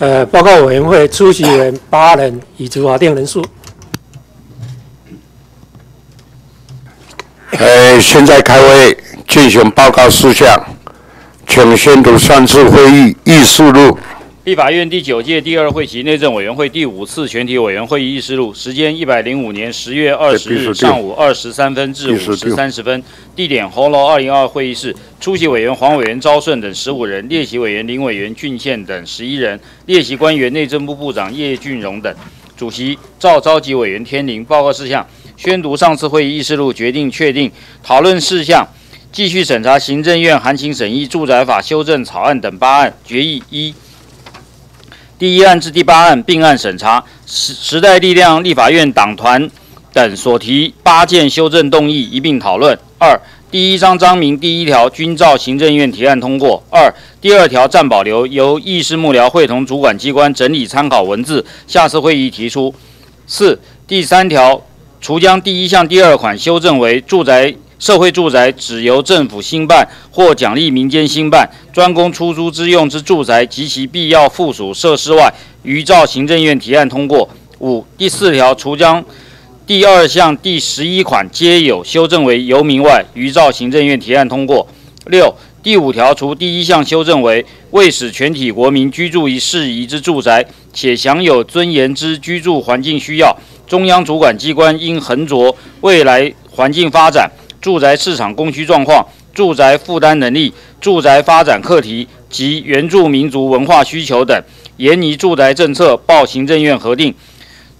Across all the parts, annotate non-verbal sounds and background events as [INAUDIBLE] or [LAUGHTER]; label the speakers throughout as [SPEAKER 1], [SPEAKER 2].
[SPEAKER 1] 呃，报告委员会出席人八人，已足法定人数。
[SPEAKER 2] 呃，现在开会进行报告事项，请宣读上次会议议事录。
[SPEAKER 3] 立法院第九届第二会期内政委员会第五次全体委员会议议事录，时间一百零五年十月二十日上午二十三分至五时三十分，地点红楼二零二会议室。出席委员黄委员昭顺等十五人，列席委员林委员俊宪等十一人，列席官员内政部部长叶俊荣等。主席赵召集委员天林报告事项，宣读上次会议议事录，决定确定讨论事项，继续审查行政院函请审议住宅法修正草案等八案决议一。第一案至第八案并案审查，时时代力量立法院党团等所提八件修正动议一并讨论。二、第一章章名第一条均照行政院提案通过。二、第二条暂保留，由议事幕僚会同主管机关整理参考文字，下次会议提出。四、第三条除将第一项第二款修正为住宅。社会住宅只由政府兴办或奖励民间兴办，专供出租之用之住宅及其必要附属设施外，余照行政院提案通过。五、第四条除将第二项第十一款皆有修正为游民外，余照行政院提案通过。六、第五条除第一项修正为为使全体国民居住于适宜之住宅，且享有尊严之居住环境需要，中央主管机关应横着未来环境发展。住宅市场供需状况、住宅负担能力、住宅发展课题及原住民族文化需求等，研拟住宅政策报行政院核定。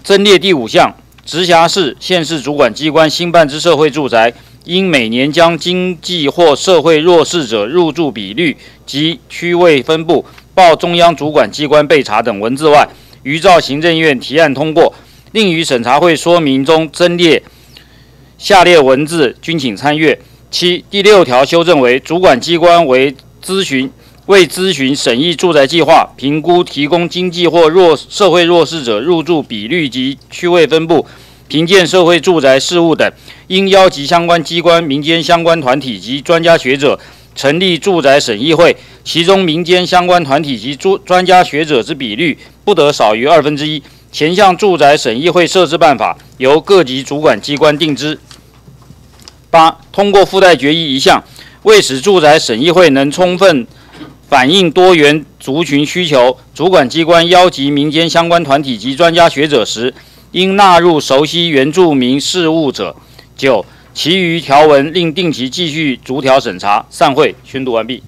[SPEAKER 3] 增列第五项，直辖市、县市主管机关新办之社会住宅，应每年将经济或社会弱势者入住比率及区位分布报中央主管机关备查等文字外，余照行政院提案通过，另于审查会说明中增列。下列文字均请参阅。七、第六条修正为主管机关为咨询为咨询审议住宅计划，评估提供经济或弱社会弱势者入住比率及区位分布，评鉴社会住宅事务等，应邀集相关机关、民间相关团体及专家学者成立住宅审议会，其中民间相关团体及专专家学者之比率不得少于二分之一。前项住宅审议会设置办法由各级主管机关定之。八、通过附带决议一项，为使住宅审议会能充分反映多元族群需求，主管机关邀集民间相关团体及专家学者时，应纳入熟悉原住民事务者。九、其余条文另定期继续逐条审查。散会，宣读完毕。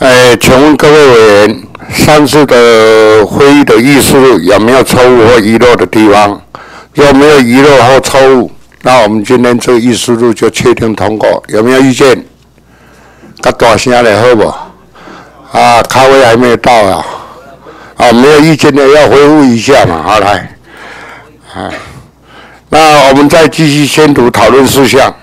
[SPEAKER 2] 哎，请问各位委员，上次的会议的议事有没有错误或遗漏的地方？有没有遗漏或错误，那我们今天这个议事录就确定通过，有没有意见？较大声来好不？啊，咖啡还没有到啊！啊，没有意见的要回复一下嘛，好来。啊，那我们再继续宣读讨论事项。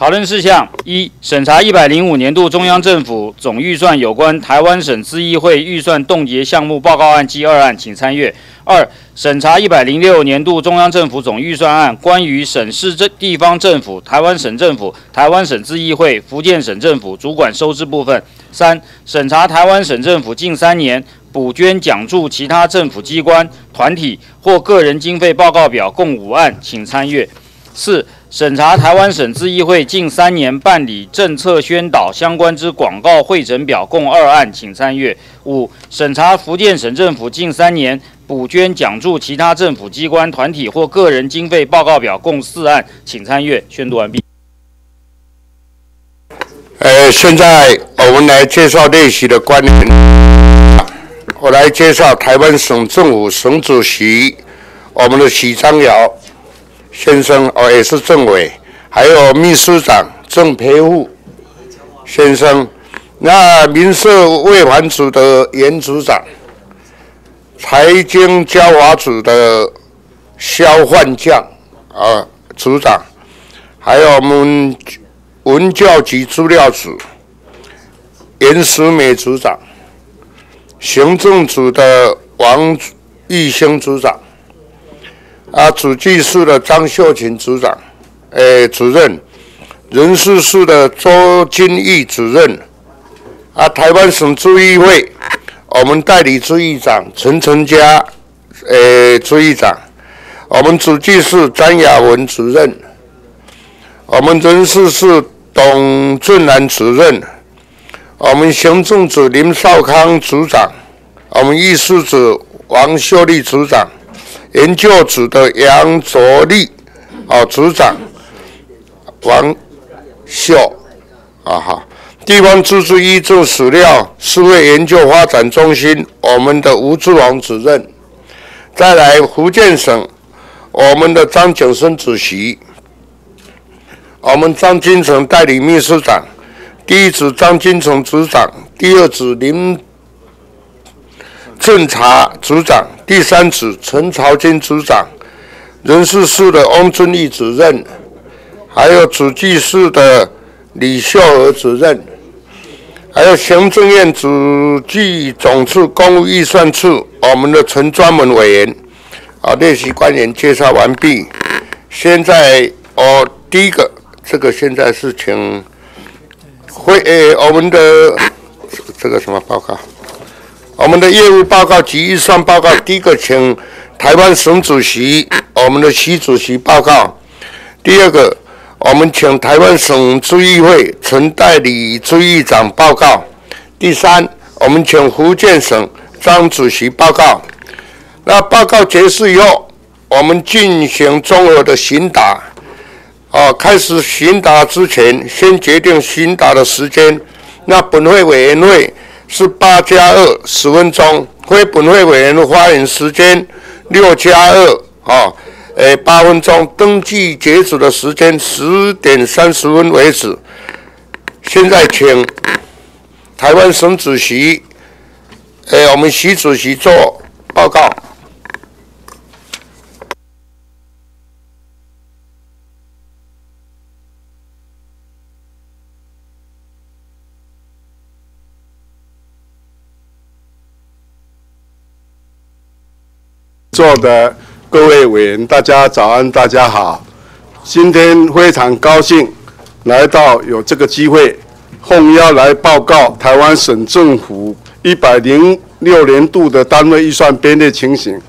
[SPEAKER 3] 讨论事项一：审查一百零五年度中央政府总预算有关台湾省资议会预算冻结项目报告案及二案，请参阅。二、审查一百零六年度中央政府总预算案，关于省市政地方政府、台湾省政府、台湾省资议会、福建省政府主管收支部分。三、审查台湾省政府近三年补捐奖助其他政府机关、团体或个人经费报告表，共五案，请参阅。四。审查台湾省资议会近三年办理政策宣导相关之广告会诊表共二案，请参阅。五、审查福建省政府近三年补捐奖助其他政府机关、团体或个人经费报告表共四案，请参阅。宣读完毕。
[SPEAKER 2] 呃，现在我们来介绍列席的官员。我来介绍台湾省政府省主席，我们的许章尧。先生哦，也是政委，还有秘书长郑培富先生，那民社卫环组的严组长，财经交华组的肖焕将啊组长，还有我们文教局资料组严淑美组长，行政组的王玉兴组长。啊，主计处的张秀琴组长，诶，主任；人事处的周金义主任。啊，台湾省驻议会，我们代理主议长陈成佳，呃，主议长，我们主计是张雅文主任，我们人事是董俊南主任，我们行政组林少康组长，我们艺术组王秀丽组长，研究组的杨卓立，啊，组长王秀，啊哈。地方自治医助史料社会研究发展中心，我们的吴志荣主任；再来福建省，我们的张景生主席，我们张金成代理秘书长，第一组张金成组长，第二组林侦查组长，第三组陈朝军组长，人事室的翁尊义主任，还有主计室的李秀娥主任。还有行政院主计总处公务预算处我们的陈专门委员，啊，列席官员介绍完毕。现在哦，第一个，这个现在是请会诶，我们的这个什么报告？我们的业务报告及预算报告。第一个，请台湾省主席我们的习主席报告。第二个。我们请台湾省主议会陈代理主议长报告。第三，我们请福建省张主席报告。那报告结束以后，我们进行综合的询答。哦，开始询答之前，先决定询答的时间。那本会委员会是八加二十分钟，非本会委员的发言时间六加二啊。诶，八分钟，登记截止的时间十点三十分为止。现在请台湾省主席，诶，我们习主席做报告。
[SPEAKER 4] 座的。各位委员，大家早安，大家好。今天非常高兴来到有这个机会，奉邀来报告台湾省政府一百零六年度的单位预算编列情形。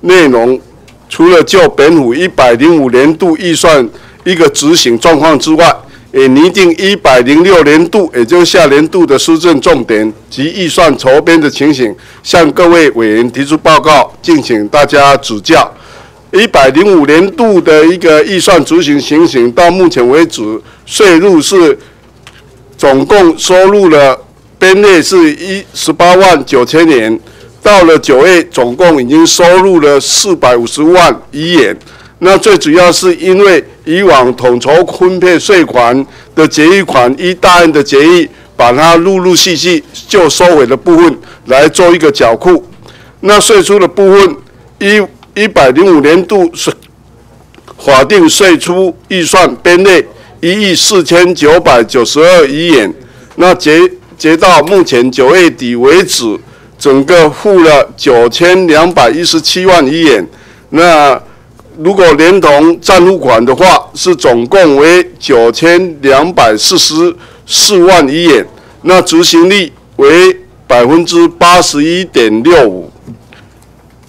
[SPEAKER 4] 内容除了就本府一百零五年度预算一个执行状况之外，也拟定一百零六年度，也就是下年度的施政重点及预算筹编的情形，向各位委员提出报告，敬请大家指教。一百零五年度的一个预算执行情形，到目前为止，税入是总共收入了编列是一十八万九千元，到了九月，总共已经收入了四百五十万余元。那最主要是因为以往统筹分配税款的结余款一大案的结余，把它陆陆续续就收尾的部分来做一个缴库。那税出的部分一。一百零五年度税法定税出预算编列一亿四千九百九十二亿元，那截截到目前九月底为止，整个付了九千两百一十七万亿元。那如果连同账户款的话，是总共为九千两百四十四万亿元。那执行率为百分之八十一点六五。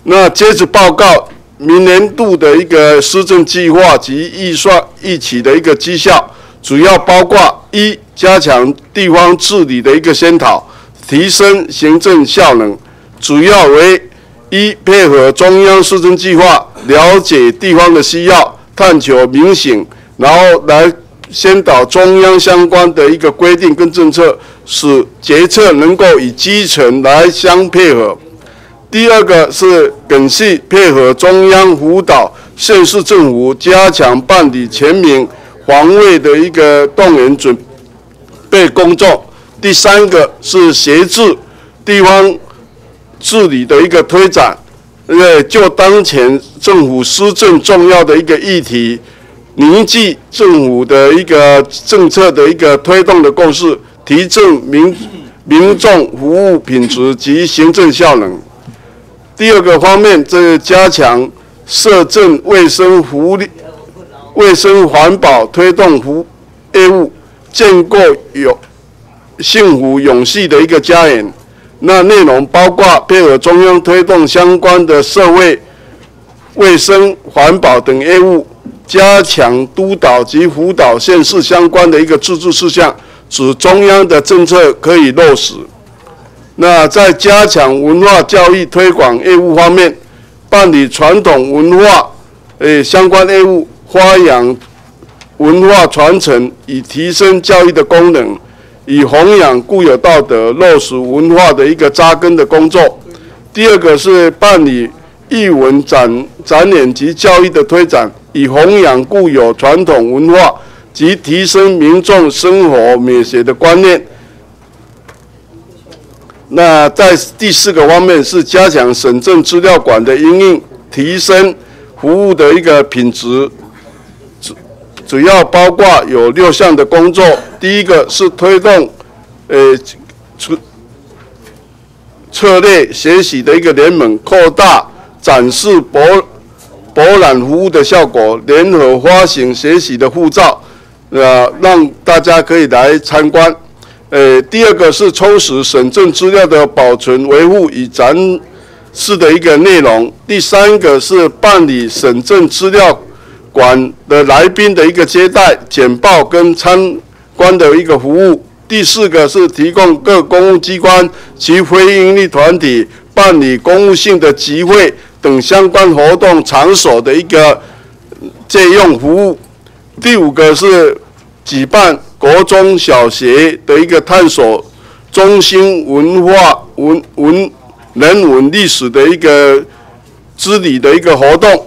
[SPEAKER 4] 那接着报告明年度的一个施政计划及预算一起的一个绩效，主要包括一加强地方治理的一个先导，提升行政效能，主要为一配合中央施政计划，了解地方的需要，探求民情，然后来先导中央相关的一个规定跟政策，使决策能够与基层来相配合。第二个是根系配合中央辅导县市政府，加强办理全民防卫的一个动员准备工作。第三个是协助地方治理的一个推展，呃，就当前政府施政重要的一个议题，凝聚政府的一个政策的一个推动的共识，提振民民众服务品质及行政效能。第二个方面，这加强社政卫生福利、卫生环保推动服务业务，建构有幸福永续的一个家园。那内容包括配合中央推动相关的社会卫生、环保等业务，加强督导及辅导县市相关的一个自治事项，使中央的政策可以落实。那在加强文化教育推广业务方面，办理传统文化诶相关业务，发扬文化传承，以提升教育的功能。以弘扬固有道德、落实文化的一个扎根的工作。第二个是办理艺文展展览及教育的推展，以弘扬固有传统文化及提升民众生活美学的观念。那在第四个方面是加强省政资料馆的营运，提升服务的一个品质。主要包括有六项的工作，第一个是推动，呃，策策略学习的一个联盟，扩大展示博博览服务的效果，联合发行学习的护照，呃，让大家可以来参观。呃，第二个是充实省政资料的保存维护与展示的一个内容，第三个是办理省政资料。馆的来宾的一个接待、简报跟参观的一个服务。第四个是提供各公务机关及非营利团体办理公务性的集会等相关活动场所的一个借用服务。第五个是举办国中小学的一个探索中心文化文文人文历史的一个之旅的一个活动。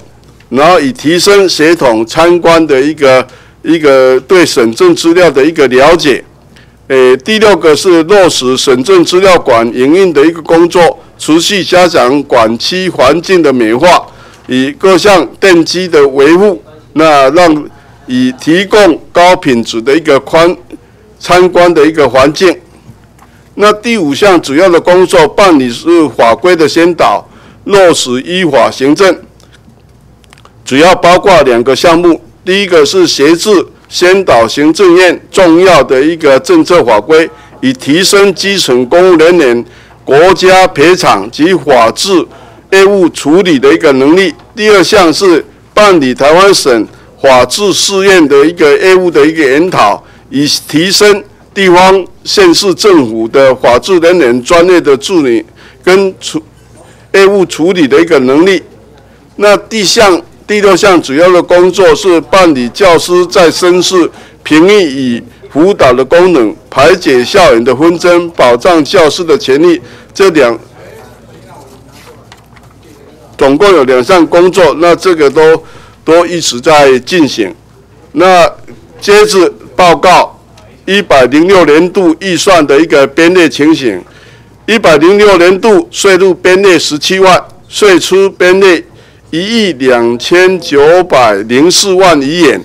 [SPEAKER 4] 然后以提升协同参观的一个一个对省政资料的一个了解，诶，第六个是落实省政资料馆营运的一个工作，持续加强馆区环境的美化，以各项电机的维护，那让以提供高品质的一个宽参观的一个环境。那第五项主要的工作办理是法规的先导，落实依法行政。主要包括两个项目，第一个是协助先导行政院重要的一个政策法规，以提升基层公务人员国家赔偿及法制业务处理的一个能力；第二项是办理台湾省法制试验的一个业务的一个研讨，以提升地方县市政府的法制人员专业的助理跟处业务处理的一个能力。那第项。第六项主要的工作是办理教师在申试评议与辅导的功能，排解校园的纷争，保障教师的权利。这两总共有两项工作，那这个都都一直在进行。那接着报告一百零六年度预算的一个编列情形：一百零六年度税入编列十七万，税出编列。一亿两千九百零四万余元，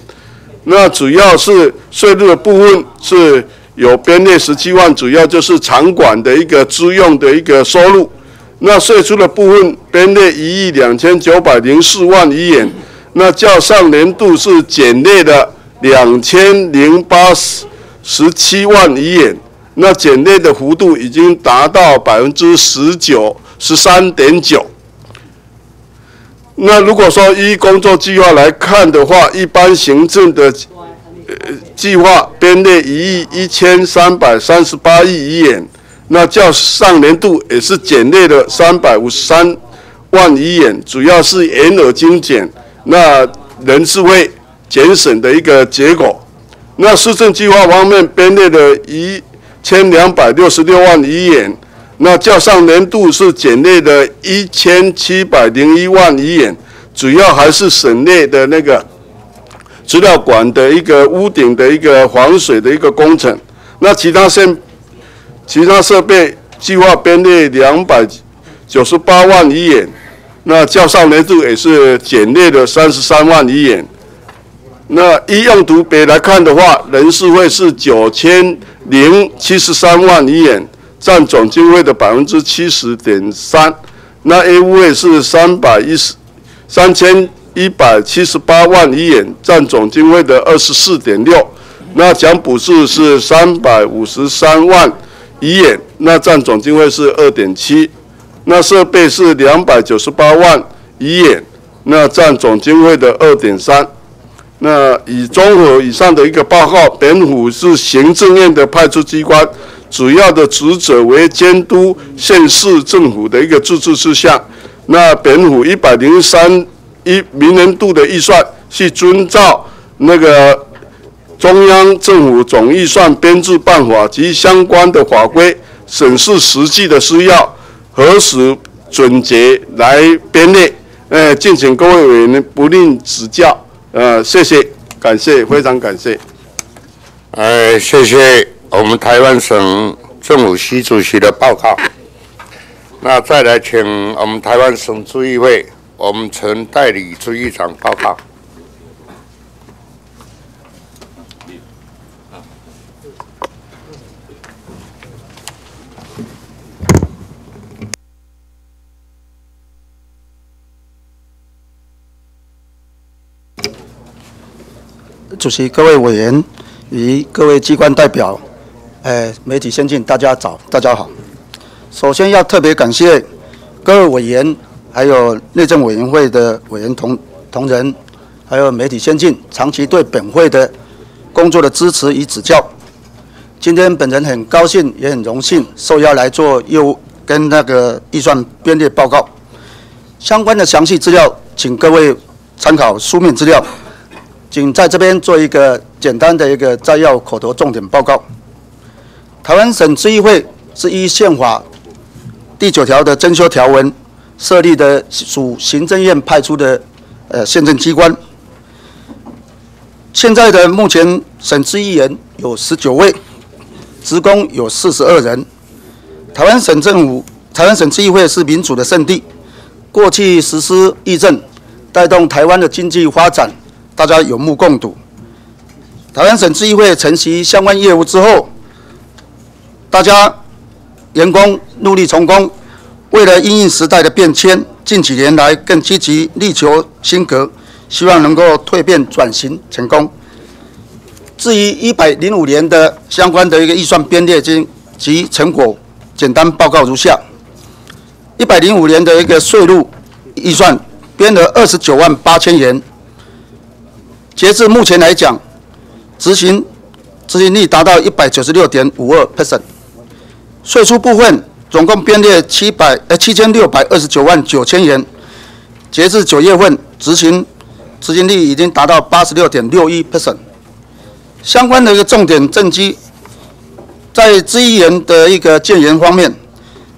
[SPEAKER 4] 那主要是税入的部分是有编列十七万，主要就是场馆的一个租用的一个收入。那税出的部分编列一亿两千九百零四万余元，那较上年度是减列的两千零八十十七万余元，那减列的幅度已经达到百分之十九十三点九。那如果说依工作计划来看的话，一般行政的呃计划编列一亿一千三百三十八亿余元，那较上年度也是减列了三百五十三万亿元，主要是延额精简，那人事会减省的一个结果。那市政计划方面编列了一千两百六十六万亿元。那较上年度是减列的一千七百零一万余元，主要还是省内的那个资料馆的一个屋顶的一个防水的一个工程。那其他线、其他设备计划编列两百九十八万余元，那较上年度也是减列了三十三万余元。那医用途别来看的话，人事会是九千零七十三万余元。占总经费的百分之七十点三，那 A 务费是三百一十三千一百七十八万亿元，占总经费的二十四点六。那奖补助是三百五十三万一眼，那占总经费是二点七。那设备是两百九十八万一眼，那占总经费的二点三。那以综合以上的一个报告，本府是行政院的派出机关，主要的职责为监督县市政府的一个自治事项。那本府一百零三一明年度的预算是遵照那个中央政府总预算编制办法及相关的法规，审视实际的需要，核实准则来编列。呃，敬请各位委员不吝指教。呃，谢谢，感谢，非常感谢。
[SPEAKER 2] 呃，谢谢我们台湾省政府习主席的报告。那再来请我们台湾省主议会我们陈代理主议长报告。
[SPEAKER 5] 主席、各位委员与各位机关代表，呃，媒体先进，大家早，大家好。首先要特别感谢各位委员，还有内政委员会的委员同同仁，还有媒体先进，长期对本会的工作的支持与指教。今天本人很高兴，也很荣幸受邀来做业务跟那个预算编列报告。相关的详细资料，请各位参考书面资料。仅在这边做一个简单的一个摘要口头重点报告。台湾省咨议会是依宪法第九条的增修条文设立的，属行政院派出的呃宪政机关。现在的目前省咨议员有十九位，职工有四十二人。台湾省政府、台湾省咨议会是民主的圣地，过去实施议政，带动台湾的经济发展。大家有目共睹。台湾省咨议会承袭相关业务之后，大家员工努力成功，为了应应时代的变迁，近几年来更积极力求新格，希望能够蜕变转型成功。至于一百零五年的相关的一个预算编列金及成果，简单报告如下：一百零五年的一个税入预算编了二十九万八千元。截至目前来讲，执行执行率达到一百九十六点五二 percent。税出部分总共编列七百呃七千六百二十九万九千元。截至九月份，执行执行率已经达到八十六点六一 percent。相关的一个重点政绩，在资源的一个建言方面，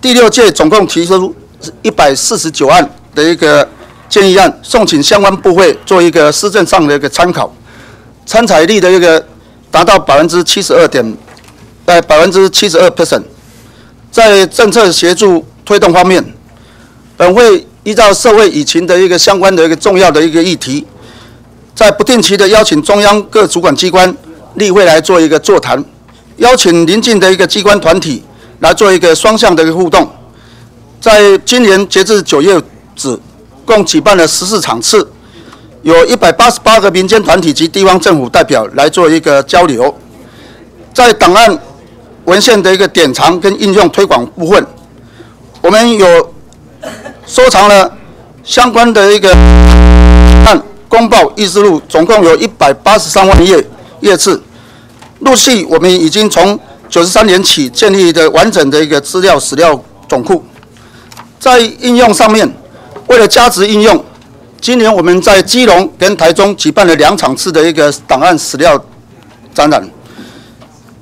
[SPEAKER 5] 第六届总共提出一百四十九案的一个。建议案送请相关部会做一个施政上的一个参考，参采率的一个达到百分之七十二点，在百分之七十二 percent。在政策协助推动方面，本会依照社会疫情的一个相关的一个重要的一个议题，在不定期的邀请中央各主管机关例会来做一个座谈，邀请邻近的一个机关团体来做一个双向的一个互动。在今年截至九月止。共举办了十四场次，有一百八十八个民间团体及地方政府代表来做一个交流。在档案文献的一个典藏跟应用推广部分，我们有收藏了相关的一个案公报议事录，总共有一百八十三万页页次。陆续我们已经从九十三年起建立的完整的一个资料史料总库，在应用上面。为了加值应用，今年我们在基隆跟台中举办了两场次的一个档案史料展览，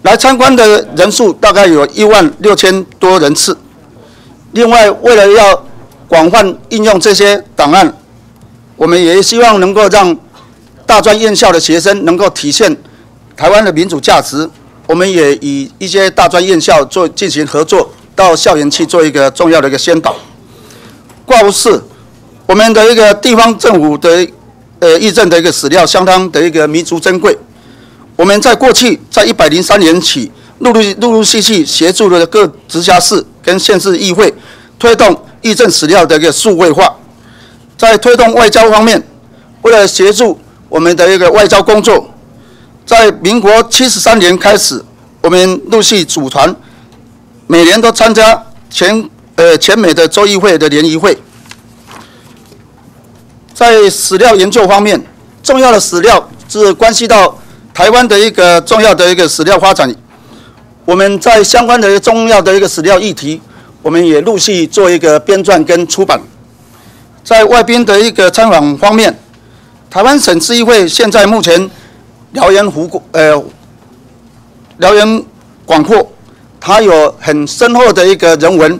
[SPEAKER 5] 来参观的人数大概有一万六千多人次。另外，为了要广泛应用这些档案，我们也希望能够让大专院校的学生能够体现台湾的民主价值。我们也与一些大专院校做进行合作，到校园去做一个重要的一个宣导。挂务室。我们的一个地方政府的呃议政的一个史料相当的一个弥足珍贵。我们在过去在一百零三年起，陆陆陆陆续续协助了各直辖市跟县市议会推动议政史料的一个数位化。在推动外交方面，为了协助我们的一个外交工作，在民国七十三年开始，我们陆续组团每年都参加全呃全美的州议会的联谊会。在史料研究方面，重要的史料是关系到台湾的一个重要的一个史料发展。我们在相关的重要的一个史料议题，我们也陆续做一个编撰跟出版。在外宾的一个参访方面，台湾省市议会现在目前辽源湖呃辽源广阔，它有很深厚的一个人文，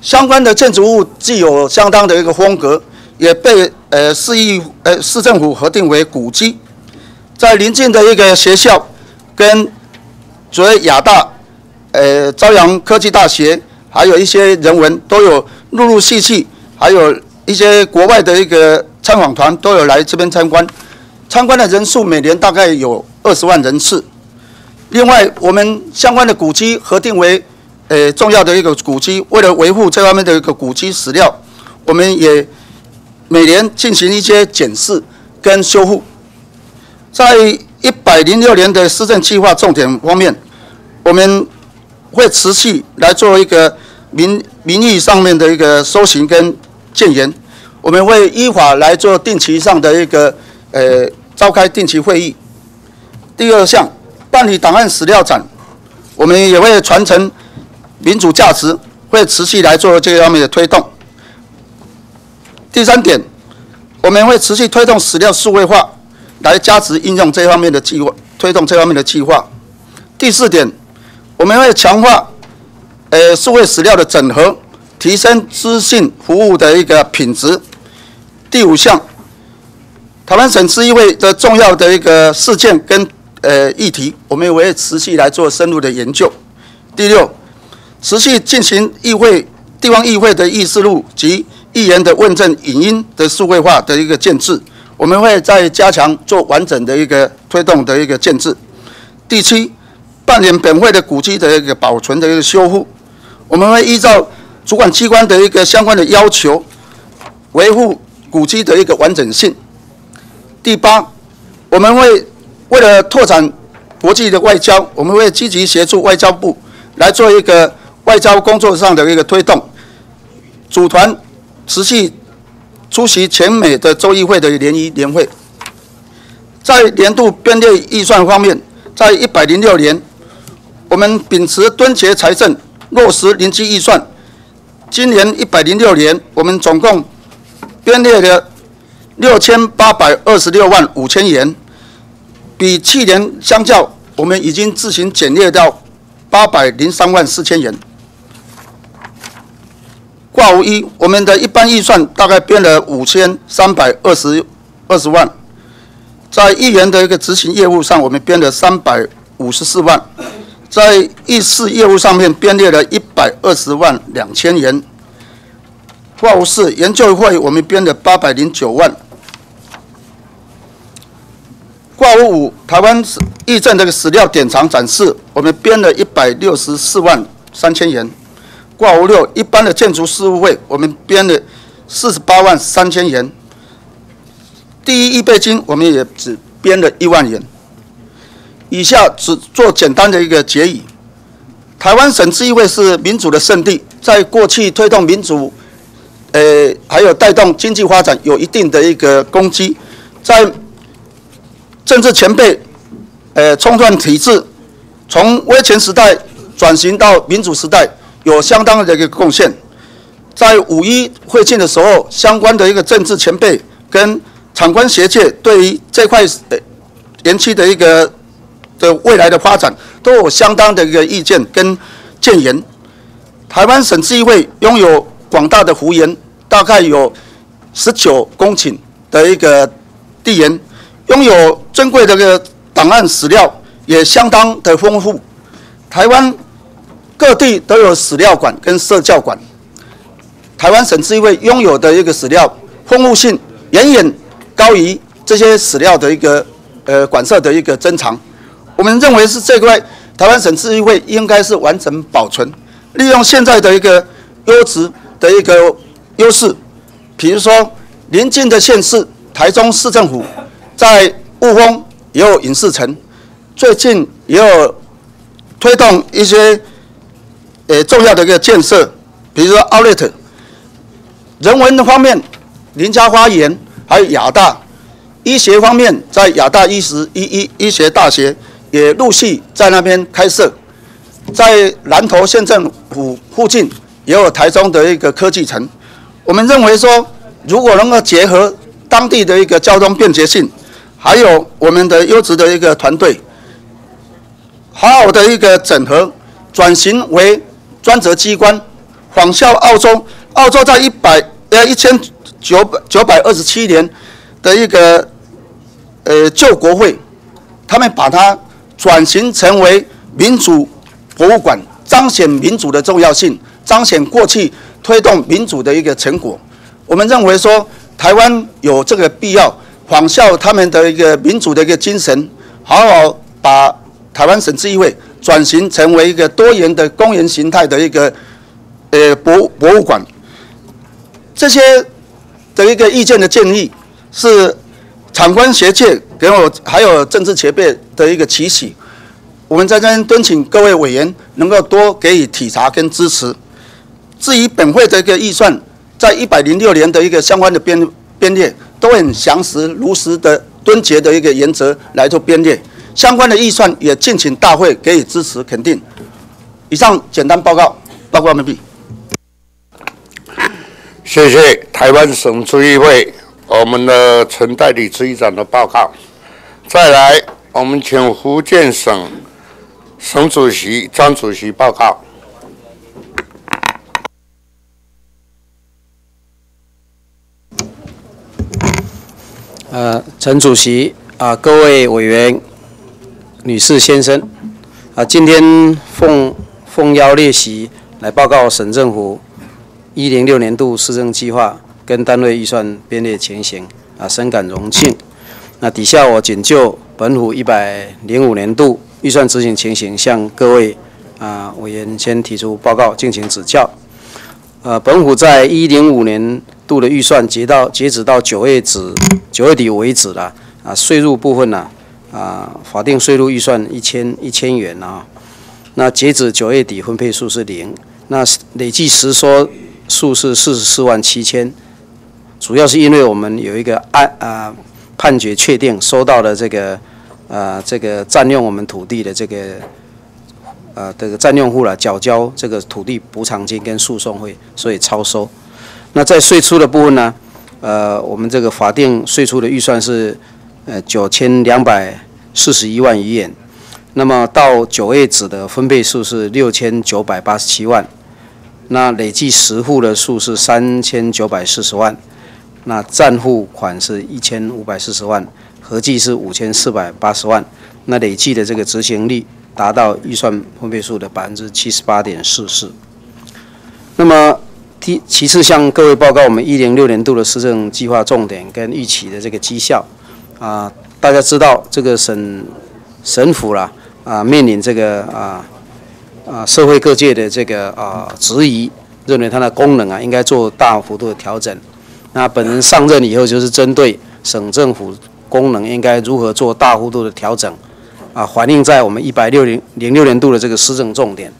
[SPEAKER 5] 相关的建筑物具有相当的一个风格，也被呃市议呃市政府核定为古迹。在邻近的一个学校，跟所谓亚大。呃，朝阳科技大学，还有一些人文都有陆陆续续，还有一些国外的一个参访团都有来这边参观，参观的人数每年大概有二十万人次。另外，我们相关的古迹核定为呃重要的一个古迹，为了维护这方面的一个古迹史料，我们也每年进行一些检视跟修复。在一百零六年的施政计划重点方面，我们。会持续来做一个民民意上面的一个搜寻跟建言，我们会依法来做定期上的一个呃召开定期会议。第二项，办理档案史料展，我们也会传承民主价值，会持续来做这方面的推动。第三点，我们会持续推动史料数位化，来加持应用这方面的计划，推动这方面的计划。第四点。我们会强化，呃，数位史料的整合，提升资讯服务的一个品质。第五项，台湾省市议会的重要的一个事件跟呃议题，我们也会持续来做深入的研究。第六，持续进行议会、地方议会的议事录及议员的问政影音的数位化的一个建制，我们会再加强做完整的一个推动的一个建制。第七。办理本会的古迹的一个保存的一个修复，我们会依照主管机关的一个相关的要求，维护古迹的一个完整性。第八，我们会为了拓展国际的外交，我们会积极协助外交部来做一个外交工作上的一个推动，组团持续出席全美的州议会的联谊年会。在年度编列预算方面，在一百零六年。我们秉持敦节财政，落实零基预算。今年一百零六年，我们总共编列了六千八百二十六万五千元，比去年相较，我们已经自行减列到八百零三万四千元。挂无一，我们的一般预算大概编了五千三百二十二十万，在议员的一个执行业务上，我们编了三百五十四万。在议事业务上面编列了一百二十万两千元，挂五四研究会我们编了八百零九万，挂五五台湾议政这个史料典藏展示我们编了一百六十四万三千元，挂务六一般的建筑事务费我们编了四十八万三千元，第一预备金我们也只编了一万元。以下只做简单的一个结语：台湾省自议会是民主的圣地，在过去推动民主，呃，还有带动经济发展有一定的一个功绩，在政治前辈，呃，冲撞体制，从威权时代转型到民主时代，有相当的一个贡献。在五一会庆的时候，相关的一个政治前辈跟厂官学界对于这块的延期的一个。的未来的发展都有相当的一个意见跟建言。台湾省治议会拥有广大的幅员，大概有十九公顷的一个地缘，拥有珍贵的个档案史料，也相当的丰富。台湾各地都有史料馆跟社教馆。台湾省自议会拥有的一个史料丰富性，远远高于这些史料的一个呃馆舍的一个珍藏。我们认为是这块台湾省自议会应该是完整保存，利用现在的一个优质的一个优势，比如说邻近的县市台中市政府在雾峰也有影视城，最近也有推动一些呃重要的一个建设，比如说 Outlet，人文的方面，林家花园还有亚大，医学方面在亚大医师医医医学大学也陆续在那边开设，在南投县政府附近也有台中的一个科技城，我们认为说，如果能够结合当地的一个交通便捷性，还有我们的优质的一个团队，好好的一个整合，转型为专责机关，仿效澳洲。澳洲在一百呃一千九百九百二十七年的一个呃旧国会，他们把它转型成为民主博物馆，彰显民主的重要性，彰显过去推动民主的一个成果。我们认为说，台湾有这个必要仿效他们的一个民主的一个精神，好好把台湾省治议会转型成为一个多元的公园形态的一个呃博博物馆。这些的一个意见的建议，是场官学界给我还有政治前辈的一个期许。我们在这边敦请各位委员能够多给予体察跟支持。至于本会的一个预算，在一百零六年的一个相关的编编列，都很详实、如实的敦节的一个原则来做编列。相关的预算也敬请大会给予支持肯定。以上简单报告，报告完毕。
[SPEAKER 2] 谢谢台湾省主议会我们的陈代理执行长的报告。再来，我们请福建省省主席张主席报告。
[SPEAKER 1] 呃，陈主席啊，各位委员、女士、先生啊，今天奉奉邀列席来报告省政府。一零六年度施政计划跟单位预算编列情形啊，深感荣幸。那底下我仅就本府一百零五年度预算执行情形，向各位啊委员先提出报告，敬请指教。呃，本府在一零五年度的预算截到截止到九月止九月底为止了啊，税入部分呢，啊法定税入预算一千一千元啊，那截止九月底分配数是零，那累计实收。数是四十四万七千，主要是因为我们有一个案啊判决确定收到了这个啊这个占用我们土地的这个呃这个占用户了缴交这个土地补偿金跟诉讼费，所以超收。那在税出的部分呢，呃我们这个法定税出的预算是呃九千两百四十一万余元，那么到九月止的分配数是六千九百八十七万。那累计实付的数是三千九百四十万，那暂付款是一千五百四十万，合计是五千四百八十万。那累计的这个执行率达到预算分配数的百分之七十八点四四。那么，第其次向各位报告我们一零六年度的施政计划重点跟预期的这个绩效。啊，大家知道这个省省府啦，啊面临这个啊。啊，社会各界的这个啊质疑，认为它的功能啊应该做大幅度的调整。那本人上任以后，就是针对省政府功能应该如何做大幅度的调整，啊，反映在我们一百六零零六年度的这个施政重点。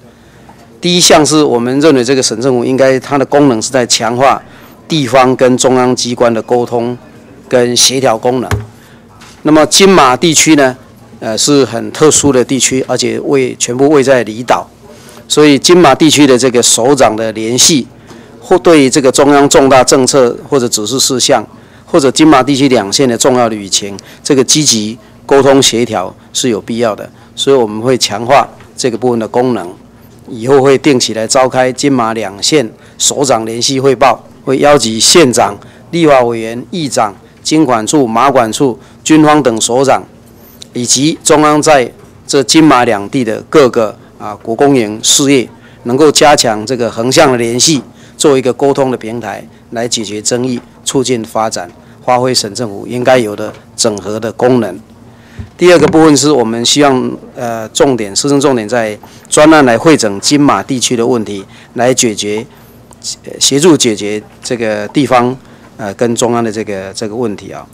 [SPEAKER 1] 第一项是我们认为这个省政府应该它的功能是在强化地方跟中央机关的沟通跟协调功能。那么金马地区呢，呃是很特殊的地区，而且位全部位在离岛。所以金马地区的这个首长的联系，或对这个中央重大政策或者指示事项，或者金马地区两线的重要的舆情，这个积极沟通协调是有必要的。所以我们会强化这个部分的功能，以后会定期来召开金马两线首长联系汇报，会邀集县长、立法委员、议长、经管处、马管处、军方等首长，以及中央在这金马两地的各个。啊，国公营事业能够加强这个横向的联系，做一个沟通的平台，来解决争议、促进发展，发挥省政府应该有的整合的功能。第二个部分是我们希望，呃，重点施政重点在专案来会诊金马地区的问题，来解决，协助解决这个地方，呃，跟中央的这个这个问题啊。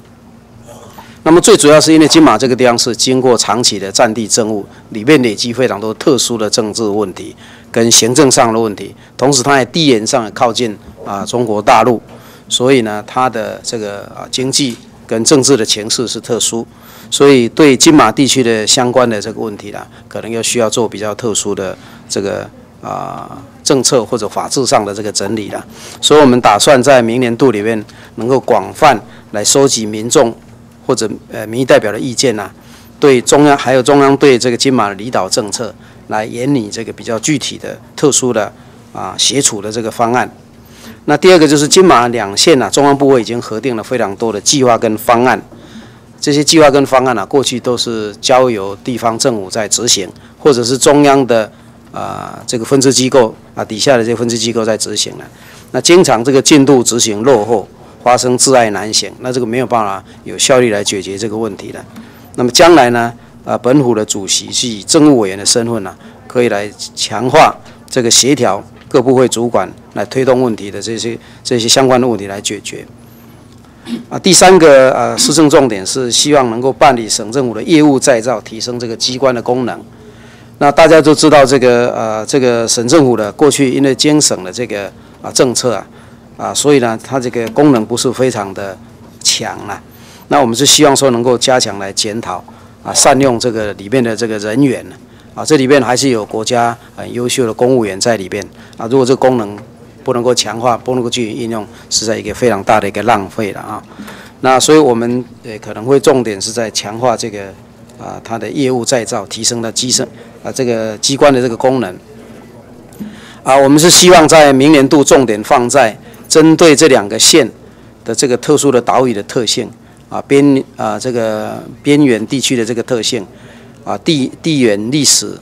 [SPEAKER 1] 那么最主要是因为金马这个地方是经过长期的战地政务，里面累积非常多特殊的政治问题跟行政上的问题，同时它在地缘上靠近啊中国大陆，所以呢，它的这个啊经济跟政治的情势是特殊，所以对金马地区的相关的这个问题呢，可能要需要做比较特殊的这个啊政策或者法制上的这个整理了，所以我们打算在明年度里面能够广泛来收集民众。或者呃民意代表的意见呐，对中央还有中央对这个金马的离岛政策来研拟这个比较具体的、特殊的啊协处的这个方案。那第二个就是金马两县呐，中央部委已经核定了非常多的计划跟方案。这些计划跟方案呢，过去都是交由地方政府在执行，或者是中央的啊这个分支机构啊底下的这个分支机构在执行了。那经常这个进度执行落后。发生自爱难行，那这个没有办法有效率来解决这个问题的。那么将来呢？啊，本府的主席是以政务委员的身份呢，可以来强化这个协调各部会主管来推动问题的这些这些相关的问题来解决。啊，第三个呃施政重点是希望能够办理省政府的业务再造，提升这个机关的功能。那大家都知道这个呃这个省政府的过去因为兼省的这个啊政策啊。啊，所以呢，它这个功能不是非常的强啊。那我们是希望说能够加强来检讨啊，善用这个里面的这个人员啊，这里边还是有国家很优秀的公务员在里边啊。如果这功能不能够强化，不能够去应用，是在一个非常大的一个浪费了啊。那所以我们呃可能会重点是在强化这个啊它的业务再造，提升的机身啊这个机关的这个功能啊。我们是希望在明年度重点放在。针对这两个县的这个特殊的岛屿的特性啊，边啊这个边缘地区的这个特性啊，地地缘历史、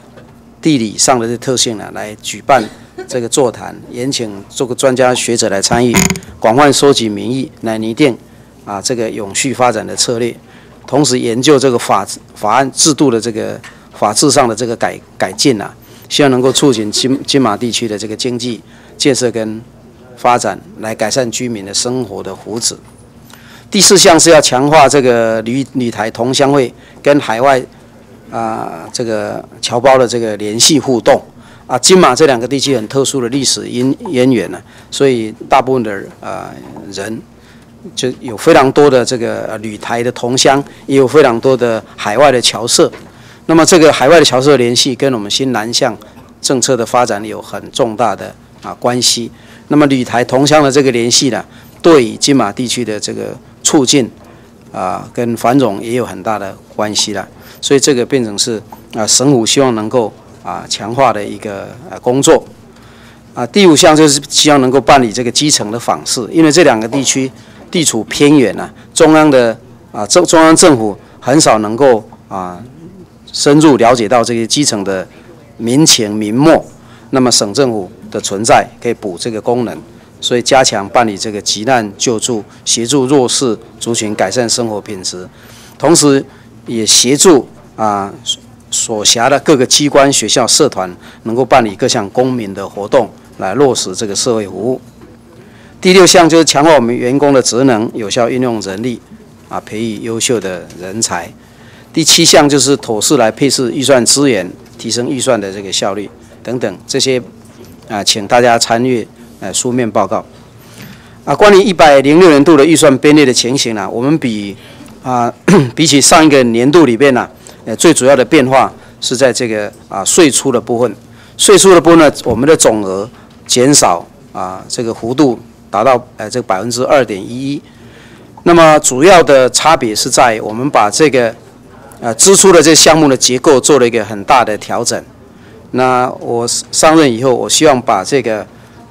[SPEAKER 1] 地理上的这特性呢，来举办这个座谈，延请做个专家学者来参与，广泛收集民意，来拟定啊这个永续发展的策略，同时研究这个法法案制度的这个法制上的这个改改进啊，希望能够促进金金马地区的这个经济建设跟。发展来改善居民的生活的福祉。第四项是要强化这个旅旅台同乡会跟海外啊这个侨胞的这个联系互动啊。金马这两个地区很特殊的历史因渊源呢，所以大部分的啊人就有非常多的这个旅台的同乡，也有非常多的海外的侨社。那么这个海外的侨社联系跟我们新南向政策的发展有很重大的啊关系。那么旅台同乡的这个联系呢，对金马地区的这个促进啊，跟繁荣也有很大的关系了。所以这个变成是啊，省府希望能够啊强化的一个呃工作。啊，第五项就是希望能够办理这个基层的访视，因为这两个地区地处偏远呐，中央的啊中中央政府很少能够啊深入了解到这些基层的民情民末，那么省政府。的存在可以补这个功能，所以加强办理这个急难救助，协助弱势族群改善生活品质，同时也协助啊所辖的各个机关、学校、社团能够办理各项公民的活动，来落实这个社会服务。第六项就是强化我们员工的职能，有效运用人力，啊，培育优秀的人才。第七项就是妥适来配置预算资源，提升预算的这个效率等等这些。啊，请大家参阅呃书面报告。啊，关于一百零六年度的预算编列的情形呢，我们比啊 [COUGHS] 比起上一个年度里边呢，呃最主要的变化是在这个啊税出的部分。税出的部分呢，我们的总额减少啊这个幅度达到呃这个百分之二点一一。那么主要的差别是在我们把这个呃支出的这项目的结构做了一个很大的调整。那我上任以后，我希望把这个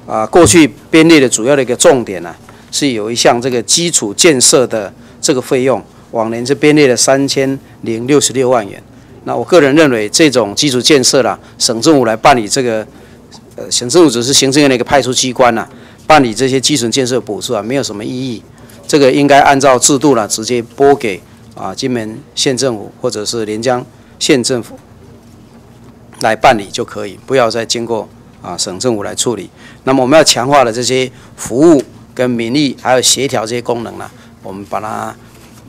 [SPEAKER 1] 啊过去编列的主要的一个重点呢，是有一项这个基础建设的这个费用，往年是编列了三千零六十六万元。那我个人认为，这种基础建设啦，省政府来办理这个，呃，省政府只是行政院的一个派出机关呐，办理这些基层建设补助啊，没有什么意义。这个应该按照制度呢，直接拨给啊金门县政府或者是连江县政府。来办理就可以，不要再经过啊省政府来处理。那么我们要强化的这些服务跟民意，还有协调这些功能呢，我们把它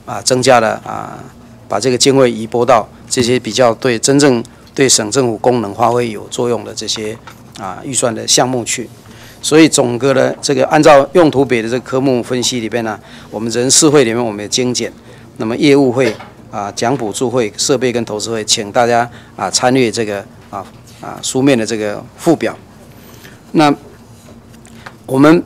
[SPEAKER 1] 啊增加了啊，把这个经费移拨到这些比较对真正对省政府功能发挥有作用的这些啊预算的项目去。所以总个的这个按照用途比的这个科目分析里边呢，我们人事会里面我们有精简，那么业务会啊奖补助会设备跟投资会，请大家啊参与这个啊啊书面的这个附表。那我们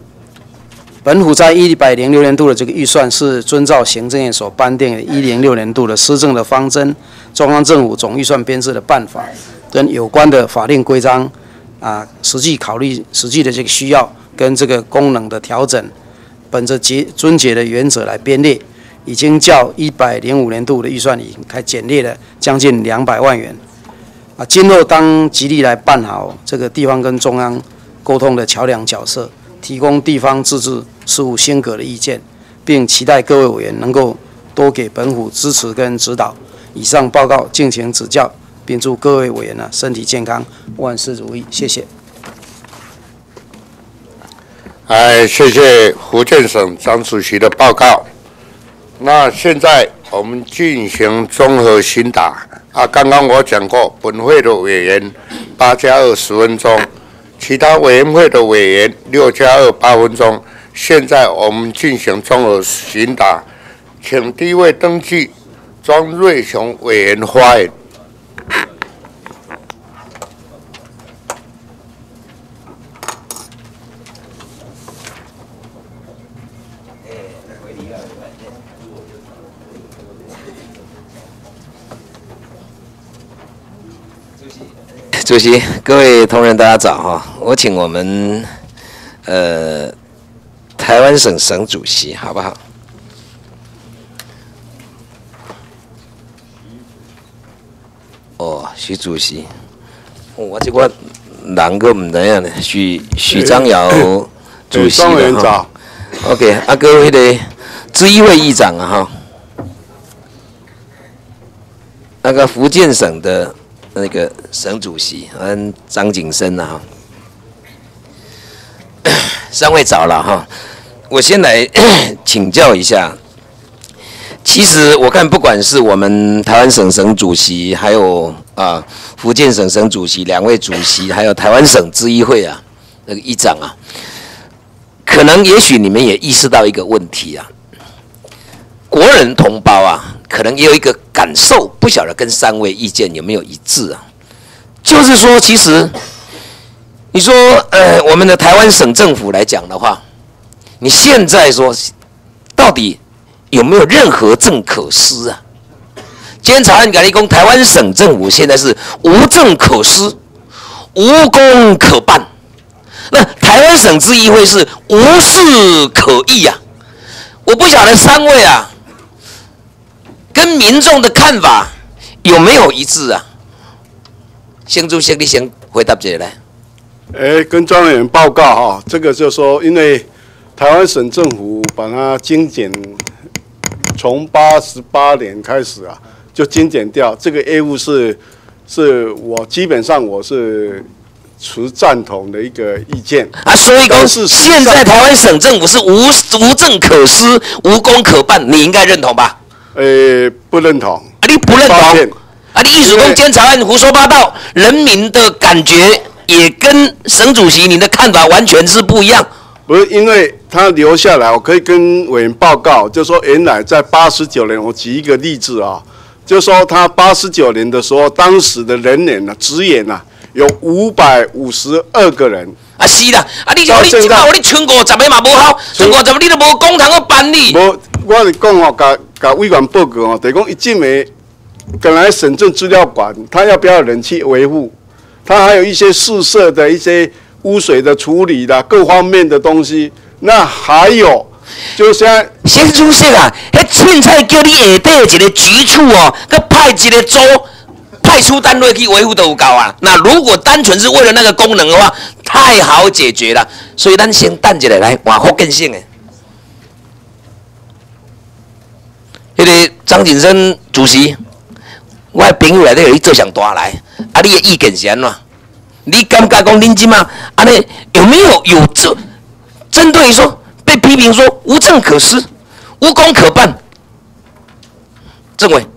[SPEAKER 1] 本府在一百零六年度的这个预算是遵照行政院所颁定的一零六年度的施政的方针、中央政府总预算编制的办法跟有关的法令规章。啊，实际考虑实际的这个需要跟这个功能的调整，本着节遵节的原则来编列，已经较一百零五年度的预算已经开减列了将近两百万元。啊，今后当极力来办好这个地方跟中央沟通的桥梁角色，提供地方自治事务新格的意见，并期待各位委员能够多给本府支持跟指导。以上报告敬请指教。并祝各位委员呢身体健康，万事如意。谢谢。
[SPEAKER 2] 哎，谢谢福建省张主席的报告。那现在我们进行综合询答。啊，刚刚我讲过，本会的委员八加二十分钟，其他委员会的委员六加二八分钟。现在我们进行综合询答，请第一位登记庄瑞雄委员发言。
[SPEAKER 6] 主席，各位同仁，大家早哈！我请我们呃台湾省省主席，好不好？哦，徐主席，我这个哪个唔知样呢？徐徐张尧主席哈。OK，啊，各位的知议会议长啊哈，那个福建省的。那个省主席，嗯，张景生啊，[COUGHS] 三位早了哈，我先来 [COUGHS] 请教一下。其实我看，不管是我们台湾省省主席，还有啊福建省省主席两位主席，还有台湾省咨议会啊那个议长啊，可能也许你们也意识到一个问题啊，国人同胞啊。可能也有一个感受，不晓得跟三位意见有没有一致啊？就是说，其实你说，呃，我们的台湾省政府来讲的话，你现在说到底有没有任何政可施啊？监察院改立功，台湾省政府现在是无政可施，无功可办。那台湾省治议会是无事可议呀？我不晓得三位啊。跟民众的看法有没有一致啊？先主席，你先回答这来。
[SPEAKER 4] 哎，跟庄委员报告哈，这个就说，因为台湾省政府把它精简，从八十八年开始啊，就精简掉这个业务是，是我基本上我是持赞同的一个意见
[SPEAKER 6] 啊。所以公是现在台湾省政府是无无政可施，无功可办，你应该认同吧？
[SPEAKER 4] 呃，不认同。
[SPEAKER 6] 啊，你不认同？啊，你意思说监察院胡说八道，人民的感觉也跟省主席你的看法完全是不一样。
[SPEAKER 4] 不是，因为他留下来，我可以跟委员报告，就说原来在八十九年，我举一个例子啊，就说他八十九年的时候，当时的人员呢，职员啊，有五百五十二个人。
[SPEAKER 6] 啊，是啦，啊，你讲你今嘛，你存五十个嘛无好，存五十个你都无公堂去办理。
[SPEAKER 4] 无，我是讲哦，甲甲委员报告哦，等于讲一进门，本来省政资料馆，他要不要人去维护？他还有一些宿舍的一些污水的处理啦，各方面的东西。那还有，就像
[SPEAKER 6] 先主席啊，迄凊彩叫你下底一个局处哦，佮派一个组。派出单位去维护都有够啊！那如果单纯是为了那个功能的话，太好解决了。所以咱先等一下来换福建省的。张景生主席，我朋友内底有一做上大来，啊，你的意见是安怎？你感觉讲恁即嘛？安尼有没有有这针对说被批评说无证可施、无功可办？政委，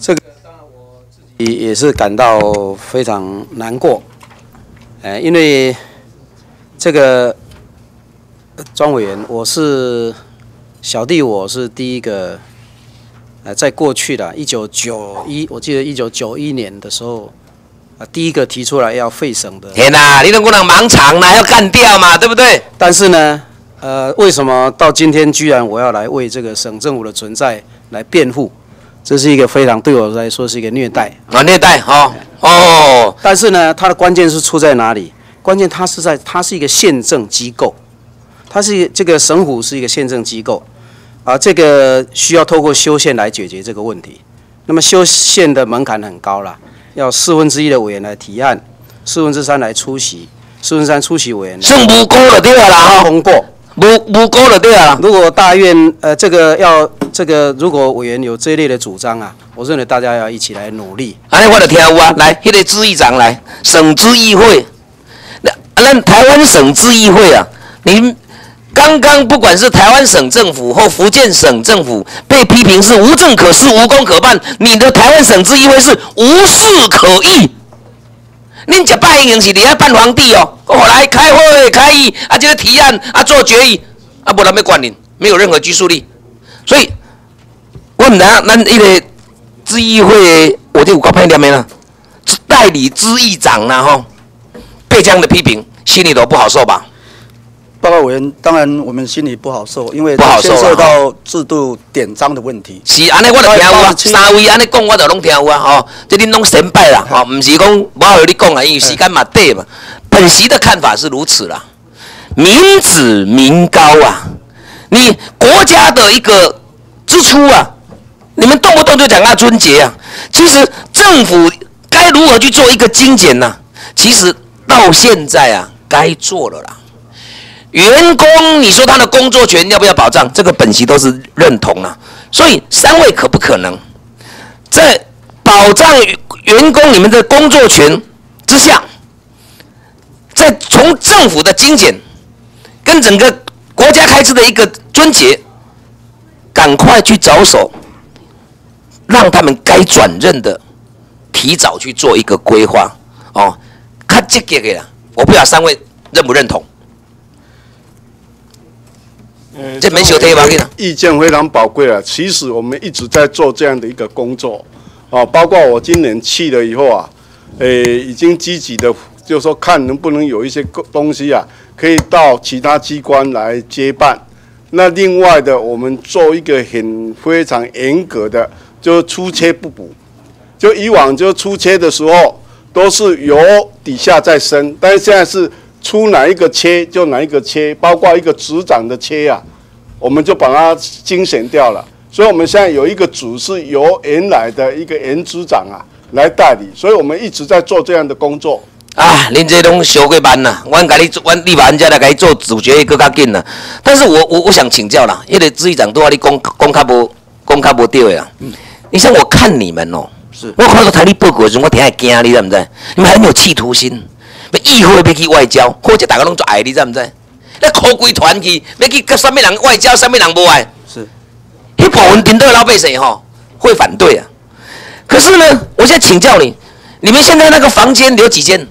[SPEAKER 1] 这个当然我自己也是感到非常难过，呃，因为这个庄委员，我是小弟，我是第一个，呃，在过去的一九九一，我记得一九九一年的时候，啊，第一个提出来要废省的，
[SPEAKER 6] 天哪，你能不能盲场呢，要干掉嘛，对不对？
[SPEAKER 1] 但是呢，呃，为什么到今天居然我要来为这个省政府的存在来辩护？这是一个非常对我来说是一个虐待。
[SPEAKER 6] 啊，虐待哦哦，
[SPEAKER 1] 但是呢，它的关键是出在哪里？关键它是在它是一个宪政机构，它是这个省府是一个宪政机构，啊，这个需要透过修宪来解决这个问题。那么修宪的门槛很高了，要四分之一的委员来提案，四分之三来出席，四分之三出席委员来
[SPEAKER 6] 剩无辜就对了啦，吼，
[SPEAKER 1] 通过。
[SPEAKER 6] 无无辜就对了啦。
[SPEAKER 1] 如果大院呃这个要这个如果委员有这一类的主张啊，我认为大家要一起来努力。
[SPEAKER 6] 安尼我就听有啊，来，迄、个知议长来，省知议会，那咱台湾省知议会啊，您刚刚不管是台湾省政府或福建省政府被批评是无政可施、无功可办，你的台湾省知议会是无事可议。恁一摆已经是伫遐办皇帝哦，哦来开会开议啊，这个提案啊做决议啊，无人要管你，没有任何拘束力，所以我们咱咱迄个知议会，我就有够歹念的啦，代理知议长啦吼，被这样的批评，心里头不好受吧？
[SPEAKER 5] 报告委员，当然我们心里不好受，因为
[SPEAKER 6] 不好受啊
[SPEAKER 5] 牵涉到制度典章的问题。
[SPEAKER 6] 是安尼，我就听有啊，三位安尼讲，我就拢听有啊，吼，这恁拢先拜啦，吼，毋是讲我有你讲啊，因为时间嘛短嘛。本席的看法是如此啦，民脂民膏啊，你国家的一个支出啊，你们动不动就讲啊春节啊，其实政府该如何去做一个精简呢、其实到现在啊，该做了啦。员工，你说他的工作权要不要保障？这个本席都是认同啊。所以三位可不可能在保障员工你们的工作权之下，在从政府的精简跟整个国家开支的一个遵节，赶快去着手，让他们该转任的提早去做一个规划哦，看积极的啦。我不知道三位认不认同？这没小题吧
[SPEAKER 4] 意见非常宝贵啊。其实我们一直在做这样的一个工作，啊，包括我今年去了以后啊，诶，已经积极的，就是说看能不能有一些个东西啊，可以到其他机关来接办。那另外的，我们做一个很非常严格的，就是出切不补。就以往就出切的时候，都是由底下再升，但是现在是出哪一个切就哪一个切，包括一个执掌的切啊，我们就把它精选掉了。所以我们现在有一个组是由原来的一个原组长啊来代理，所以我们一直在做这样的工作。
[SPEAKER 6] 啊，林杰东小过班呐，阮甲你做，阮立马人家来给你做主角更较紧啦。但是我我我想请教啦，迄、个执行长都话你讲讲较无讲较无对的嗯。你像我看你们哦、
[SPEAKER 5] 是
[SPEAKER 6] 我看到台历报告的时候，我挺爱惊，你知唔知？你们很有企图心，要议会要去外交，或者大家拢做爱，你知唔知？那考规团去，要去跟什么人外交，什么人不爱？
[SPEAKER 5] 是。
[SPEAKER 6] 一部分顶多老百姓吼会反对啊。可是呢，我现在请教你，你们现在那个房间有几间？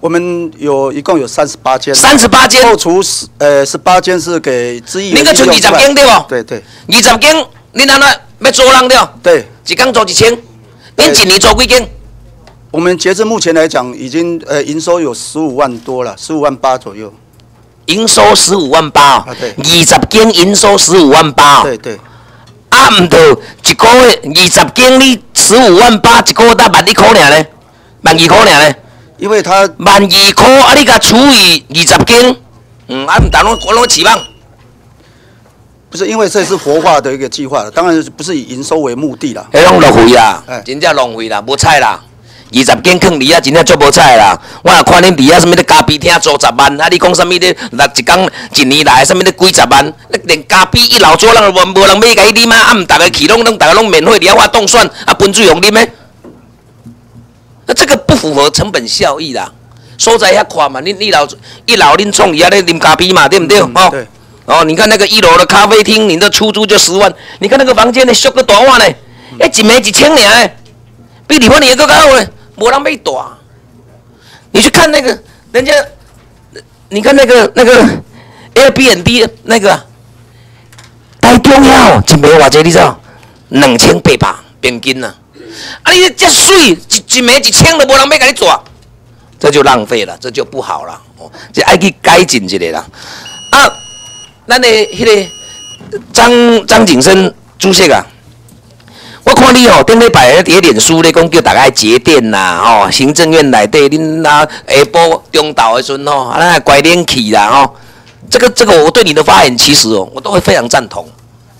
[SPEAKER 5] 我们有一共有三十八间，
[SPEAKER 6] 三十八间，
[SPEAKER 5] 扣除十呃十八间是给知议员
[SPEAKER 6] 恁个剩二十间对不？
[SPEAKER 5] 对对
[SPEAKER 6] 二十间，你安怎要租人了？
[SPEAKER 5] 对，
[SPEAKER 6] 一工租一千，恁一年租几间？
[SPEAKER 5] 我们截至目前来讲，已经呃营收有十五万多了，十五万八左右。
[SPEAKER 6] 营收十五万八二十间营收十五万八哦，
[SPEAKER 5] 对对，
[SPEAKER 6] 啊毋到一个月二十间你十五万八，一个月才万二块尔呢？万二块尔呢？
[SPEAKER 5] 因为他
[SPEAKER 6] 万二块啊，你甲除以二十间，嗯，啊毋但拢我拢期望，
[SPEAKER 5] 不是因为这是活化的一个计划，当然不是以营收为目的啦。
[SPEAKER 6] 迄拢浪费啦
[SPEAKER 5] 哎，
[SPEAKER 6] 真正浪费啦，无菜啦。二十间坑里啊，真正足无彩啦！我也看恁伫啊什物咧咖啡厅租十万，啊，你讲什物咧六一工一年来什物咧几十万，你连咖啡一楼做人无无人买甲伊啉啊，啊毋逐个去拢拢逐个拢免费伫遐发冻蒜，啊分水用啉诶。啊这个不符合成本效益啦。所在遐看嘛，恁一楼一楼恁创伊啊咧啉咖啡嘛，对毋对？吼、
[SPEAKER 5] 嗯对
[SPEAKER 6] 哦，你看那个一楼的咖啡厅，你的出租就十万。你看那个房间的修个大万呢，哎，一枚一千年，比你婚你个高呢，无人买大。你去看那个人家，你看那个那个 Airbnb 那个，太重要，一枚偌济你知道？两千八百平均呐。啊，你这水一一枚一千都无人买给你做，这就浪费了，这就不好了。哦，这爱去改进一下啦。啊，咱的迄个张张景生主席啊，我看你哦，顶礼拜咧伫脸书咧讲叫大家节电呐，吼，行政院内底恁啊下晡中昼的时阵吼，啊咱乖点去啦，吼，这个这个我对你的发言其实哦，我都会非常赞同。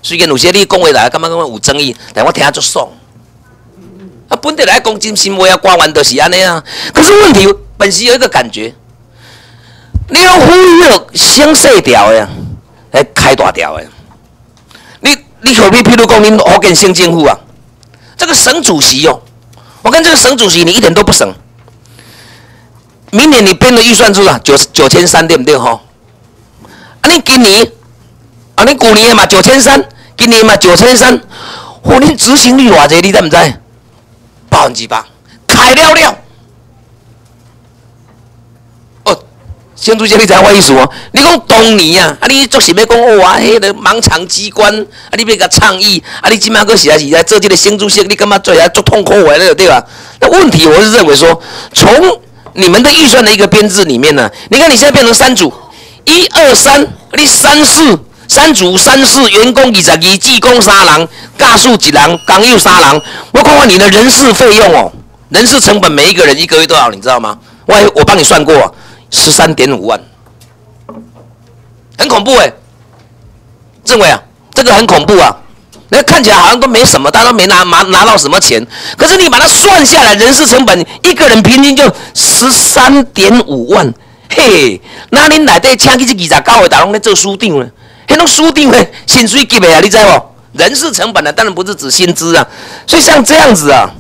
[SPEAKER 6] 虽然有些你讲话来，感觉感觉有争议，但我听下足爽。啊，本地来讲真心话啊，官员都是安尼啊。可是问题，本身有一个感觉，你要呼吁先细条的，来开大条的。你你何必譬如讲，恁福建省政府啊，这个省主席哦，我看这个省主席你一点都不省。明年你编的预算是啊，九九千三对不对哈？啊，你今年啊，你去年嘛九千三，今年嘛九千三，嚯，你执行率偌济，你知不知？百分之百，开了了。先主席，你知我意思无？你讲当年啊，啊，你做是要讲哇，迄个盲肠机关，啊，你要甲倡议，啊，你即摆个是啊？是来做这个新主席，你干嘛做来做痛苦话了，对吧？那问题我是认为说，从你们的预算的一个编制里面呢，你看你现在变成三组，一二三，你三四。三组三四员工二十二，技工三人，家属一人，工友三人。我看看你的人事费用哦，人事成本每一个人一个月多少？你知道吗？我我帮你算过，十三点五万，很恐怖哎。政委啊，这个很恐怖啊。那看起来好像都没什么，大家都没拿拿拿到什么钱。可是你把它算下来，人事成本一个人平均就十三点五万。嘿，那恁内底请去这二十九个大拢在做书长呢？那种书定的薪水级别啊，你知不？人事成本呢，当然不是指薪资啊。所以像这样子啊，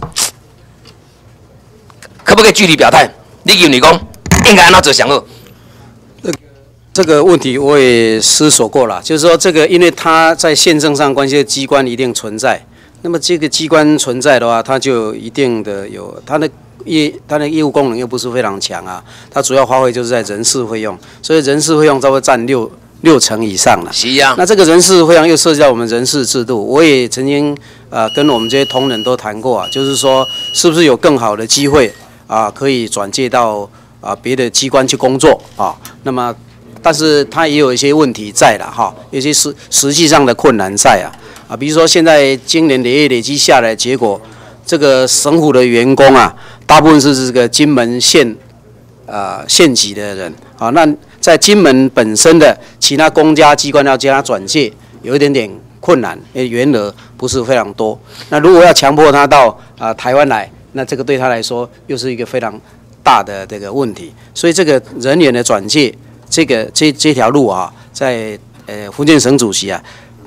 [SPEAKER 6] 可不可以具体表态？你有你讲，应该按照想哦。
[SPEAKER 1] 这个问题我也思索过了，就是说这个，因为他在宪政上关系的机关一定存在，那么这个机关存在的话，它就一定的有它的业，它的业务功能又不是非常强啊。它主要花费就是在人事费用，所以人事费用差不多占六。六成以上了，
[SPEAKER 6] 是啊。
[SPEAKER 1] 那这个人事费用又涉及到我们人事制度，我也曾经呃跟我们这些同仁都谈过啊，就是说是不是有更好的机会啊，可以转介到啊别的机关去工作啊？那么，但是他也有一些问题在了哈，有些实实际上的困难在啊啊，比如说现在今年累累积下来，结果这个省府的员工啊，大部分是这个金门县啊县级的人啊，那。在金门本身的其他公家机关要将他转介，有一点点困难，因为员额不是非常多。那如果要强迫他到啊台湾来，那这个对他来说又是一个非常大的这个问题。所以这个人员的转介，这个这这条路啊，在呃福建省主席啊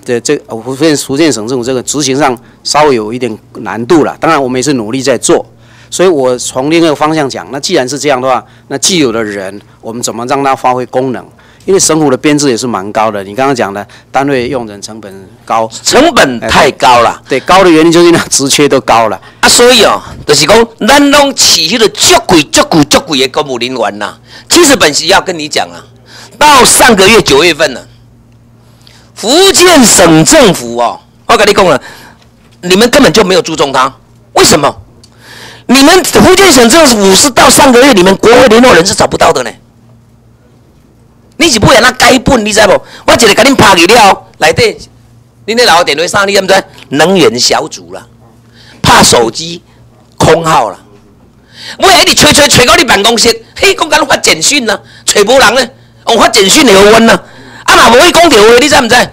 [SPEAKER 1] 的这福建福建省政府这个执行上稍微有一点难度了。当然我们也是努力在做。所以我从另一个方向讲，那既然是这样的话，那既有的人，我们怎么让他发挥功能？因为省府的编制也是蛮高的。你刚刚讲的单位用人成本高，
[SPEAKER 6] 成本太高了。
[SPEAKER 1] 对，高的原因就是那职缺都高了。
[SPEAKER 6] 啊，所以哦，就是讲，咱拢起迄个足贵、足贵、足贵的公务人员呐。其实本席要跟你讲啊，到上个月九月份呢，福建省政府哦，我跟你讲了，你们根本就没有注重他，为什么？你们福建省政府是到上个月，你们国会联络人是找不到的呢。你是不然那改本，你知不？我一日给恁拍去了，内底，恁那老电话啥？你知不知？能源小组了，拍手机空号了。我还一直吹吹吹到你办公室，嘿，讲敢发简讯呢，吹无人呢，我发简讯何温呢？啊，那无去讲电话，你知不知？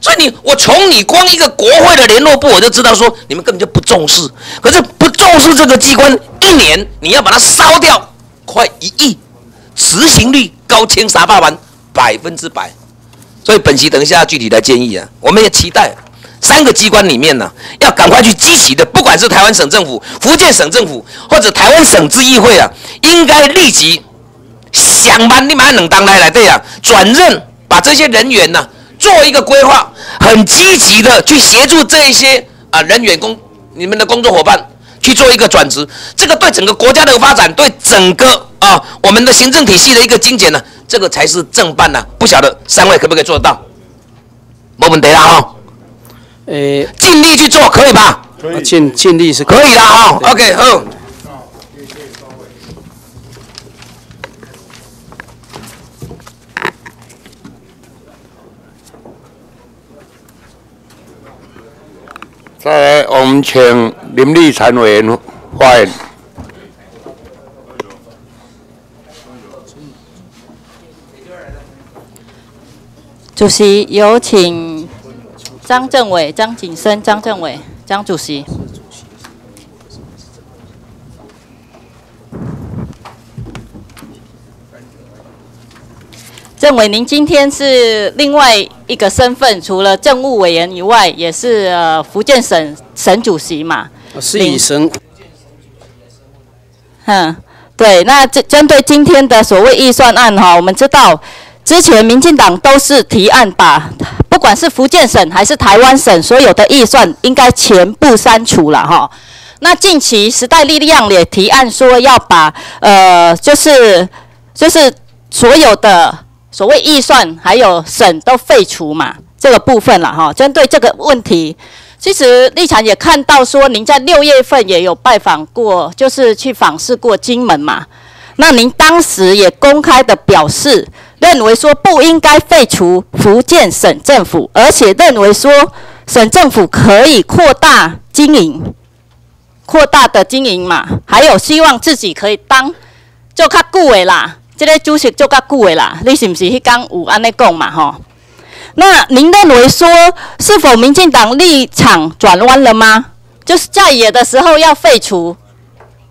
[SPEAKER 6] 所以你，我从你光一个国会的联络部，我就知道说你们根本就不重视。可是不重视这个机关，一年你要把它烧掉，快一亿，执行率高千三百万，百分之百。所以本期等一下具体的建议啊，我们也期待三个机关里面呢，要赶快去积极的，不管是台湾省政府、福建省政府或者台湾省治议会啊，应该立即想办你马两当来来对啊，转任。把这些人员呢做一个规划，很积极的去协助这一些啊人员工你们的工作伙伴去做一个转职，这个对整个国家的发展，对整个啊我们的行政体系的一个精简呢，这个才是正办呢。不晓得三位可不可以做得到？没问题啦哈，
[SPEAKER 1] 诶，
[SPEAKER 6] 尽力去做可以吧？
[SPEAKER 1] 尽尽力是
[SPEAKER 6] 可以的哈。OK 好。
[SPEAKER 2] 再来，我们请林立禅委员发言。
[SPEAKER 7] 主席有请张政委、张景生、张政委、张主席。政委，您今天是另外一个身份，除了政务委员以外，也是呃福建省省主席嘛？
[SPEAKER 1] 是以省。
[SPEAKER 7] 嗯，对。那针针对今天的所谓预算案哈，我们知道之前民进党都是提案把不管是福建省还是台湾省所有的预算应该全部删除了哈。那近期时代力量也提案说要把呃就是就是所有的。所谓预算还有省都废除嘛，这个部分了哈。针对这个问题，其实立场也看到说，您在六月份也有拜访过，就是去访视过金门嘛。那您当时也公开的表示，认为说不应该废除福建省政府，而且认为说省政府可以扩大经营，扩大的经营嘛，还有希望自己可以当就较久的啦。这个主席做较久的啦，你是不是迄讲有安尼讲嘛？吼，那您认为说，是否民进党立场转弯了吗？就是在野的时候要废除，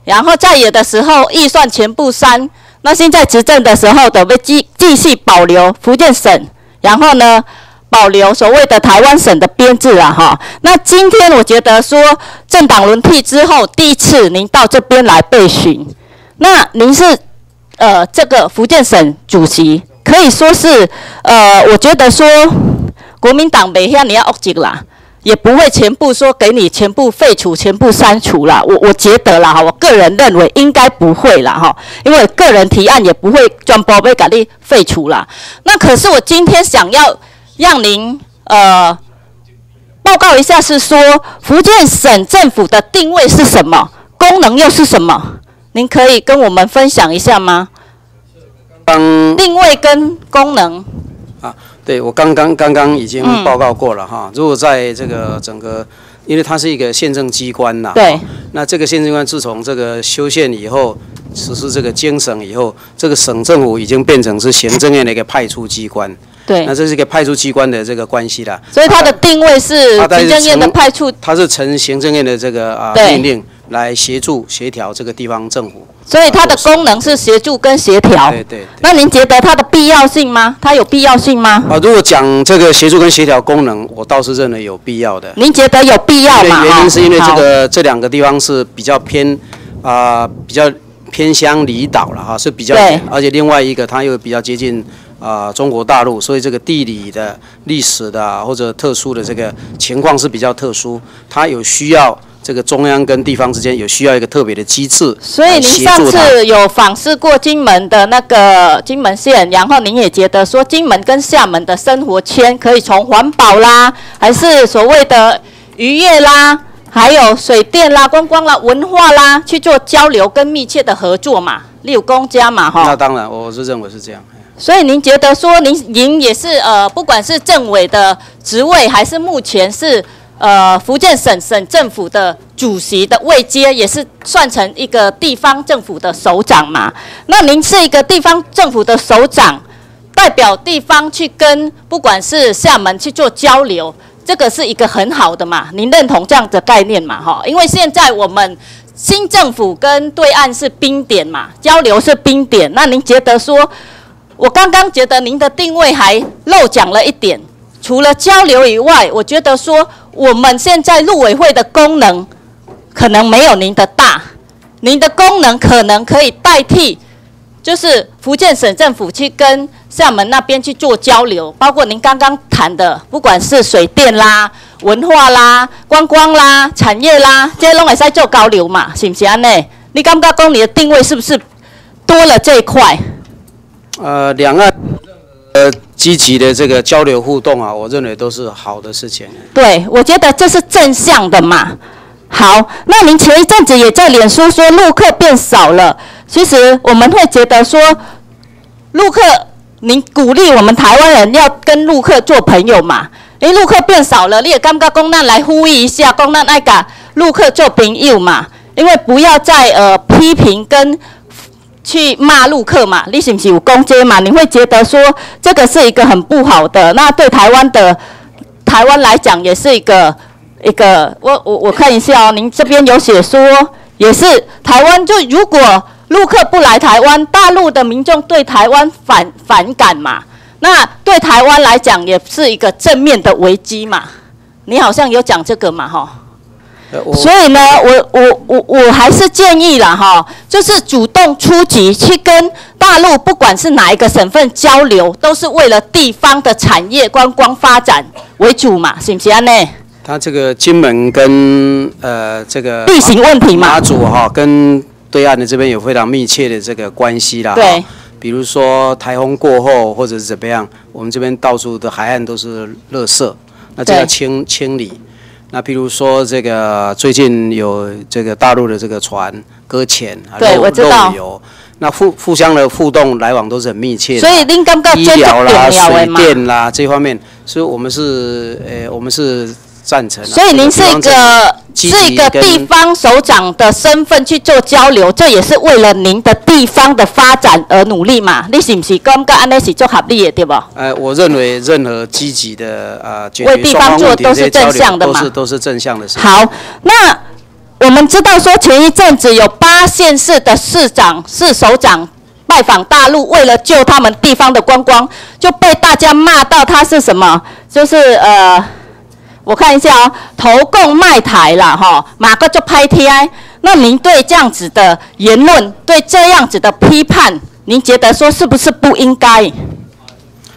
[SPEAKER 7] 然后在野的时候预算全部删，那现在执政的时候准备继继续保留福建省，然后呢，保留所谓的台湾省的编制啊，哈。那今天我觉得说，政党轮替之后第一次您到这边来备询，那您是？呃，这个福建省主席可以说是，呃，我觉得说国民党每天你要恶极啦，也不会全部说给你全部废除、全部删除啦。我我觉得啦，我个人认为应该不会啦哈，因为个人提案也不会全部被给你废除啦。那可是我今天想要让您呃报告一下，是说福建省政府的定位是什么，功能又是什么？您可以跟我们分享一下吗？定位跟功能
[SPEAKER 1] 啊，对我刚刚刚刚已经报告过了哈。如果在这个整个，因为它是一个宪政机关呐，
[SPEAKER 7] 对，
[SPEAKER 1] 那这个宪政机关自从这个修宪以后，实施这个京省以后，这个省政府已经变成是行政院的一个派出机关，
[SPEAKER 7] 对，
[SPEAKER 1] 那这是一个派出机关的这个关系啦。
[SPEAKER 7] 所以它的定位是行政院的派出，
[SPEAKER 1] 它是承行政院的这个啊命令。来协助协调这个地方政府，
[SPEAKER 7] 所以它的功能是协助跟协调。
[SPEAKER 1] 对对。
[SPEAKER 7] 那您觉得它的必要性吗？它有必要性吗？
[SPEAKER 1] 啊，如果讲这个协助跟协调功能，我倒是认为有必要的。
[SPEAKER 7] 您觉得有必要吗？
[SPEAKER 1] 原因是因为这个这两个地方是比较偏啊，比较偏乡离岛了哈，是比较远，而且另外一个它又比较接近啊中国大陆，所以这个地理的历史的或者特殊的这个情况是比较特殊，它有需要。这个中央跟地方之间有需要一个特别的机制，
[SPEAKER 7] 所以您上次有访视过金门的那个金门县，然后您也觉得说金门跟厦门的生活圈可以从环保啦，还是所谓的渔业啦，还有水电啦、观光啦、文化啦去做交流跟密切的合作嘛，例如公家嘛，哈。
[SPEAKER 1] 那当然，我是认为是这样。
[SPEAKER 7] 所以您觉得说您您也是呃，不管是政委的职位，还是目前是。呃，福建省省政府的主席的位阶也是算成一个地方政府的首长嘛？那您是一个地方政府的首长，代表地方去跟不管是厦门去做交流，这个是一个很好的嘛？您认同这样的概念嘛？哈，因为现在我们新政府跟对岸是冰点嘛，交流是冰点。那您觉得说，我刚刚觉得您的定位还漏讲了一点。除了交流以外，我觉得说我们现在陆委会的功能可能没有您的大，您的功能可能可以代替就是福建省政府去跟厦门那边去做交流，包括您刚刚谈的，不管是水电啦、文化啦、观光啦、产业啦，这些拢会使做交流嘛，是不是安内？你感觉讲你的定位是不是多了这一块？
[SPEAKER 1] 呃，两岸呃积极的这个交流互动啊，我认为都是好的事情。
[SPEAKER 7] 对，我觉得这是正向的嘛。好，那您前一阵子也在脸书说陆客变少了，其实我们会觉得说，陆客，您鼓励我们台湾人要跟陆客做朋友嘛？因为陆客变少了，你也刚刚公难来呼吁一下，公难爱甲陆客做朋友嘛？因为不要再呃批评跟去骂陆客嘛，你是不是有攻击嘛？你会觉得说这个是一个很不好的，那对台湾的台湾来讲也是一个一个，我我我看一下哦，您这边有写说也是台湾就如果陆客不来台湾，大陆的民众对台湾反反感嘛，那对台湾来讲也是一个正面的危机嘛。你好像有讲这个嘛，哈。所以呢，我我我我还是建议了，哈，就是主动出击去跟大陆，不管是哪一个省份交流，都是为了地方的产业观光发展为主嘛，是不是安呢？
[SPEAKER 1] 他这个金门跟呃这个
[SPEAKER 7] 地形问题嘛
[SPEAKER 1] 马祖哈跟对岸的这边有非常密切的这个关系啦。
[SPEAKER 7] 对，
[SPEAKER 1] 比如说台风过后或者是怎么样，我们这边到处的海岸都是垃圾，那这
[SPEAKER 7] 对
[SPEAKER 1] 要清清理。那譬如说这个最近有这个大陆的这个船搁浅漏
[SPEAKER 7] 我知道
[SPEAKER 1] 漏油，那互互相的互动来往都是很密切的。
[SPEAKER 7] 所以您感觉
[SPEAKER 1] 医疗啦、水？电啦这方面，所以我们是呃我们是赞成啊。
[SPEAKER 7] 所以您是一个
[SPEAKER 1] 积
[SPEAKER 7] 是一个地方首长的身份去做交流，这也是为了您的地方的发展而努力嘛？你是不是刚刚安尼是做合理的对不？
[SPEAKER 1] 呃，我认为任何积极的呃
[SPEAKER 7] 为地方做都是正向的嘛
[SPEAKER 1] 都是都是正向的事情。
[SPEAKER 7] 好，那我们知道说前一阵子有八县市的市长、市首长拜访大陆，为了救他们地方的观光，就被大家骂到他是什么？就是呃，我看一下哦，投共卖台啦，哈，马哥就拍 TI。那您对这样子的言论，对这样子的批判，您觉得说是不是不应该？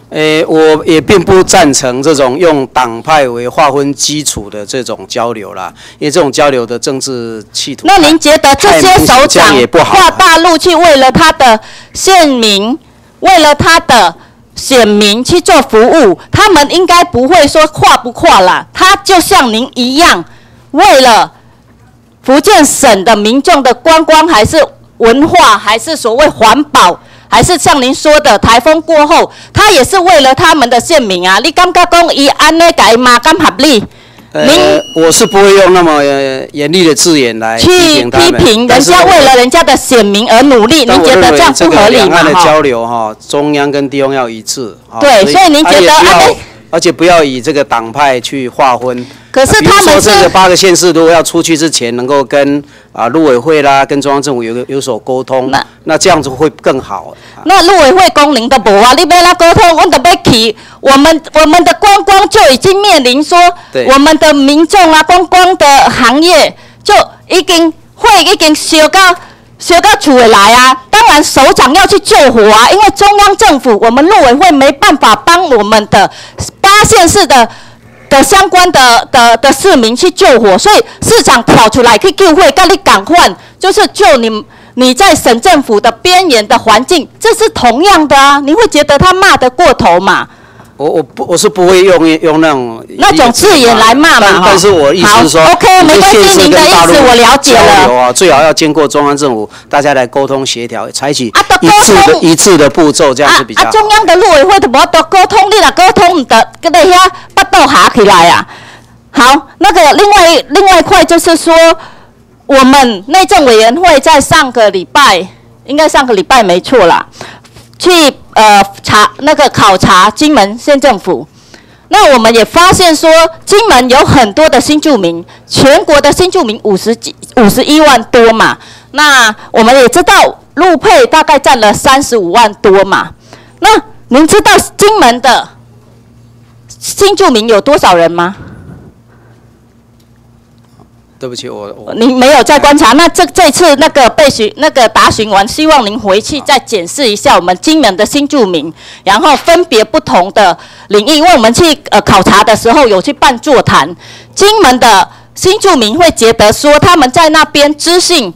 [SPEAKER 1] 呃，我也并不赞成这种用党派为划分基础的这种交流啦，因为这种交流的政治企图。
[SPEAKER 7] 那您觉得这些首长跨大陆去为了他的县民，为了他的选民去做服务，他们应该不会说跨不跨啦，他就像您一样，为了福建省的民众的观光还是文化，还是所谓环保。还是像您说的，台风过后，他也是为了他们的县民啊！你感觉讲伊安尼改嘛，敢合理？
[SPEAKER 1] 呃
[SPEAKER 7] 您，
[SPEAKER 1] 我是不会用那么呃严厉的字眼来批
[SPEAKER 7] 去。批评人家为了人家的选民而努力，您觉得这样不合理吗？
[SPEAKER 1] 个两岸的交流哈，中央跟地方要一致。
[SPEAKER 7] 对所以您觉得啊哎
[SPEAKER 1] 而且不要以这个党派去划分。
[SPEAKER 7] 可是他们是
[SPEAKER 1] 说这个八个县市，如果要出去之前，能够跟啊陆委会啦、跟中央政府有个有所沟通，
[SPEAKER 7] 那
[SPEAKER 1] 那这样子会更好。啊
[SPEAKER 7] 那陆委会功能都无啊，你要来沟通，我们要去，我们我们的观光就已经面临说
[SPEAKER 1] 对，
[SPEAKER 7] 我们的民众啊，观光的行业就已经会已经烧到烧到厝里来啊。当然，首长要去救火啊，因为中央政府我们陆委会没办法帮我们的八县市的。的相关的的的市民去救火，所以市长跳出来去救火，跟你赶快就是救你你在省政府的边缘的环境，这是同样的啊，你会觉得他骂得过头嘛？
[SPEAKER 1] 我我不我是不会用用那种
[SPEAKER 7] 那种字眼来骂嘛哈
[SPEAKER 1] 但但是我意思是说
[SPEAKER 7] 好，OK，没关系您的意思我了解了
[SPEAKER 1] 最好要经过中央政府，大家来沟通协调，采取一致的一致的步骤，这样子比较
[SPEAKER 7] 啊啊！中央的陆委会都无得沟通，你若沟通唔得，跟那遐巴肚下起来啊。好，那个另外另外一块就是说，我们内政委员会在上个礼拜，应该上个礼拜没错啦，去呃查那个考察金门县政府。那我们也发现说，金门有很多的新住民，全国的新住民五十几、五十一万多嘛。那我们也知道，陆配大概占了三十五万多嘛。那您知道金门的新住民有多少人吗？
[SPEAKER 1] 对不起，我我
[SPEAKER 7] 您没有在观察，那这这次那个被询那个答询完，希望您回去再检视一下我们金门的新住民，然后分别不同的领域，因为我们去呃考察的时候有去办座谈，金门的新住民会觉得说他们在那边资讯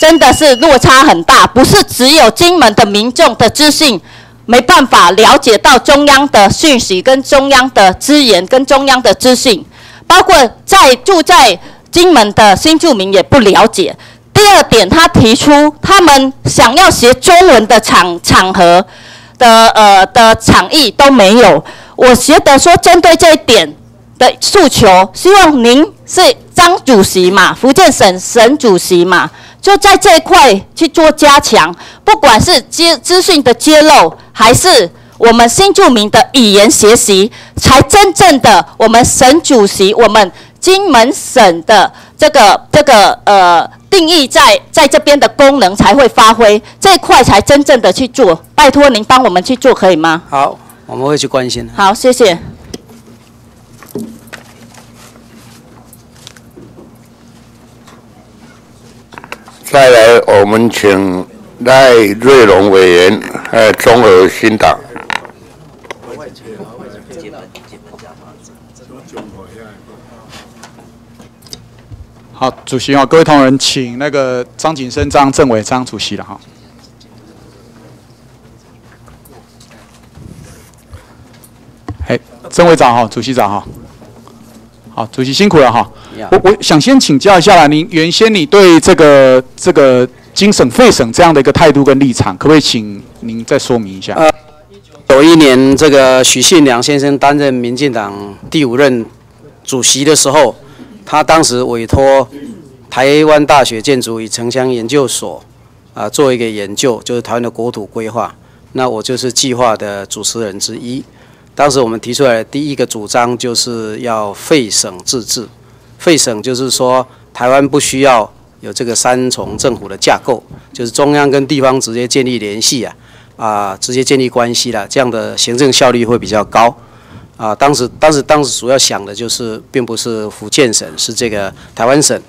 [SPEAKER 7] 真的是落差很大，不是只有金门的民众的资讯没办法了解到中央的讯息跟中央的资源跟中央的资讯，包括在住在。金门的新住民也不了解。第二点，他提出他们想要学中文的场场合的呃的场域都没有。我觉得说，针对这一点的诉求，希望您是张主席嘛，福建省省主席嘛，就在这一块去做加强，不管是接资讯的揭露，还是我们新住民的语言学习，才真正的我们省主席我们。金门省的这个这个呃定义在在这边的功能才会发挥这一块才真正的去做，拜托您帮我们去做可以吗？
[SPEAKER 1] 好，我们会去关心。
[SPEAKER 7] 好，谢谢。
[SPEAKER 2] 再来，我们请赖瑞龙委员，呃，综合新党。
[SPEAKER 8] 好，主席啊，各位同仁，请那个张景生、张政委、张主席了哈。哎，政委长哈，主席长哈。好，主席辛苦了哈。我我想先请教一下啦，您原先你对这个这个京省费省这样的一个态度跟立场，可不可以请您再说明一下？呃，
[SPEAKER 1] 有一年这个许信良先生担任民进党第五任主席的时候。他当时委托台湾大学建筑与城乡研究所啊做一个研究，就是台湾的国土规划。那我就是计划的主持人之一。当时我们提出来的第一个主张就是要废省自治。废省就是说台湾不需要有这个三重政府的架构，就是中央跟地方直接建立联系啊啊，直接建立关系了，这样的行政效率会比较高。啊，当时当时当时主要想的就是，并不是福建省，是这个台湾省，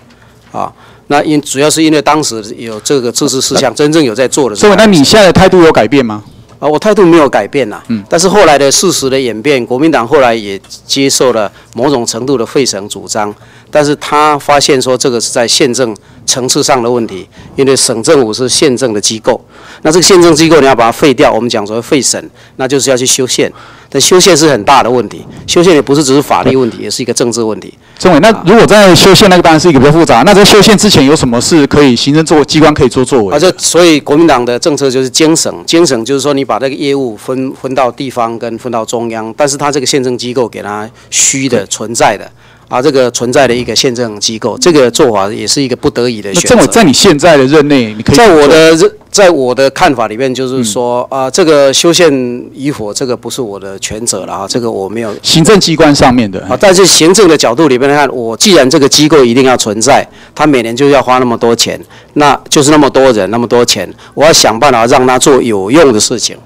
[SPEAKER 1] 啊，那因主要是因为当时有这个自治事项，真正有在做的。
[SPEAKER 8] 时候，那你现在的态度有改变吗？
[SPEAKER 1] 啊，我态度没有改变呐。嗯。但是后来的事实的演变，国民党后来也接受了某种程度的费省主张，但是他发现说这个是在宪政层次上的问题，因为省政府是宪政的机构，那这个宪政机构你要把它废掉，我们讲说废省，那就是要去修宪。但修宪是很大的问题，修宪也不是只是法律问题，也是一个政治问题。
[SPEAKER 8] 政委，那如果在修宪那个当然是一个比较复杂。那在修宪之前有什么事可以行政做机关可以做作为？
[SPEAKER 1] 啊，这所以国民党的政策就是精省，精省就是说你把这个业务分分到地方跟分到中央，但是他这个宪政机构给他虚的存在的。啊，这个存在的一个宪政机构，这个做法也是一个不得已的选择。
[SPEAKER 8] 在你现在的任内，你可以
[SPEAKER 1] 在我的任，在我的看法里面，就是说啊，这个修宪与否，这个不是我的权责了啊，这个我没有。
[SPEAKER 8] 行政机关上面的
[SPEAKER 1] 啊，但是行政的角度里面来看，我既然这个机构一定要存在，他每年就要花那么多钱，那就是那么多人，那么多钱，我要想办法让他做有用的事情。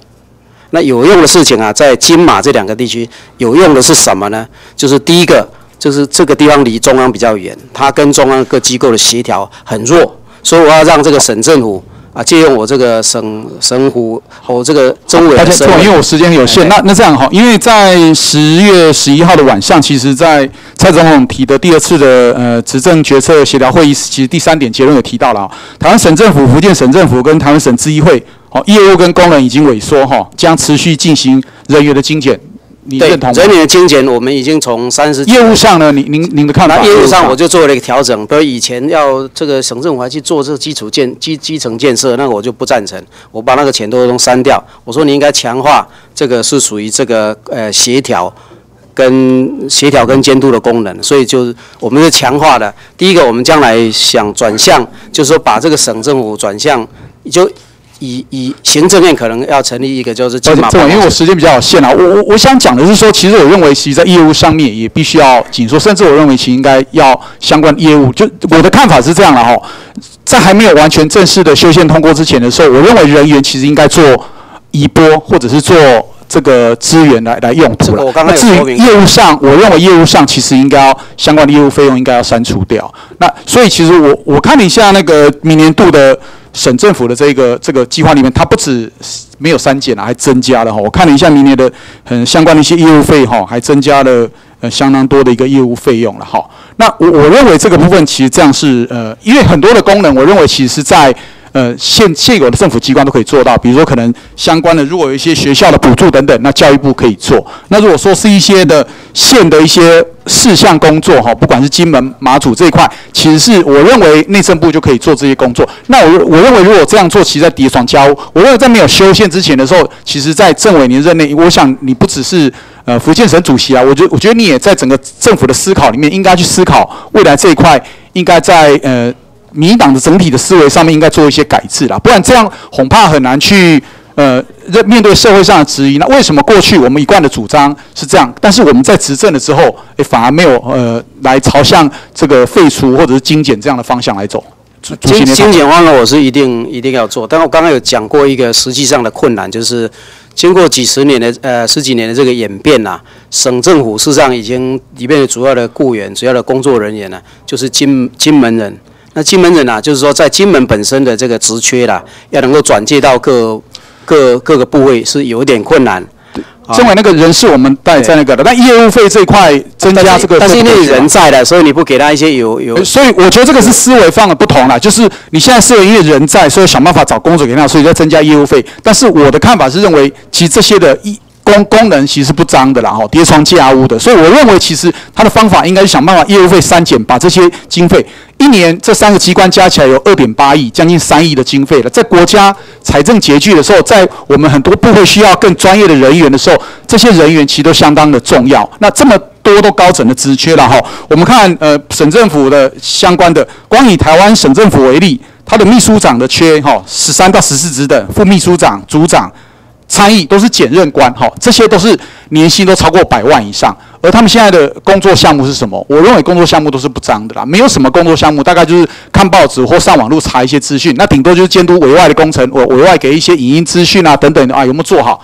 [SPEAKER 1] 那有用的事情啊，在金马这两个地区，有用的是什么呢？就是第一个。就是这个地方离中央比较远，它跟中央各机构的协调很弱，所以我要让这个省政府啊借用我这个省省府我这个中委。
[SPEAKER 8] 抱歉，因为我时间有限，那那这样哈，因为在十月十一号的晚上，其实在蔡总统提的第二次的呃执政决策协调会议，其实第三点结论也提到了啊，台湾省政府、福建省政府跟台湾省咨议会，哦业务跟功能已经萎缩哈，将持续进行人员的精简。你认同
[SPEAKER 1] 人民的精简，我们已经从三十
[SPEAKER 8] 业务上呢，您您您的看法？
[SPEAKER 1] 业务上我就做了一个调整，比如以前要这个省政府还去做这个基础建基基层建设，那个我就不赞成，我把那个钱都都删掉。我说你应该强化这个是属于这个呃协调跟协调跟监督的功能，所以就是我们是强化的。第一个，我们将来想转向，就是说把这个省政府转向就。以以行政院可能要成立一个就是金马
[SPEAKER 8] 因为我时间比较有限啊，我我我想讲的是说，其实我认为其实在业务上面也必须要紧缩，甚至我认为其实应该要相关业务。就我的看法是这样的哈，在还没有完全正式的修宪通过之前的时候，我认为人员其实应该做移拨或者是做。这个资源来来用途了。
[SPEAKER 1] 我刚刚
[SPEAKER 8] 至于业务上，我认为业务上其实应该要相关的业务费用应该要删除掉。那所以其实我我看了一下那个明年度的省政府的这个这个计划里面，它不止没有删减了，还增加了哈。我看了一下明年的很相关的一些业务费哈，还增加了呃相当多的一个业务费用了哈。那我我认为这个部分其实这样是呃，因为很多的功能，我认为其实是在。呃，现现有的政府机关都可以做到，比如说可能相关的，如果有一些学校的补助等等，那教育部可以做。那如果说是一些的县的一些事项工作，哈，不管是金门、马祖这一块，其实是我认为内政部就可以做这些工作。那我我认为如果这样做，其实在叠床架屋。我认为在没有修宪之前的时候，其实在政委年任内，我想你不只是呃福建省主席啊，我觉我觉得你也在整个政府的思考里面，应该去思考未来这一块应该在呃。民党的整体的思维上面应该做一些改制啦，不然这样恐怕很难去呃面对社会上的质疑。那为什么过去我们一贯的主张是这样，但是我们在执政了之后，诶反而没有呃来朝向这个废除或者是精简这样的方向来走？
[SPEAKER 1] 精精简方案我是一定一定要做，但我刚刚有讲过一个实际上的困难，就是经过几十年的呃十几年的这个演变呐，省政府事实上已经里面的主要的雇员、主要的工作人员呢，就是金金门人。那金门人啊，就是说在金门本身的这个职缺啦，要能够转介到各各各个部位是有一点困难。
[SPEAKER 8] 政委那个人是我们带在那个的，但业务费这一块增加这个，
[SPEAKER 1] 但是因为人在的，所以你不给他一些有有，
[SPEAKER 8] 所以我觉得这个是思维方的不同了。就是你现在思维因为人在，所以想办法找工作给他，所以要增加业务费。但是我的看法是认为，其实这些的一。功功能其实不脏的啦，哈，叠床架屋的，所以我认为其实他的方法应该是想办法业务费删减，把这些经费一年这三个机关加起来有二点八亿，将近三亿的经费了，在国家财政拮据的时候，在我们很多部会需要更专业的人员的时候，这些人员其实都相当的重要。那这么多都高层的职缺了哈，我们看呃省政府的相关的，光以台湾省政府为例，它的秘书长的缺哈十三到十四职的，副秘书长、组长。参议都是检任官，哈，这些都是年薪都超过百万以上。而他们现在的工作项目是什么？我认为工作项目都是不脏的啦，没有什么工作项目，大概就是看报纸或上网络查一些资讯。那顶多就是监督委外的工程，我委外给一些影音资讯啊等等的啊，有没有做好？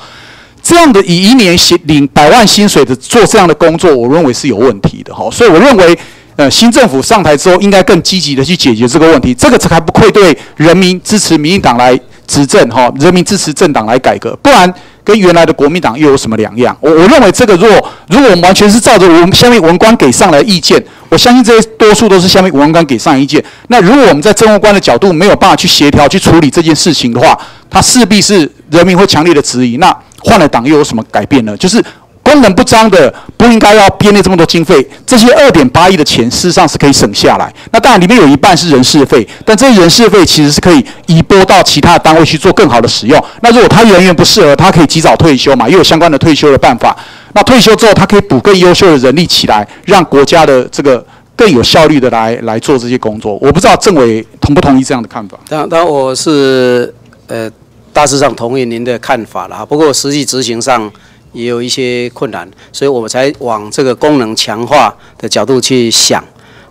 [SPEAKER 8] 这样的以一年薪领百万薪水的做这样的工作，我认为是有问题的，哈。所以我认为，呃，新政府上台之后，应该更积极的去解决这个问题，这个才不愧对人民支持民进党来。执政哈，人民支持政党来改革，不然跟原来的国民党又有什么两样？我我认为这个若如果我们完全是照着我们下面文官给上来的意见，我相信这些多数都是下面文官给上意见。那如果我们在政务官的角度没有办法去协调去处理这件事情的话，他势必是人民会强烈的质疑。那换了党又有什么改变呢？就是。功能不彰的，不应该要编列这么多经费。这些二点八亿的钱，事实上是可以省下来。那当然里面有一半是人事费，但这些人事费其实是可以移拨到其他的单位去做更好的使用。那如果他人员不适合，他可以及早退休嘛，又有相关的退休的办法。那退休之后，他可以补更优秀的人力起来，让国家的这个更有效率的来来做这些工作。我不知道政委同不同意这样的看法？
[SPEAKER 1] 当当然我是呃大致上同意您的看法了。不过实际执行上。也有一些困难，所以我们才往这个功能强化的角度去想。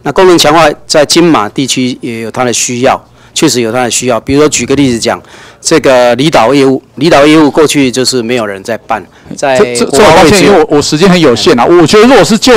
[SPEAKER 1] 那功能强化在金马地区也有它的需要，确实有它的需要。比如说举个例子讲，这个离岛业务，[LAUGHS] 离岛业务过去就是没有人在办，在
[SPEAKER 8] 这这抱歉，因为我我时间很有限啊。我觉得如果是就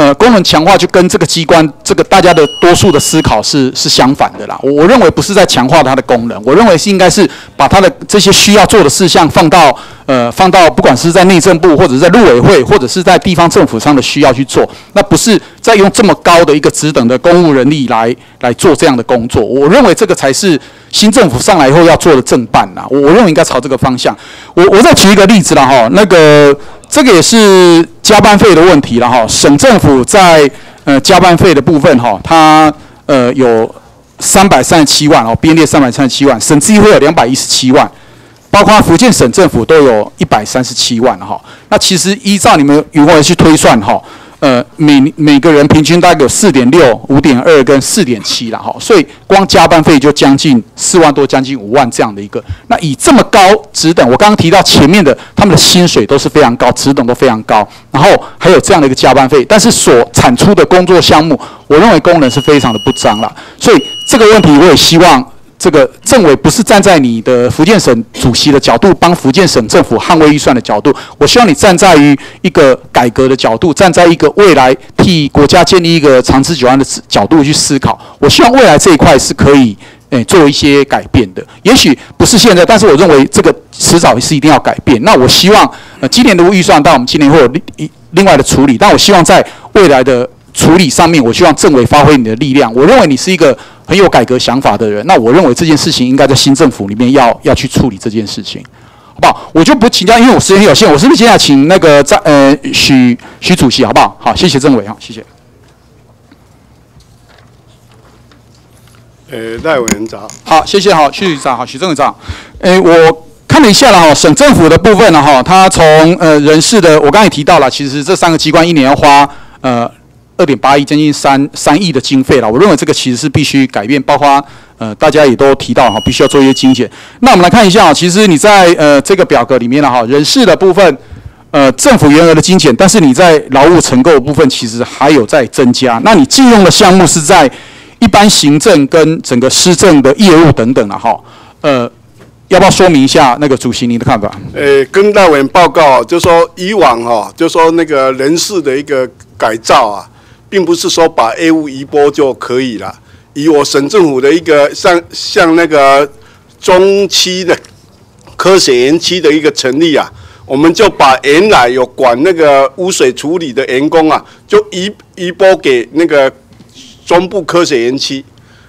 [SPEAKER 8] 呃，功能强化就跟这个机关这个大家的多数的思考是是相反的啦。我认为不是在强化它的功能，我认为是应该是把它的这些需要做的事项放到呃放到不管是在内政部或者在陆委会或者是在地方政府上的需要去做，那不是在用这么高的一个职等的公务人力来来做这样的工作。我认为这个才是新政府上来以后要做的正办呐。我我认为应该朝这个方向。我我再举一个例子了哈，那个。这个也是加班费的问题了哈，省政府在呃加班费的部分哈，它呃有三百三十七万哦，编列三百三十七万，省自议会有两百一十七万，包括福建省政府都有一百三十七万哈。那其实依照你们如何去推算哈？呃，每每个人平均大概有四点六、五点二跟四点七了哈，所以光加班费就将近四万多，将近五万这样的一个。那以这么高职等，我刚刚提到前面的他们的薪水都是非常高，职等都非常高，然后还有这样的一个加班费，但是所产出的工作项目，我认为功能是非常的不彰了。所以这个问题我也希望这个政委不是站在你的福建省主席的角度，帮福建省政府捍卫预算的角度，我希望你站在于一个改革的角度，站在一个未来替国家建立一个长治久安的角度去思考。我希望未来这一块是可以诶做一些改变的，也许不是现在，但是我认为这个迟早是一定要改变。那我希望呃今年的预算，到我们今年会有另另外的处理，但我希望在未来的处理上面，我希望政委发挥你的力量。我认为你是一个。很有改革想法的人，那我认为这件事情应该在新政府里面要要去处理这件事情，好不好？我就不请教，因为我时间有限，我是不是现在请那个在呃许许主席，好不好？好，谢谢政委，好，谢谢。
[SPEAKER 4] 呃，赖委员长，
[SPEAKER 8] 好，谢谢，好，许长，好，许政委长，诶，我看了一下了哈，省政府的部分了哈，他从呃人事的，我刚才也提到了，其实这三个机关一年要花呃。二点八亿，将近三三亿的经费了。我认为这个其实是必须改变，包括呃，大家也都提到哈，必须要做一些精简。那我们来看一下，其实你在呃这个表格里面了哈，人事的部分，呃，政府员额的精简，但是你在劳务承购部分其实还有在增加。那你禁用的项目是在一般行政跟整个施政的业务等等了哈。呃，要不要说明一下那个主席您的看法？
[SPEAKER 4] 呃，跟大委员报告，就说以往哈，就说那个人事的一个改造啊。并不是说把 A 物移拨就可以了。以我省政府的一个像像那个中期的科学园区的一个成立啊，我们就把原来有管那个污水处理的员工啊，就移移拨给那个中部科学园区。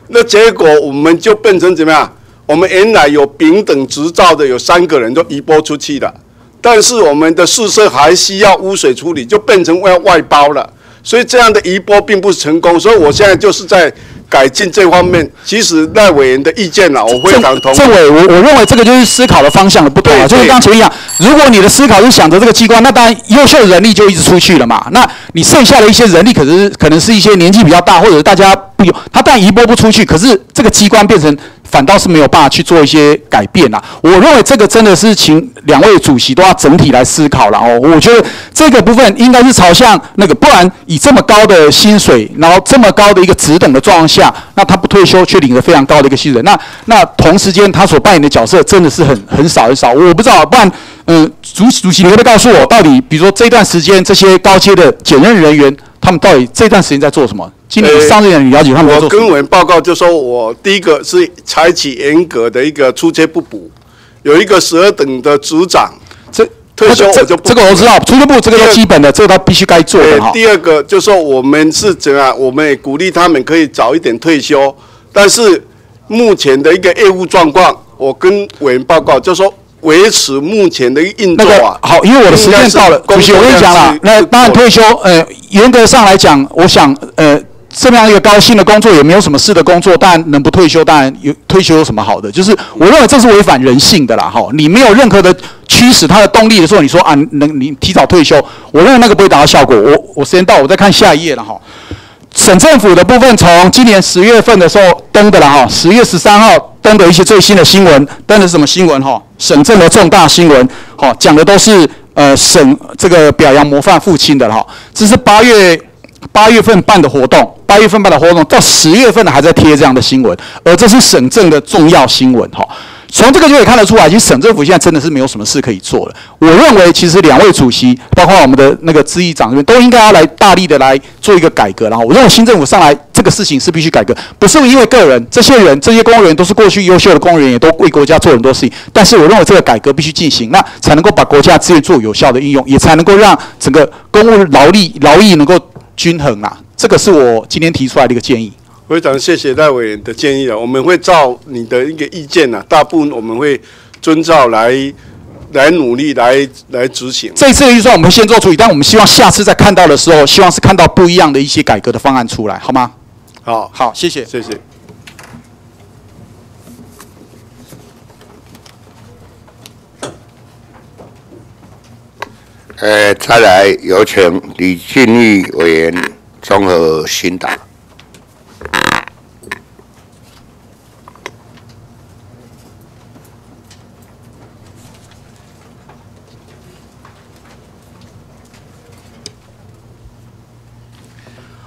[SPEAKER 4] 那结果我们就变成怎么样？我们原来有丙等执照的有三个人都移拨出去了，但是我们的宿舍还需要污水处理，就变成外外包了。所以这样的移拨并不成功，所以我现在就是在改进这方面。其实赖委员的意见呢，我非常同意。
[SPEAKER 8] 政委，我我认为这个就是思考的方向的不对啊。就是刚前面讲，如果你的思考是想着这个机关，那当然优秀的人力就一直出去了嘛。那你剩下的一些人力，可是可能是一些年纪比较大，或者是大家不有，他但移拨不出去，可是这个机关变成。反倒是没有办法去做一些改变啦。我认为这个真的是请两位主席都要整体来思考了哦。我觉得这个部分应该是朝向那个，不然以这么高的薪水，然后这么高的一个职等的状况下，那他不退休却领着非常高的一个薪水，那那同时间他所扮演的角色真的是很很少很少。我不知道，不然嗯，主主席你可不可以告诉我，到底比如说这段时间这些高阶的检任人员，他们到底这段时间在做什么？今年上任你了解他们
[SPEAKER 4] 我跟委员报告就说，我第一个是采取严格的一个出缺不补，有一个十二等的组长，这退休我就
[SPEAKER 8] 这个我知道，出缺不这个是基本的，这个他必须该做的哈。
[SPEAKER 4] 第二个就说我们是怎样，我们也鼓励他们可以早一点退休，但是目前的一个业务状况，我跟委员报告就说维持目前的运作啊。
[SPEAKER 8] 好，因为我的时间到了，主席我跟你讲了，那当然退休，呃，严格上来讲，我想，呃。这么样一个高薪的工作，也没有什么事的工作，当然能不退休，当然有退休有什么好的？就是我认为这是违反人性的啦，哈！你没有任何的驱使他的动力的时候，你说啊，能你提早退休，我认为那个不会达到效果。我我时间到，我再看下一页了哈。省政府的部分，从今年十月份的时候登的了哈，十月十三号登的一些最新的新闻，登的什么新闻哈？省政的重大新闻，哈，讲的都是呃省这个表扬模范父亲的哈。这是八月。八月份办的活动，八月份办的活动到十月份还在贴这样的新闻，而这是省政的重要新闻哈。从这个就可以看得出来，其实省政府现在真的是没有什么事可以做了。我认为，其实两位主席，包括我们的那个资议长这边，都应该要来大力的来做一个改革。然后，我认为新政府上来，这个事情是必须改革，不是因为个人，这些人，这些公务员都是过去优秀的公务员，也都为国家做很多事情。但是，我认为这个改革必须进行，那才能够把国家资源做有效的应用，也才能够让整个公务劳力劳役能够。均衡啊，这个是我今天提出来的一个建议。
[SPEAKER 4] 非常谢谢戴委员的建议啊，我们会照你的一个意见啊，大部分我们会遵照来来努力来来执行。
[SPEAKER 8] 这次的预算我们先做处理，但我们希望下次再看到的时候，希望是看到不一样的一些改革的方案出来，好吗？
[SPEAKER 4] 好，
[SPEAKER 8] 好，谢谢，
[SPEAKER 4] 谢谢。
[SPEAKER 2] 呃，再来有请李俊义委员综合询答。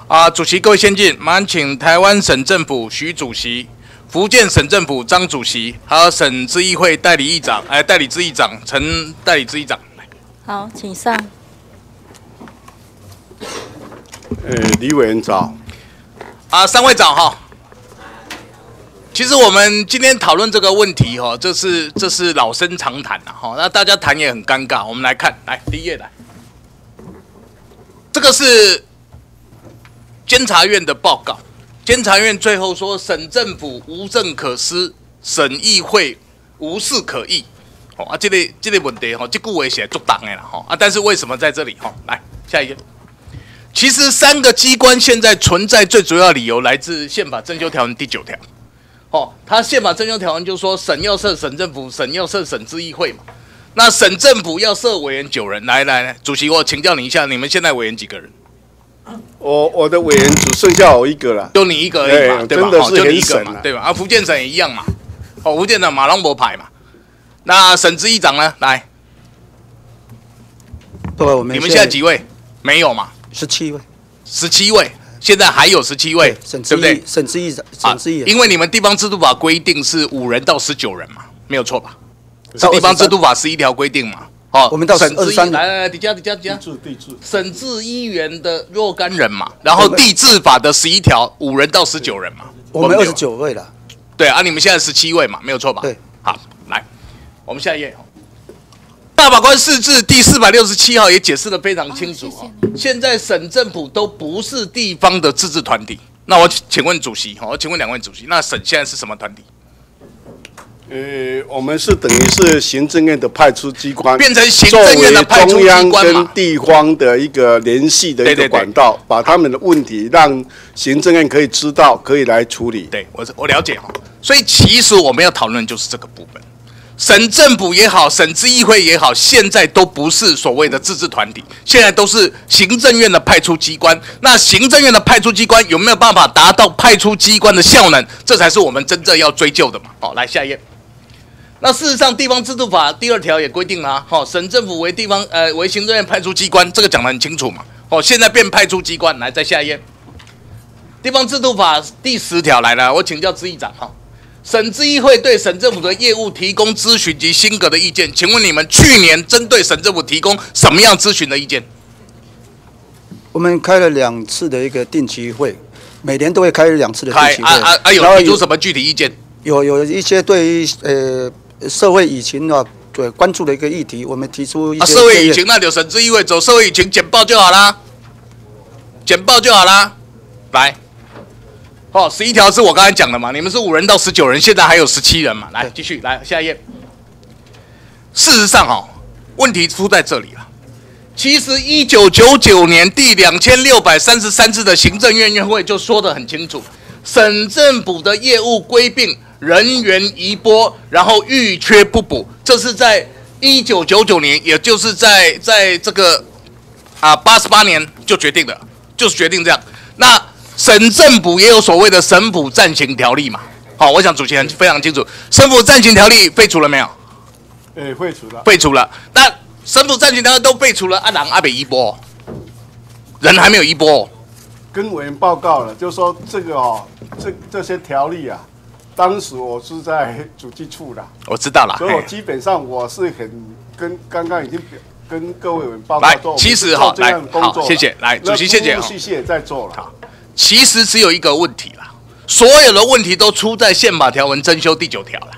[SPEAKER 9] 啊，主席，各位先进，麻烦请台湾省政府徐主席。福建省政府张主席，还有省咨议会代理议长，哎，代理咨议长陈代理咨议长。
[SPEAKER 7] 好，请上。
[SPEAKER 4] 呃，李委员早。
[SPEAKER 9] 啊，三位早哈。其实我们今天讨论这个问题哈，这是这是老生常谈了哈。那大家谈也很尴尬。我们来看，来第一页来，这个是监察院的报告。监察院最后说，省政府无政可施，省议会无事可议。哦啊，这个这个问题哈，这句话写作党的了哈啊。但是为什么在这里哈？来下一页。其实三个机关现在存在最主要理由来自宪法增修条文第九条。哦，他宪法增修条文就说省要设省政府，省要设省咨议会嘛。那省政府要设委员九人。来来来，主席，我请教你一下，你们现在委员几个人？
[SPEAKER 4] 我我的委员只剩下我一个了，
[SPEAKER 9] 就你一个而已嘛，对吧？
[SPEAKER 4] 好，
[SPEAKER 9] 就你一个嘛，对吧？啊，福建省也一样嘛，哦，福建省马龙博牌嘛。那省咨议长呢？来，
[SPEAKER 5] 各位，我们
[SPEAKER 9] 你们现在几位？没有嘛？
[SPEAKER 5] 十七位，
[SPEAKER 9] 十七位，现在还有十七位，对不对？
[SPEAKER 5] 省咨议长，省咨议，
[SPEAKER 9] 因为你们地方制度法规定是五人到十九人嘛，没有错吧？是地方制度法十一条规定嘛。
[SPEAKER 5] 哦，我们到
[SPEAKER 9] 省
[SPEAKER 5] 二三
[SPEAKER 9] 来来来，底下底下底下，
[SPEAKER 4] 地质地质，
[SPEAKER 9] 省治议员的若干人嘛，然后地质法的十一条五人到十九人嘛，
[SPEAKER 5] 我们二十九位了。
[SPEAKER 9] 对啊，你们现在十七位嘛，没有错吧？
[SPEAKER 5] 对，
[SPEAKER 9] 好，来，我们下一页。大法官释字第四百六十七号也解释的非常清楚啊。现在省政府都不是地方的自治团体，那我请问主席，我请问两位主席，那省现在是什么团体？
[SPEAKER 4] 呃，我们是等于是行政院的派出机关，
[SPEAKER 9] 变成行政院的派出机关
[SPEAKER 4] 中央跟地方的一个联系的一个管道，把他们的问题让行政院可以知道，可以来处理。
[SPEAKER 9] 对我我了解哈，所以其实我们要讨论就是这个部分。省政府也好，省咨议会也好，现在都不是所谓的自治团体，现在都是行政院的派出机关。那行政院的派出机关有没有办法达到派出机关的效能？这才是我们真正要追究的嘛。好，来下一页。那事实上，《地方制度法》第二条也规定了，哈，省政府为地方呃为行政院派出机关，这个讲得很清楚嘛。哦，现在变派出机关，来再下一页，《地方制度法》第十条来了，我请教咨议长哈，省咨议会对省政府的业务提供咨询及新格的意见，请问你们去年针对省政府提供什么样咨询的意见？
[SPEAKER 5] 我们开了两次的一个定期会，每年都会开两次的定期会，
[SPEAKER 9] 啊啊啊！有提出什么具体意见？
[SPEAKER 5] 有有一些对于呃。社会舆情啊，对关注的一个议题，我们提出一些。
[SPEAKER 9] 社会舆情那就省咨议会走社会舆情简报就好啦，简报就好啦。来，哦，十一条是我刚才讲的嘛，你们是五人到十九人，现在还有十七人嘛，来继续来下一页。事实上，哈，问题出在这里了。其实，一九九九年第两千六百三十三次的行政院院会就说得很清楚，省政府的业务归并。人员移拨，然后预缺不补，这是在一九九九年，也就是在在这个啊八十八年就决定的，就是决定这样。那省政府也有所谓的省府暂行条例嘛？好，我想主持人非常清楚，省府暂行条例废除了没有？
[SPEAKER 4] 哎，废除了。
[SPEAKER 9] 废除了。那省府暂行条例都废除了，阿郎阿北移拨，人还没有移拨。
[SPEAKER 4] 跟委员报告了，就说这个哦，这这些条例啊。当时我是在主计处的，
[SPEAKER 9] 我知道了，
[SPEAKER 4] 所以我基本上我是很跟刚刚已经跟各位委员报告
[SPEAKER 9] 来，其实哈，来好，谢谢，来主席谢谢，
[SPEAKER 4] 谢谢在做了。
[SPEAKER 9] 其实只有一个问题啦，所有的问题都出在宪法条文增修第九条了，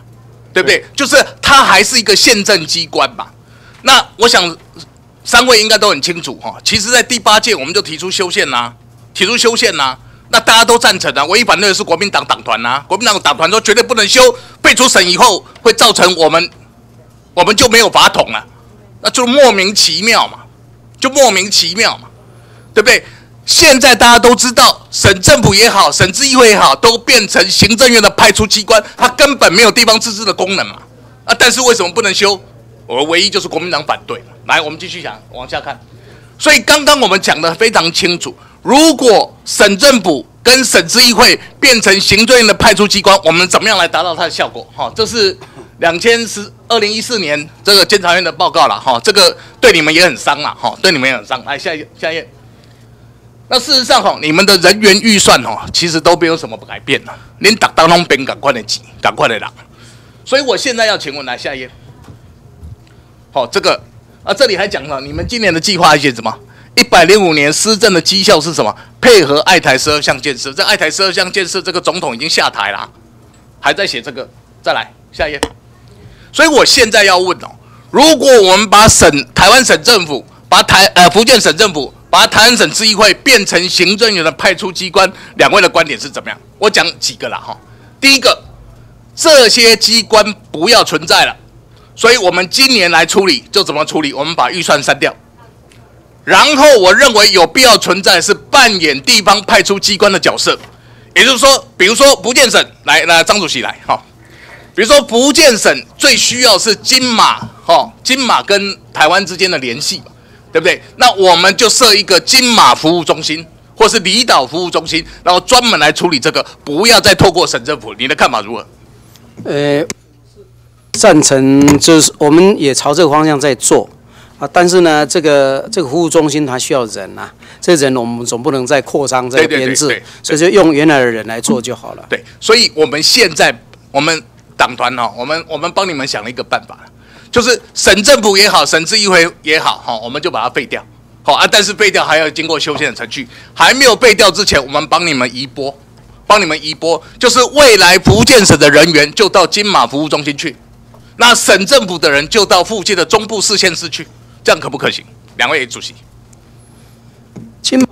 [SPEAKER 9] 对不对？就是它还是一个宪政机关嘛。那我想三位应该都很清楚哈，其实，在第八届我们就提出修宪啦，提出修宪啦。那大家都赞成啊，唯一反对的是国民党党团呐。国民党党团说绝对不能修，废除省以后会造成我们，我们就没有法统了，那就莫名其妙嘛，就莫名其妙嘛，对不对？现在大家都知道，省政府也好，省咨议会也好，都变成行政院的派出机关，它根本没有地方自治的功能嘛。啊，但是为什么不能修？我唯一就是国民党反对。来，我们继续讲，往下看。所以刚刚我们讲的非常清楚。如果省政府跟省咨议会变成行政院的派出机关，我们怎么样来达到它的效果？哈，这是两千十二零一四年这个监察院的报告了。哈，这个对你们也很伤了。哈，对你们也很伤。来下一页，下一页。那事实上，哈，你们的人员预算，哈，其实都没有什么改变了。连打当拢边赶快的挤，赶快的拿。所以我现在要请问来下一页。好，这个啊，这里还讲了，你们今年的计划写什么？一百零五年施政的绩效是什么？配合爱台十二项建设。这爱台十二项建设，这个总统已经下台了，还在写这个。再来下一页。所以我现在要问哦，如果我们把省台湾省政府，把台呃福建省政府，把台湾省咨议会变成行政院的派出机关，两位的观点是怎么样？我讲几个了哈。第一个，这些机关不要存在了，所以我们今年来处理就怎么处理？我们把预算删掉。然后我认为有必要存在是扮演地方派出机关的角色，也就是说，比如说福建省来，那张主席来哈，比如说福建省最需要是金马哈，金马跟台湾之间的联系对不对？那我们就设一个金马服务中心，或是离岛服务中心，然后专门来处理这个，不要再透过省政府。你的看法如何？
[SPEAKER 1] 呃，赞成，就是我们也朝这个方向在做。啊，但是呢，这个这个服务中心它需要人啊，这人我们总不能再扩张这个编制，所以就用原来的人来做就好了。
[SPEAKER 9] 对，所以我们现在我们党团哈，我们我们帮你们想了一个办法，就是省政府也好，省治议会也好，哈，我们就把它废掉，好啊，但是废掉还要经过修宪的程序，还没有废掉之前，我们帮你们移拨，帮你们移拨，就是未来福建省的人员就到金马服务中心去，那省政府的人就到附近的中部四县市去。这样可不可行？两位主席，
[SPEAKER 1] 金马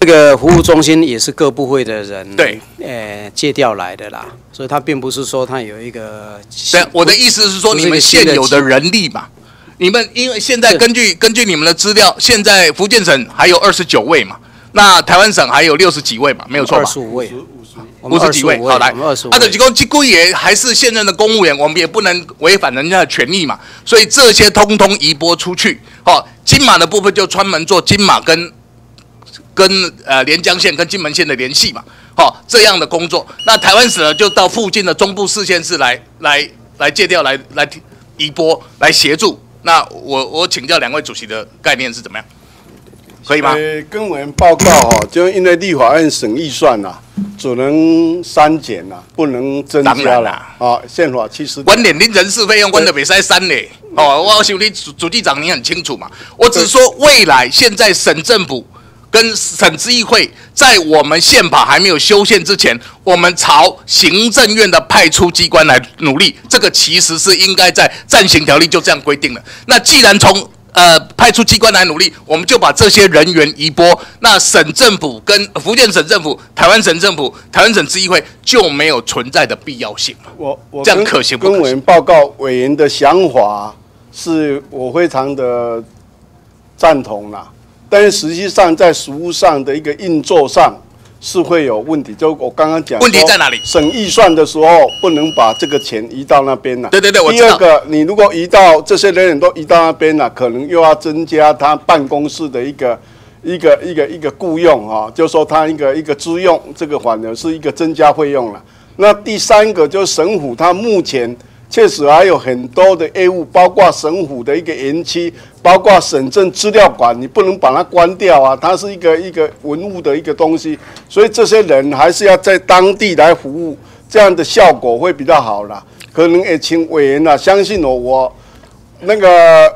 [SPEAKER 1] 这个服务中心也是各部会的人
[SPEAKER 9] 对，
[SPEAKER 1] 呃，借调来的啦，所以他并不是说他有一个。
[SPEAKER 9] 对，我的意思是说，你们现有的人力嘛，你们因为现在根据根据你们的资料，现在福建省还有二十九位嘛，那台湾省还有六十几位嘛，没有错吧？二
[SPEAKER 1] 十五位。
[SPEAKER 9] 五十几位，好来，啊，的几公几公也还是现任的公务员，我们也不能违反人家的权利嘛，所以这些通通移拨出去，好，金马的部分就专门做金马跟跟呃连江县跟金门县的联系嘛，好，这样的工作，那台湾省呢就到附近的中部四县市来来来借调来来移拨来协助，那我我请教两位主席的概念是怎么样？可以吗？
[SPEAKER 4] 呃，跟我们报告哈，就因为立法院审预算呐，只能删减呐，不能增加了啊。宪法其实
[SPEAKER 9] 观点，您人事费用关的比赛删嘞。哦，我想你主主机长你很清楚嘛。我只是说，未来现在省政府跟省咨议会，在我们宪法还没有修宪之前，我们朝行政院的派出机关来努力。这个其实是应该在暂行条例就这样规定了。那既然从呃，派出机关来努力，我们就把这些人员移拨。那省政府跟福建省政府、台湾省政府、台湾省咨议会就没有存在的必要性
[SPEAKER 4] 我我
[SPEAKER 9] 这样可行不？
[SPEAKER 4] 跟委员报告委员的想法，是我非常的赞同啦。但是实际上在实务上的一个运作上。是会有问题，就我刚刚讲，
[SPEAKER 9] 问题在哪里？
[SPEAKER 4] 省预算的时候不能把这个钱移到那边了。
[SPEAKER 9] 对对对，我
[SPEAKER 4] 第二个，你如果移到这些人员都移到那边了，可能又要增加他办公室的一个一个一个一个雇佣啊，就说他一个一个租用，这个反而是一个增加费用了。那第三个就是省府，他目前。确实还有很多的业务，包括省府的一个园区，包括省政资料馆，你不能把它关掉啊！它是一个一个文物的一个东西，所以这些人还是要在当地来服务，这样的效果会比较好啦。可能也请委员啊，相信我，我那个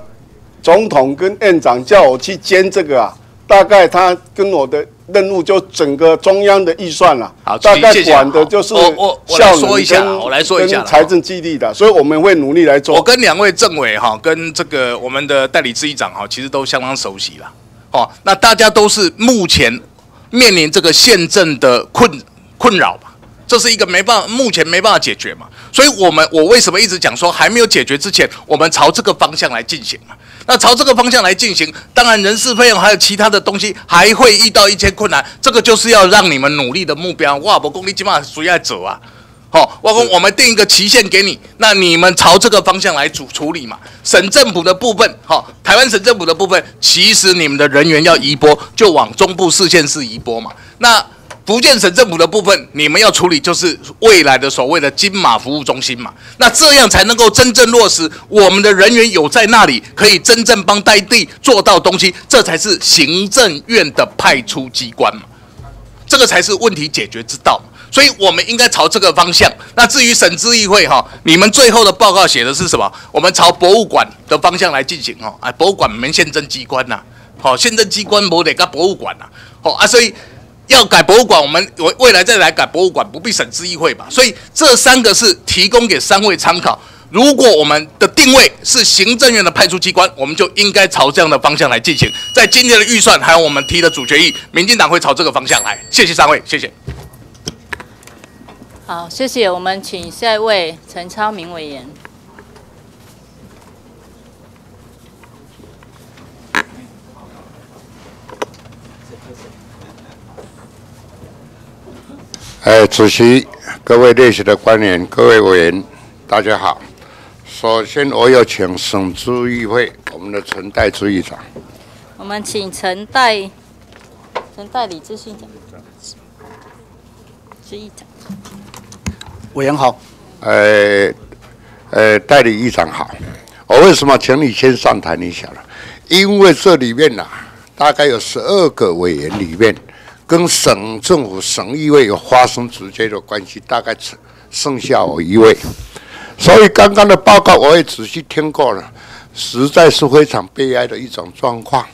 [SPEAKER 4] 总统跟院长叫我去兼这个啊，大概他跟我的。任务就整个中央的预算了，大概管的就是
[SPEAKER 9] 效能跟
[SPEAKER 4] 跟财政激励的，所以我们会努力来做。
[SPEAKER 9] 我跟两位政委哈，跟这个我们的代理司长哈，其实都相当熟悉了。哦，那大家都是目前面临这个宪政的困困扰吧？这是一个没办法，目前没办法解决嘛。所以我们我为什么一直讲说还没有解决之前，我们朝这个方向来进行嘛？那朝这个方向来进行，当然人事费用还有其他的东西还会遇到一些困难，这个就是要让你们努力的目标。哇，我公你起码属要走啊，好，我公我们定一个期限给你，那你们朝这个方向来处处理嘛。省政府的部分，好，台湾省政府的部分，其实你们的人员要移拨，就往中部四县市移拨嘛。那福建省政府的部分，你们要处理就是未来的所谓的金马服务中心嘛，那这样才能够真正落实我们的人员有在那里，可以真正帮代地做到东西，这才是行政院的派出机关嘛，这个才是问题解决之道。所以我们应该朝这个方向。那至于省资议会哈，你们最后的报告写的是什么？我们朝博物馆的方向来进行哦。哎，博物馆门宪政机关呐，好，宪政机关没得个博物馆呐，好啊，所以要改博物馆，我们未未来再来改博物馆，不必省之议会吧？所以这三个是提供给三位参考。如果我们的定位是行政院的派出机关，我们就应该朝这样的方向来进行。在今天的预算还有我们提的主决议，民进党会朝这个方向来。谢谢三位，谢谢。
[SPEAKER 10] 好，谢谢。我们请下一位陈超明委员。
[SPEAKER 11] 哎，主席，各位列席的官员，各位委员，大家好。首先，我要请省咨议会我们的陈代咨议长。
[SPEAKER 10] 我们请陈代陈代理咨询长。咨议长。
[SPEAKER 5] 委员好。
[SPEAKER 11] 呃呃，代理议长好。我为什么请你先上台一下呢？因为这里面呐，大概有十二个委员里面，跟省政府、省议会有发生直接的关系，大概剩剩下我一位。所以刚刚的报告我也仔细听过了，实在是非常悲哀的一种状况。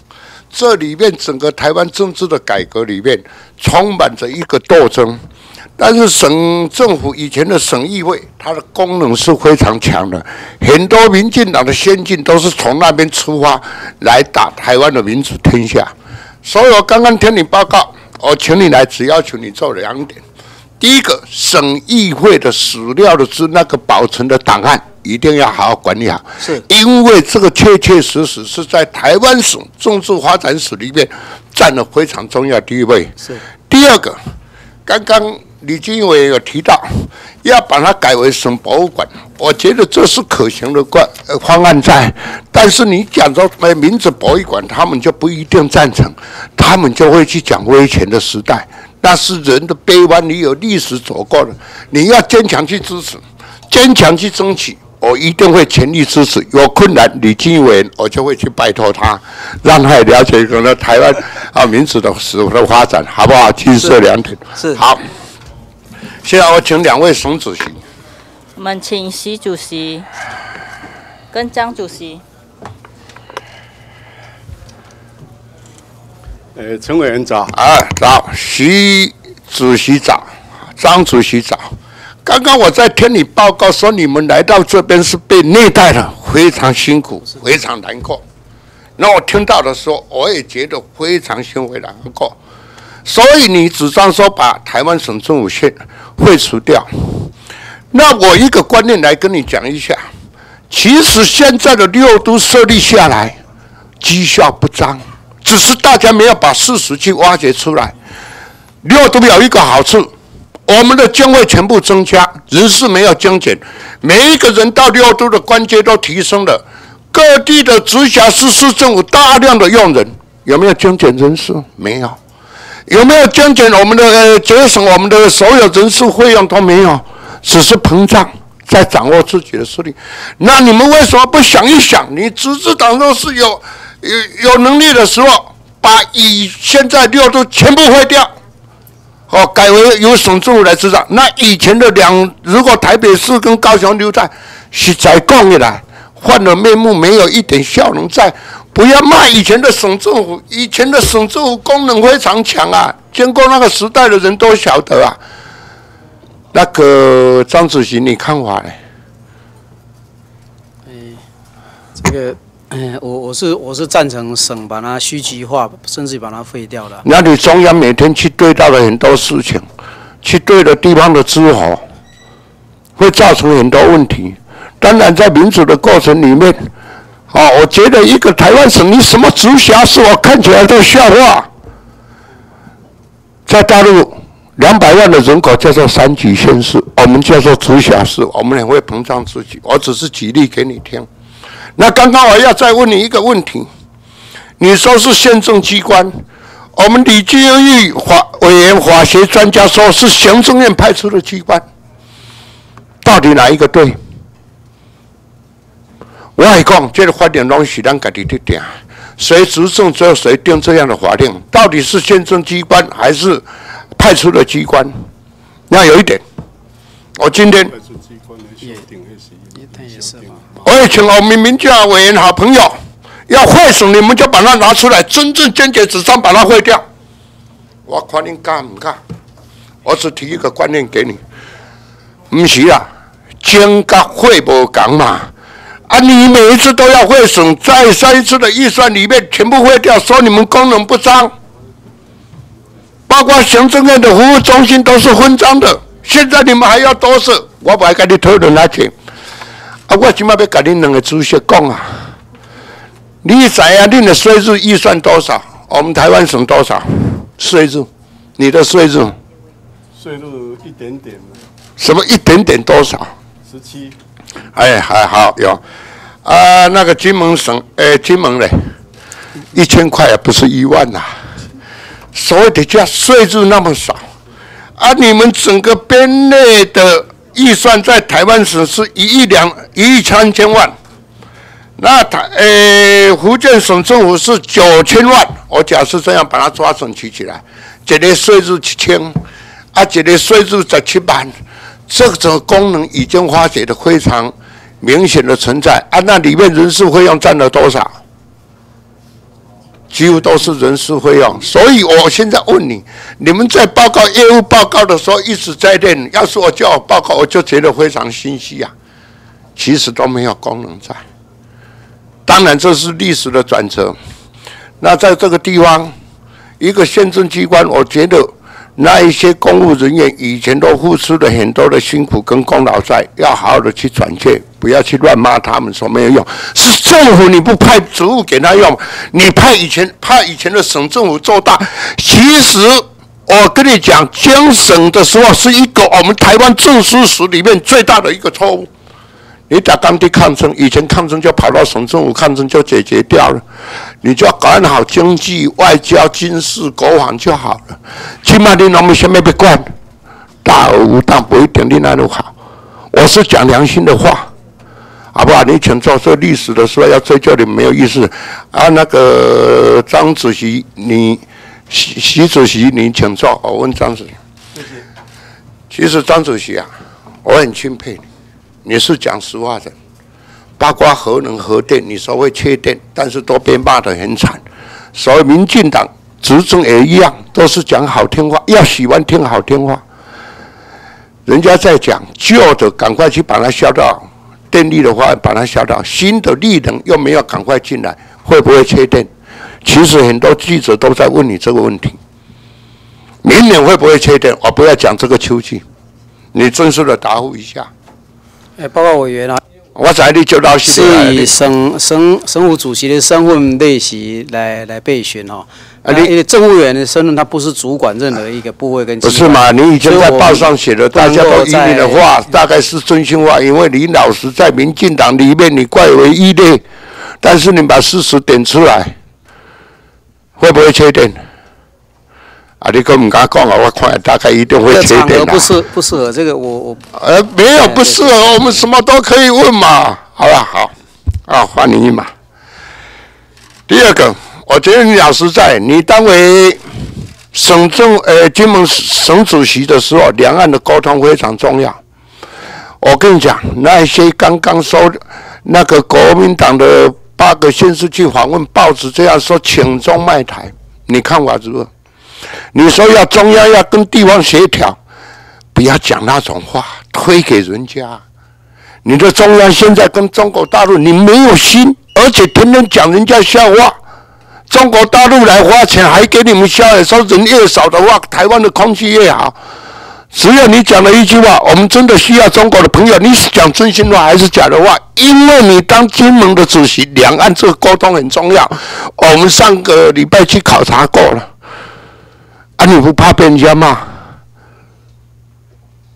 [SPEAKER 11] 这里面整个台湾政治的改革里面充满着一个斗争，但是省政府以前的省议会，它的功能是非常强的，很多民进党的先进都是从那边出发来打台湾的民主天下。所以我刚刚听你报告，我请你来，只要求你做两点。第一个，省议会的史料的资那个保存的档案一定要好好管理好，
[SPEAKER 5] 是
[SPEAKER 11] 因为这个确确实实是在台湾省政治发展史里面占了非常重要地位。
[SPEAKER 5] 是
[SPEAKER 11] 第二个，刚刚李金委有提到要把它改为省博物馆，我觉得这是可行的关呃方案在，但是你讲到呃名字博物馆，他们就不一定赞成，他们就会去讲威权的时代。那是人的悲欢，你有历史走过的，你要坚强去支持，坚强去争取，我一定会全力支持。有困难，李金委我就会去拜托他，让他也了解可能台湾啊民主的史的发展，好不好？其实这两点
[SPEAKER 5] 是
[SPEAKER 11] 好。现在我请两位省主席，
[SPEAKER 10] 我们请习主席跟张主席。
[SPEAKER 4] 呃，陈委员早。
[SPEAKER 11] 啊，早，习主席早，张主席早。刚刚我在听你报告说，你们来到这边是被虐待的，非常辛苦，非常难过。那我听到的时候，我也觉得非常欣慰难过。所以你主张说把台湾省政府先废除掉，那我一个观念来跟你讲一下。其实现在的六都设立下来，绩效不彰。只是大家没有把事实去挖掘出来。六都有一个好处，我们的经费全部增加，人事没有精简，每一个人到六都的关阶都提升了。各地的直辖市市政府大量的用人，有没有精简人事？没有。有没有精简我们的节省我们的所有人事费用都没有，只是膨胀，在掌握自己的势力。那你们为什么不想一想？你执政党若是有。有有能力的时候，把以现在六都全部废掉，哦，改为由省政府来执掌。那以前的两，如果台北市跟高雄留在，实在讲起来，换了面目，没有一点笑容在。不要骂以前的省政府，以前的省政府功能非常强啊，经过那个时代的人都晓得啊。那个张主席，你看法呢？
[SPEAKER 1] 哎，这个。[COUGHS] 嗯，我我是我是赞成省把它虚极化，甚至把它废掉的。
[SPEAKER 11] 那你中央每天去对到了很多事情，去对了地方的诸侯，会造成很多问题。当然，在民主的过程里面，啊，我觉得一个台湾省，你什么直辖市，我看起来都笑话。在大陆，两百万的人口叫做三级县市，我们叫做直辖市，我们也会膨胀自己。我只是举例给你听。那刚刚我要再问你一个问题，你说是宪政机关，我们李金玉法委员、法学专家说是行政院派出的机关，到底哪一个对？我还讲，这个法令东西咱家己去定，谁执政之后谁定这样的法令，到底是宪政机关还是派出的机关？那有一点，我今天我也请我们民进党委员好朋友，要会审你们就把它拿出来，真正坚决纸上把它会掉。我看你干不干？我只提一个观念给你，不是啊，监跟会不讲嘛？啊，你每一次都要会审，在上一次的预算里面全部会掉，说你们功能不彰，包括行政院的服务中心都是分赃的。现在你们还要多事，我不爱跟你讨论那些。啊，我起码要跟你两个主席讲啊，你知啊，你的税入预算多少？我们台湾省多少税入？你的税入？
[SPEAKER 4] 税入一点点。
[SPEAKER 11] 什么一点点多少？
[SPEAKER 4] 十七。
[SPEAKER 11] 哎，还好有。啊，那个金门省，哎，金门嘞，一千块也不是一万呐。所谓的叫税制那么少，而你们整个编内的。预算在台湾省是一亿两一亿三千万，那台呃福建省政府是九千万。我假设这样把它抓整齐起来，一个税入七千，啊，一个税入十七万，这种功能已经发觉的非常明显的存在。啊，那里面人事费用占了多少？几乎都是人事费用，所以我现在问你，你们在报告业务报告的时候一直在练，要是我叫我报告，我就觉得非常心虚啊。其实都没有功能在，当然这是历史的转折。那在这个地方，一个县政机关，我觉得。那一些公务人员以前都付出了很多的辛苦跟功劳在，要好好的去转借，不要去乱骂他们说没有用。是政府你不派职务给他用，你派以前派以前的省政府做大。其实我跟你讲，江省的时候是一个我们台湾政书史里面最大的一个错误。你打当地抗争，以前抗争就跑到省政府抗争就解决掉了，你就要管好经济、外交、军事、国防就好了。起码你那么下面被管，大而无当不一定你那都好。我是讲良心的话，好不好？你请坐，说历史的时候要追究你没有意思。啊，那个张主席，你习习主席，你请坐。我问张主席，谢谢其实张主席啊，我很钦佩你。你是讲实话的，包括核能、核电，你说会缺电，但是都被骂得很惨。所以民进党执政也一样，都是讲好听话，要喜欢听好听话。人家在讲旧的，赶快去把它消掉；电力的话，把它消掉。新的力能又没有赶快进来，会不会缺电？其实很多记者都在问你这个问题：明年会不会缺电？我不要讲这个秋季，你正式的答复一下。
[SPEAKER 1] 哎，报告委员啊，
[SPEAKER 11] 我在你就到
[SPEAKER 1] 是以省省省府主席的身份列席来来备选哦。啊，你政务员的身份，他不是主管任何一个部位跟。
[SPEAKER 11] 不是嘛？你以前在报上写的，大家都依你的话，大概是真心话。因为李老师在民进党里面，你怪为异类，但是你把事实点出来，会不会缺点？啊，你跟唔敢讲啊？我看大概一定会缺点
[SPEAKER 1] 的。不适不适合这个，我我。
[SPEAKER 11] 呃，没有不适合，我们什么都可以问嘛。好吧，好，啊，还你一马。第二个，我觉得你老实在，你当为省政呃金门省主席的时候，两岸的沟通非常重要。我跟你讲，那些刚刚说那个国民党的八个县市去访问，报纸这样说请中卖台，你看法如何？你说要中央要跟地方协调，不要讲那种话，推给人家。你的中央现在跟中国大陆，你没有心，而且天天讲人家笑话。中国大陆来花钱，还给你们笑，说人越少的话，台湾的空气越好。只要你讲了一句话，我们真的需要中国的朋友。你是讲真心话还是假的话？因为你当金门的主席，两岸这个沟通很重要。我们上个礼拜去考察过了。啊！你不怕被人家骂？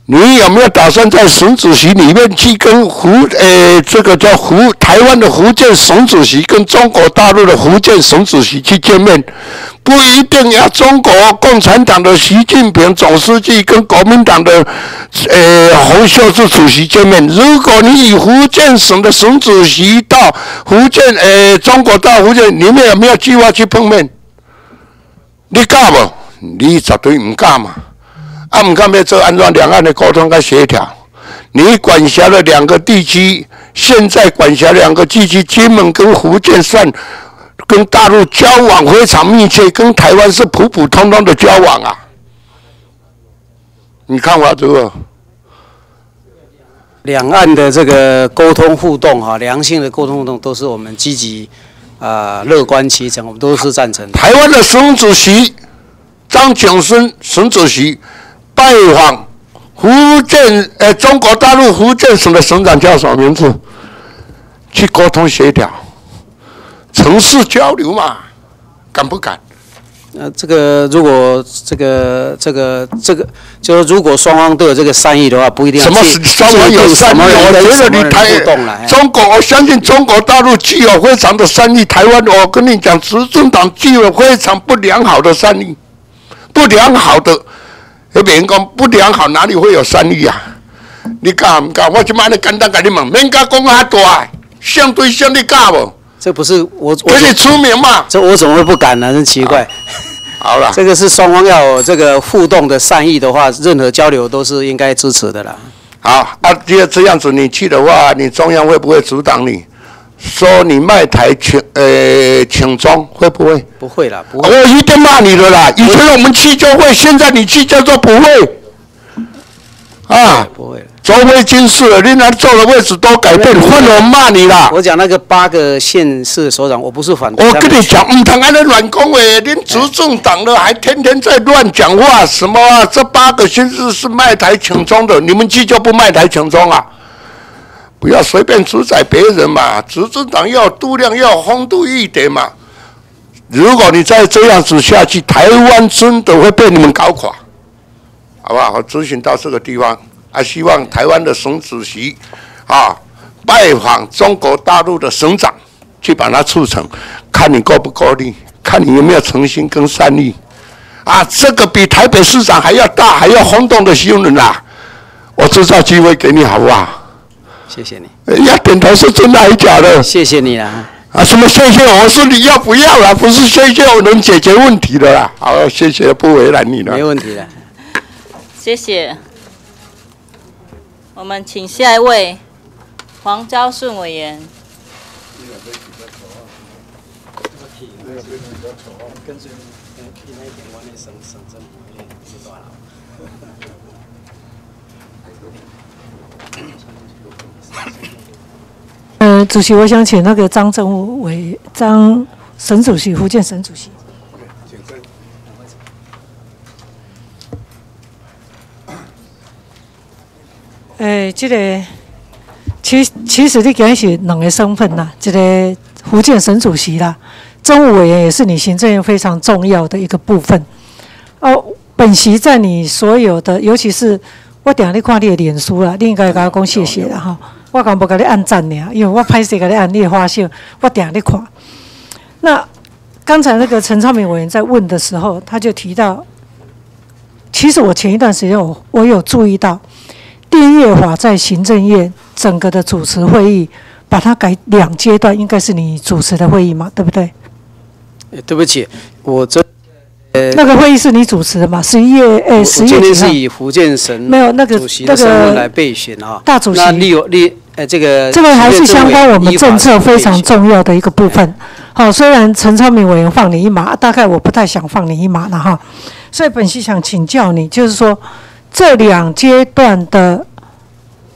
[SPEAKER 11] 你有没有打算在省主席里面去跟福呃这个叫福台湾的福建省主席跟中国大陆的福建省主席去见面？不一定要中国共产党的习近平总书记跟国民党的呃洪秀柱主席见面。如果你以福建省的省主席到福建呃中国到福建，你们有没有计划去碰面？你干不？你绝对唔敢嘛！啊，唔敢要做安怎两岸的沟通跟协调？你管辖了两个地区，现在管辖两个地区，金门跟福建算跟大陆交往非常密切，跟台湾是普普通通的交往啊。你看我这个？
[SPEAKER 1] 两岸的这个沟通互动哈，良性的沟通互动都是我们积极啊乐观其成，我们都是赞成的。
[SPEAKER 11] 台湾的孙主席张景生省主席拜访福建呃中国大陆福建省的省长叫什么名字？去沟通协调，城市交流嘛，敢不敢？
[SPEAKER 1] 呃这个如果这个这个这个，就是如果双方都有这个善意的话，不一定要
[SPEAKER 11] 什么
[SPEAKER 1] 去
[SPEAKER 11] 双方有善意？我觉得你台中国，我相信中国大陆具有非常的善意。台湾，我跟你讲，执政党具有非常不良好的善意，不良好的，那别人讲不良好，哪里会有善意啊？你敢不敢？我今晚你简单跟你问，免甲讲啊大，相对相对敢不？
[SPEAKER 1] 这不是我
[SPEAKER 11] 给你出名嘛？
[SPEAKER 1] 这我怎么会不敢呢？真奇怪。
[SPEAKER 11] 好了，
[SPEAKER 1] 这个是双方要有这个互动的善意的话，任何交流都是应该支持的啦。
[SPEAKER 11] 好，啊，既然这样子你去的话，你中央会不会阻挡你？说你卖台请呃请装会不会？
[SPEAKER 1] 不会啦，不会。
[SPEAKER 11] 我一定骂你的啦！以前我们去就会，现在你去叫做不会。啊，
[SPEAKER 1] 不会了。
[SPEAKER 11] 周会军事了，你那坐的位置都改变，换我骂你啦！
[SPEAKER 1] 我讲那个八个县市首长，我不是反对。
[SPEAKER 11] 我跟你讲，唔通安尼乱讲话，连执政党的还天天在乱讲话，什么啊？这八个县市是卖台请中的，你们去就不卖台请中啊？不要随便主宰别人嘛！执政党要度量，要风度一点嘛！如果你再这样子下去，台湾真的会被你们搞垮，好不好？我咨询到这个地方。啊希望台湾的省主席啊拜访中国大陆的省长，去把它促成，看你够不够力，看你有没有诚心跟善意啊！这个比台北市长还要大，还要轰动的新闻啊！我制造机会给你，好不好？
[SPEAKER 1] 谢谢你。
[SPEAKER 11] 要点头是真的还是假的？
[SPEAKER 1] 谢谢你啦。
[SPEAKER 11] 啊，什么谢谢？我说你要不要啦？不是谢谢我能解决问题的啦。好，谢谢，不为难你了。
[SPEAKER 1] 没问题的。
[SPEAKER 10] 谢谢。我们请下一位黄昭顺委员。
[SPEAKER 12] 呃，主席，我想请那个张政委张省主席，福建省主席。诶，这个其其实你讲是两个身份啦，这个福建省主席啦，政务委员也是你行政院非常重要的一个部分。哦，本席在你所有的，尤其是我顶下你看你的脸书啦，你应该跟我讲谢谢啦哈。我讲不给你按赞呢，因为我拍摄给你按，你也发现我顶下你看。那刚才那个陈昌明委员在问的时候，他就提到，其实我前一段时间我我有注意到。电业法在行政院整个的主持会议，把它改两阶段，应该是你主持的会议嘛，对不对？
[SPEAKER 1] 对不起，我这
[SPEAKER 12] 那个会议是你主持的嘛？十一月哎十一月
[SPEAKER 1] 今天是以福建省
[SPEAKER 12] 没有那个
[SPEAKER 1] 主席的身份来备选啊。
[SPEAKER 12] 大主席，
[SPEAKER 1] 那立立呃这个
[SPEAKER 12] 这个还是相关我们政策非常重要的一个部分。好，虽然陈昌明委员放你一马，大概我不太想放你一马了哈。所以本席想请教你，就是说。这两阶段的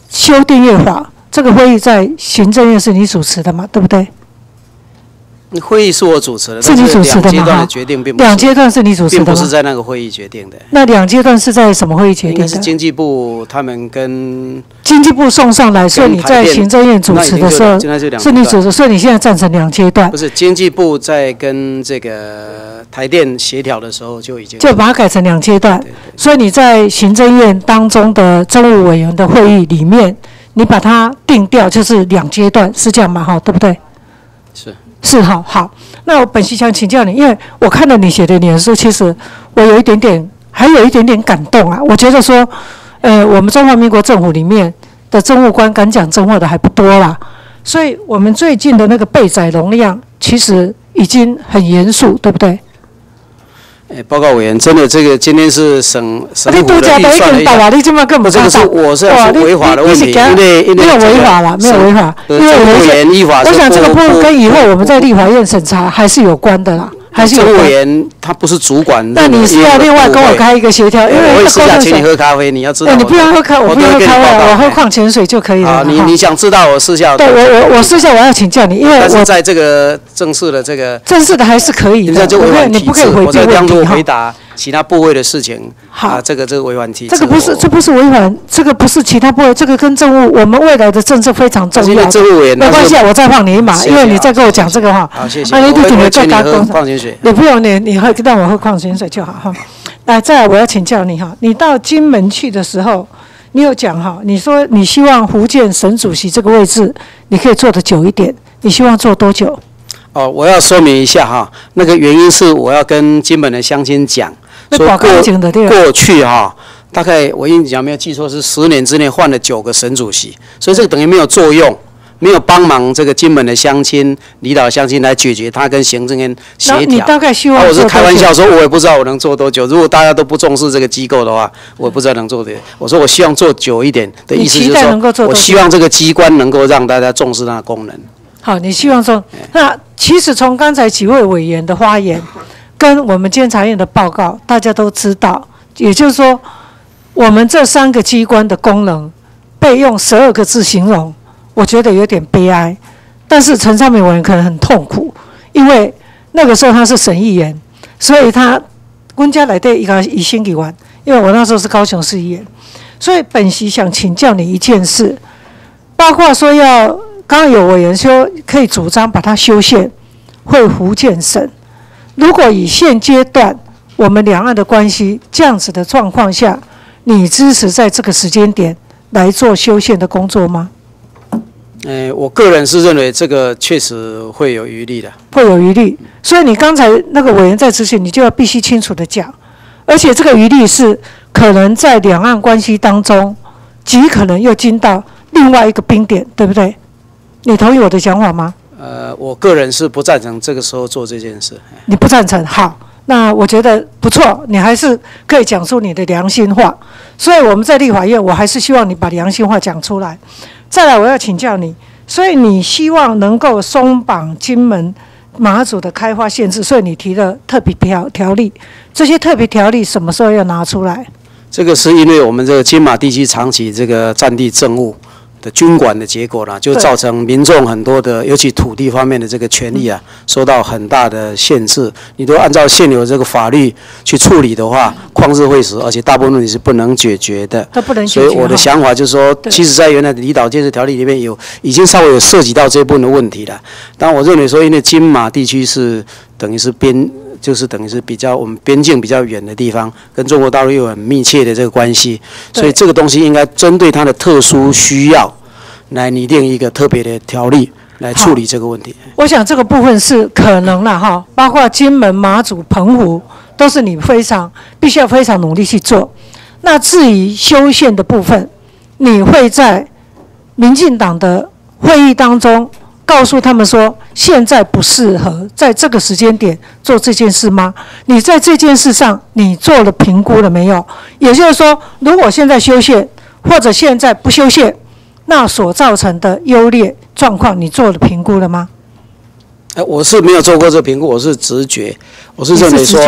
[SPEAKER 12] 修订业法，这个会议在行政院是你主持的嘛？对不对？
[SPEAKER 1] 会议是我主持的，
[SPEAKER 12] 是你主持的吗？
[SPEAKER 1] 哈，决定并不
[SPEAKER 12] 两阶段是你主持的
[SPEAKER 1] 并不是在那个会议决定的。
[SPEAKER 12] 那两阶段是在什么会议决定的？
[SPEAKER 1] 是经济部他们跟
[SPEAKER 12] 经济部送上来，所以你在行政院主持的时候，是你主持，所以你现在赞成两阶段。
[SPEAKER 1] 不是经济部在跟这个台电协调的时候就已经
[SPEAKER 12] 就把它改成两阶段，所以你在行政院当中的政务委员的会议里面，你把它定掉就是两阶段，是这样吗？哈，对不对？
[SPEAKER 1] 是。
[SPEAKER 12] 是哈好，那我本席想请教你，因为我看到你写的年书，其实我有一点点，还有一点点感动啊。我觉得说，呃，我们中华民国政府里面的政务官敢讲真话的还不多啦，所以我们最近的那个备载容量其实已经很严肃，对不对？
[SPEAKER 1] 哎，报告委员，真的这个今天是省省府的预算的一
[SPEAKER 12] 的一根到啊，你这么更不
[SPEAKER 1] 这个是我是要是违法的问题，因为因为
[SPEAKER 12] 没有违法了，没有违法，因为
[SPEAKER 1] 政务委员依法
[SPEAKER 12] 我想这个部分跟以后我们在立法院审查还是有关的啦。还是
[SPEAKER 1] 公务员他不是主管，
[SPEAKER 12] 那你是要另外跟我开一个协调，因为
[SPEAKER 1] 我也私下请你喝咖啡，你要知道。
[SPEAKER 12] 你不要喝咖，我不要喝咖啡，我喝矿泉水就可以了。
[SPEAKER 1] 啊，你你想知道我私下？
[SPEAKER 12] 对我我我私下我要请教你，因为我
[SPEAKER 1] 在这个正式的这个
[SPEAKER 12] 正式的还是可以的，你不可以回避问题
[SPEAKER 1] 回答。其他部位的事情，好，这个这个违反体
[SPEAKER 12] 这个不是，这不是违反，这个不是其他部位，这个跟政务，我们未来的政策非常重要。
[SPEAKER 1] 政务委员
[SPEAKER 12] 没关系，我再放你一马，因为你再跟我讲这个哈。
[SPEAKER 1] 好，谢谢。
[SPEAKER 12] 那你
[SPEAKER 1] 得
[SPEAKER 12] 准备
[SPEAKER 1] 再加工矿泉水。
[SPEAKER 12] 你不用你，你喝让我喝矿泉水就好哈。来，再来我要请教你哈，你到金门去的时候，你有讲哈，你说你希望福建省主席这个位置，你可以坐的久一点，你希望坐多久？
[SPEAKER 1] 哦，我要说明一下哈，那个原因是我要跟金门的乡亲讲。
[SPEAKER 12] 说
[SPEAKER 1] 过过去哈，大概我印象没有记错，是十年之内换了九个省主席，所以这个等于没有作用，没有帮忙这个金门的乡亲、离岛乡亲来解决他跟行政院协调。
[SPEAKER 12] 你大概希望？
[SPEAKER 1] 我是开玩笑说，我也不知道我能做多久。如果大家都不重视这个机构的话，我不知道能做多久。我说我希望做久一点的意思就是说，我希望这个机关能够让大家重视它的功能。
[SPEAKER 12] 好，你希望说，那其实从刚才几位委员的发言。跟我们监察院的报告，大家都知道，也就是说，我们这三个机关的功能被用十二个字形容，我觉得有点悲哀。但是陈昌明委员可能很痛苦，因为那个时候他是省议员，所以他温家来对一个一心给完，因为我那时候是高雄市议员，所以本席想请教你一件事，包括说要刚刚有委员说可以主张把它修宪，会福建省。如果以现阶段我们两岸的关系这样子的状况下，你支持在这个时间点来做修宪的工作吗？
[SPEAKER 1] 呃，我个人是认为这个确实会有余力的，
[SPEAKER 12] 会有余力。所以你刚才那个委员在之前，你就要必须清楚的讲，而且这个余力是可能在两岸关系当中极可能又进到另外一个冰点，对不对？你同意我的想法吗？
[SPEAKER 1] 呃，我个人是不赞成这个时候做这件事。
[SPEAKER 12] 你不赞成？好，那我觉得不错，你还是可以讲出你的良心话。所以我们在立法院，我还是希望你把良心话讲出来。再来，我要请教你，所以你希望能够松绑金门、马祖的开发限制，所以你提的特别条条例，这些特别条例什么时候要拿出来？
[SPEAKER 1] 这个是因为我们这个金马地区长期这个占地政务。军管的结果呢，就造成民众很多的，尤其土地方面的这个权利啊，受到很大的限制。你都按照现有这个法律去处理的话，旷日会时，而且大部分问题是不能解决的。
[SPEAKER 12] 不能
[SPEAKER 1] 解决。所以我的想法就是说，其实在原来的离岛建设条例里面有已经稍微有涉及到这部分的问题了。但我认为说，因为金马地区是等于是边，就是等于是比较我们边境比较远的地方，跟中国大陆有很密切的这个关系，所以这个东西应该针对它的特殊需要。来拟定一个特别的条例来处理这个问题。
[SPEAKER 12] 我想这个部分是可能了哈，包括金门、马祖、澎湖，都是你非常必须要非常努力去做。那至于修宪的部分，你会在民进党的会议当中告诉他们说，现在不适合在这个时间点做这件事吗？你在这件事上你做了评估了没有？也就是说，如果现在修宪，或者现在不修宪？那所造成的优劣状况，你做了评估了吗？
[SPEAKER 1] 哎，我是没有做过这个评估，我是直觉，我是认为说，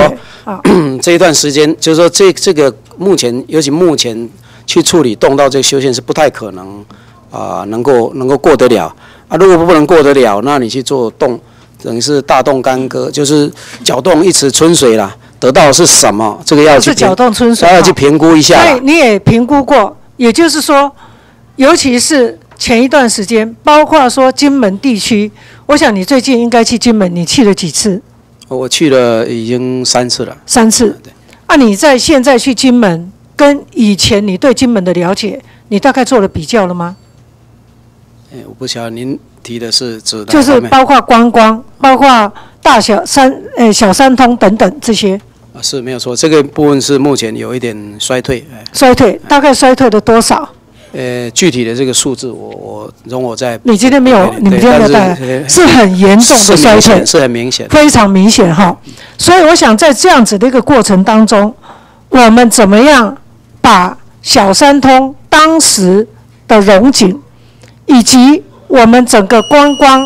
[SPEAKER 1] [CLEARS THROAT] 这一段时间，就是说这这个目前，尤其目前去处理动到这个修宪是不太可能啊，能够能够过得了啊。如果不能过得了，那你去做动，等于是大动干戈，就是搅动一池春水啦。得到的是什么？这个要去
[SPEAKER 12] 搅动春水，
[SPEAKER 1] 要去评估一下。
[SPEAKER 12] 所以你也评估过，也就是说。尤其是前一段时间，包括说金门地区，我想你最近应该去金门，你去了几次？
[SPEAKER 1] 我去了已经三次了。
[SPEAKER 12] 三次。对。啊，你在现在去金门，跟以前你对金门的了解，你大概做了比较了吗？
[SPEAKER 1] 哎，我不晓得您提的是指的。
[SPEAKER 12] 就是包括观光，包括大小三，呃，小三通等等这些。
[SPEAKER 1] 啊，是没有错，这个部分是目前有一点衰退。
[SPEAKER 12] 衰退，大概衰退了多少？
[SPEAKER 1] 呃，具体的这个数字，我我容我在。
[SPEAKER 12] 你今天没有，你们今天没有带来，是很严重的衰退，
[SPEAKER 1] 是很明显，
[SPEAKER 12] 非常明显哈。所以我想在这样子的一个过程当中，我们怎么样把小三通当时的融景，以及我们整个观光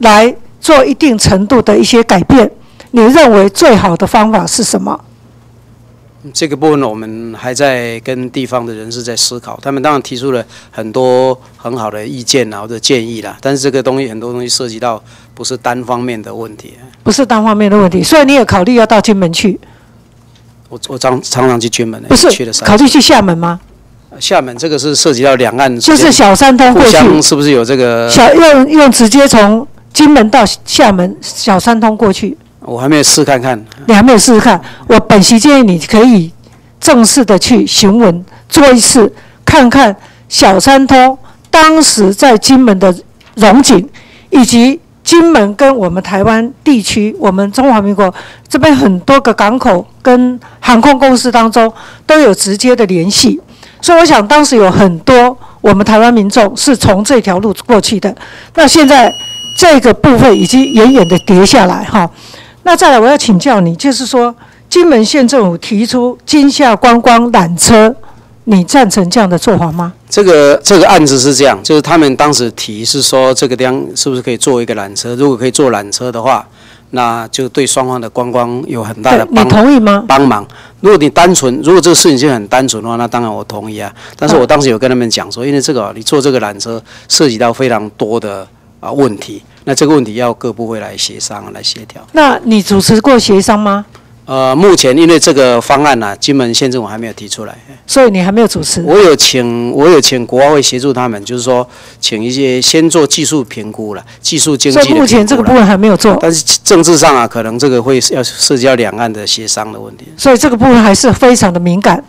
[SPEAKER 12] 来做一定程度的一些改变？你认为最好的方法是什么？
[SPEAKER 1] 这个部分我们还在跟地方的人士在思考，他们当然提出了很多很好的意见啊或者建议啦，但是这个东西很多东西涉及到不是单方面的问题，
[SPEAKER 12] 不是单方面的问题，所以你也考虑要到金门去。
[SPEAKER 1] 我我常常常去金门，
[SPEAKER 12] 不是考虑去厦门吗？
[SPEAKER 1] 厦门这个是涉及到两岸，
[SPEAKER 12] 就是小三通过去，
[SPEAKER 1] 是不是有这个？
[SPEAKER 12] 小用用直接从金门到厦门小三通过去。
[SPEAKER 1] 我还没有试看看，
[SPEAKER 12] 你还没有试试看。我本席建议你可以正式的去询问做一次，看看小三通当时在金门的荣景，以及金门跟我们台湾地区，我们中华民国这边很多个港口跟航空公司当中都有直接的联系。所以我想当时有很多我们台湾民众是从这条路过去的。那现在这个部分已经远远的跌下来哈。那再来，我要请教你，就是说，金门县政府提出金厦观光缆车，你赞成这样的做法吗？
[SPEAKER 1] 这个这个案子是这样，就是他们当时提是说，这个地方是不是可以做一个缆车？如果可以做缆车的话，那就对双方的观光有很大的帮。
[SPEAKER 12] 你同意吗？
[SPEAKER 1] 帮忙。如果你单纯，如果这个事情就很单纯的话，那当然我同意啊。但是我当时有跟他们讲说，因为这个你做这个缆车涉及到非常多的啊问题。那这个问题要各部会来协商、来协调。
[SPEAKER 12] 那你主持过协商吗？
[SPEAKER 1] 呃，目前因为这个方案呢，金门县政府还没有提出来，
[SPEAKER 12] 所以你还没有主持。
[SPEAKER 1] 我有请，我有请国外会协助他们，就是说，请一些先做技术评估了，技术经济
[SPEAKER 12] 所以目前这个部分还没有做。
[SPEAKER 1] 但是政治上啊，可能这个会要涉及到两岸的协商的问题。
[SPEAKER 12] 所以这个部分还是非常的敏感。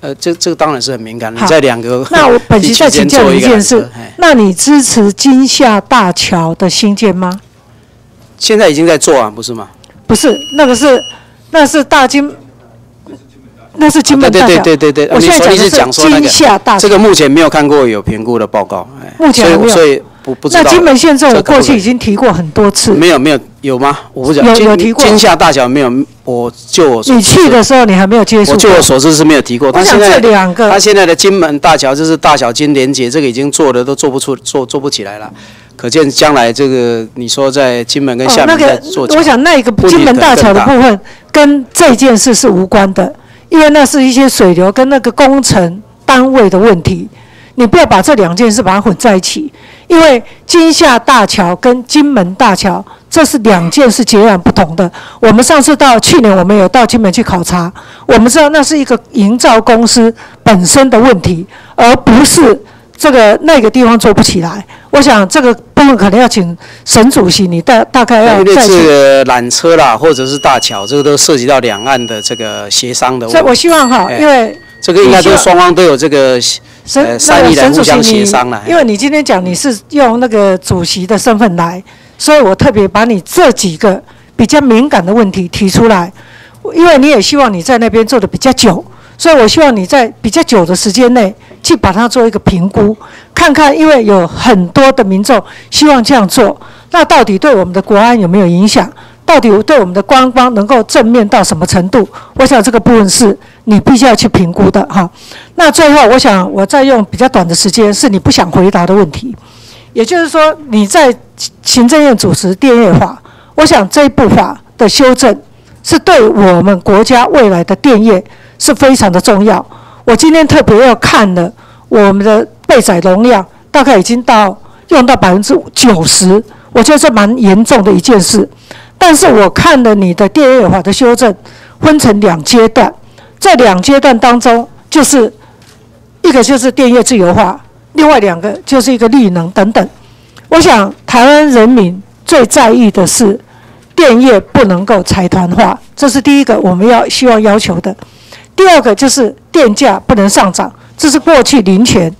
[SPEAKER 1] 呃，这这个当然是很敏感。你在两个
[SPEAKER 12] 那我本期 [LAUGHS] 再请教一件事，那你支持金厦大桥的新建吗？
[SPEAKER 1] 现在已经在做啊，不是吗？
[SPEAKER 12] 不是，那个是，那是大金，那是金门大桥。
[SPEAKER 1] 对对对对对。
[SPEAKER 12] 我现在讲的是金厦大桥。
[SPEAKER 1] 这个目前没有看过有评估的报告。
[SPEAKER 12] 目前没有。
[SPEAKER 1] 所以不不知道。
[SPEAKER 12] 那金门县政府过去已经提过很多次。
[SPEAKER 1] 没有没有有吗？我不讲。
[SPEAKER 12] 有有提过。
[SPEAKER 1] 金厦大桥没有，我就我。
[SPEAKER 12] 你去的时候你还没有接触。
[SPEAKER 1] 我就我所知是没有提过。
[SPEAKER 12] 我想这两个。
[SPEAKER 1] 他现在的金门大桥就是大小金连接，这个已经做的都做不出，做做不起来了。可见将来这个，你说在金门跟厦门在做，
[SPEAKER 12] 我想那一个金门大桥的部分跟这件事是无关的，因为那是一些水流跟那个工程单位的问题。你不要把这两件事把它混在一起，因为金厦大桥跟金门大桥这是两件是截然不同的。我们上次到去年我们有到金门去考察，我们知道那是一个营造公司本身的问题，而不是。这个那个地方做不起来，我想这个部分可能要请沈主席，你大大概要再
[SPEAKER 1] 去。这个缆车啦，或者是大桥，这个都涉及到两岸的这个协商的问题。
[SPEAKER 12] 所以我希望哈，因为
[SPEAKER 1] 这个应该都双方都有这个呃善意来互相协商了。
[SPEAKER 12] 因为你今天讲你是用那个主席的身份来，所以我特别把你这几个比较敏感的问题提出来，因为你也希望你在那边做的比较久，所以我希望你在比较久的时间内。去把它做一个评估，看看，因为有很多的民众希望这样做，那到底对我们的国安有没有影响？到底对我们的观光能够正面到什么程度？我想这个部分是你必须要去评估的哈。那最后，我想我再用比较短的时间，是你不想回答的问题，也就是说你在行政院主持电业法，我想这一部法的修正是对我们国家未来的电业是非常的重要。我今天特别要看了我们的备载容量，大概已经到用到百分之九十，我觉得这蛮严重的一件事。但是我看了你的电业法的修正，分成两阶段，在两阶段当中，就是一个就是电业自由化，另外两个就是一个绿能等等。我想台湾人民最在意的是电业不能够财团化，这是第一个我们要希望要求的。第二个就是电价不能上涨，这是过去林权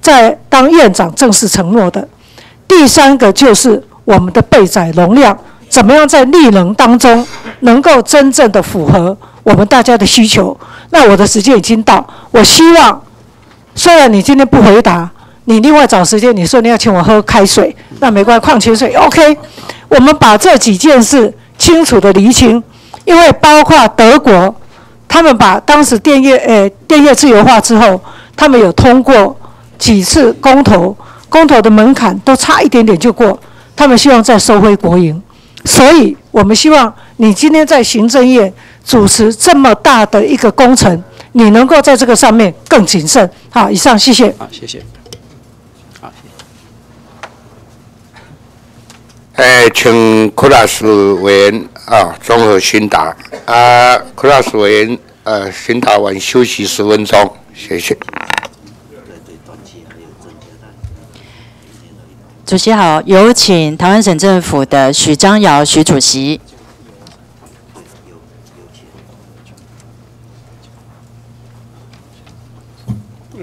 [SPEAKER 12] 在当院长正式承诺的。第三个就是我们的备载容量怎么样在利能当中能够真正的符合我们大家的需求。那我的时间已经到，我希望虽然你今天不回答，你另外找时间，你说你要请我喝开水，那没关系，矿泉水 OK。我们把这几件事清楚的厘清，因为包括德国，他们把当时电业诶电业自由化之后，他们有通过几次公投，公投的门槛都差一点点就过，他们希望再收回国营，所以我们希望你今天在行政院主持这么大的一个工程。你能够在这个上面更谨慎。好，以上谢谢。
[SPEAKER 1] 好，谢谢。好，
[SPEAKER 2] 哎，请库拉斯委员啊综合询答。啊，库拉斯委员呃询答完休息十分钟，谢谢。
[SPEAKER 13] 主席好，有请台湾省政府的许章尧许主席。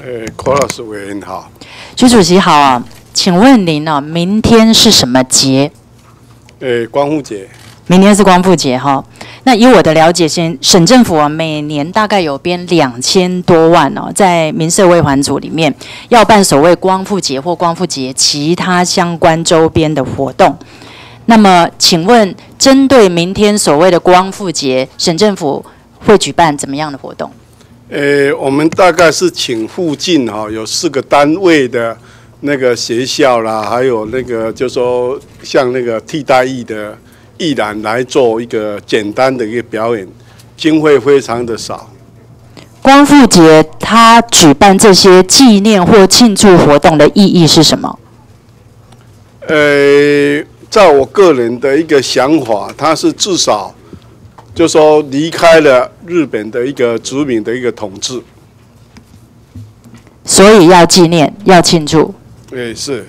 [SPEAKER 4] 呃，柯老师委员好，
[SPEAKER 13] 徐主席好啊，请问您呢？明天是什么节？
[SPEAKER 4] 呃，光复节。
[SPEAKER 13] 明天是光复节哈。那以我的了解，先省政府啊，每年大概有编两千多万哦，在民社会环组里面要办所谓光复节或光复节其他相关周边的活动。那么，请问针对明天所谓的光复节，省政府会举办怎么样的活动？
[SPEAKER 4] 呃，我们大概是请附近哈有四个单位的那个学校啦，还有那个就说像那个替代役的艺人来做一个简单的一个表演，经费非常的少。
[SPEAKER 13] 光复节他举办这些纪念或庆祝活动的意义是什么？
[SPEAKER 4] 呃，在我个人的一个想法，它是至少。就说离开了日本的一个殖民的一个统治，
[SPEAKER 13] 所以要纪念，要庆祝。
[SPEAKER 4] 对，是。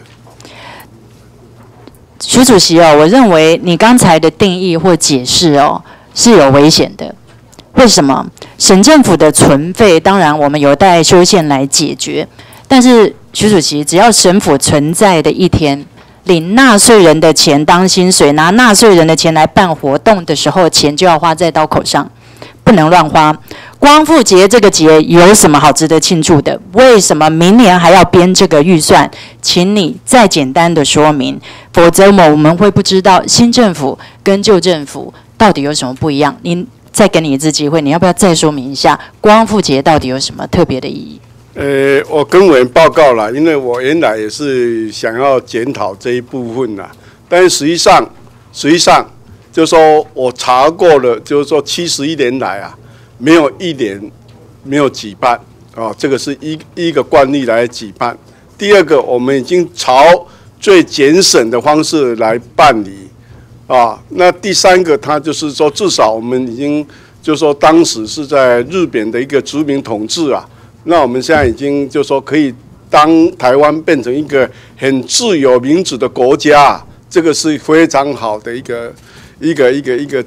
[SPEAKER 13] 徐主席哦，我认为你刚才的定义或解释哦是有危险的。为什么？省政府的存废，当然我们有待修宪来解决。但是徐主席，只要省府存在的一天。领纳税人的钱当薪水，拿纳税人的钱来办活动的时候，钱就要花在刀口上，不能乱花。光复节这个节有什么好值得庆祝的？为什么明年还要编这个预算？请你再简单的说明，否则我们会不知道新政府跟旧政府到底有什么不一样。您再给你一次机会，你要不要再说明一下光复节到底有什么特别的意义？
[SPEAKER 4] 呃，我跟委员报告了，因为我原来也是想要检讨这一部分啦，但是实际上，实际上，就是说我查过了，就是说七十一年来啊，没有一年没有举办，啊，这个是一一个惯例来举办。第二个，我们已经朝最简省的方式来办理，啊，那第三个，他就是说，至少我们已经，就是说当时是在日本的一个殖民统治啊。那我们现在已经就说可以当台湾变成一个很自由民主的国家，这个是非常好的一个一个一个一个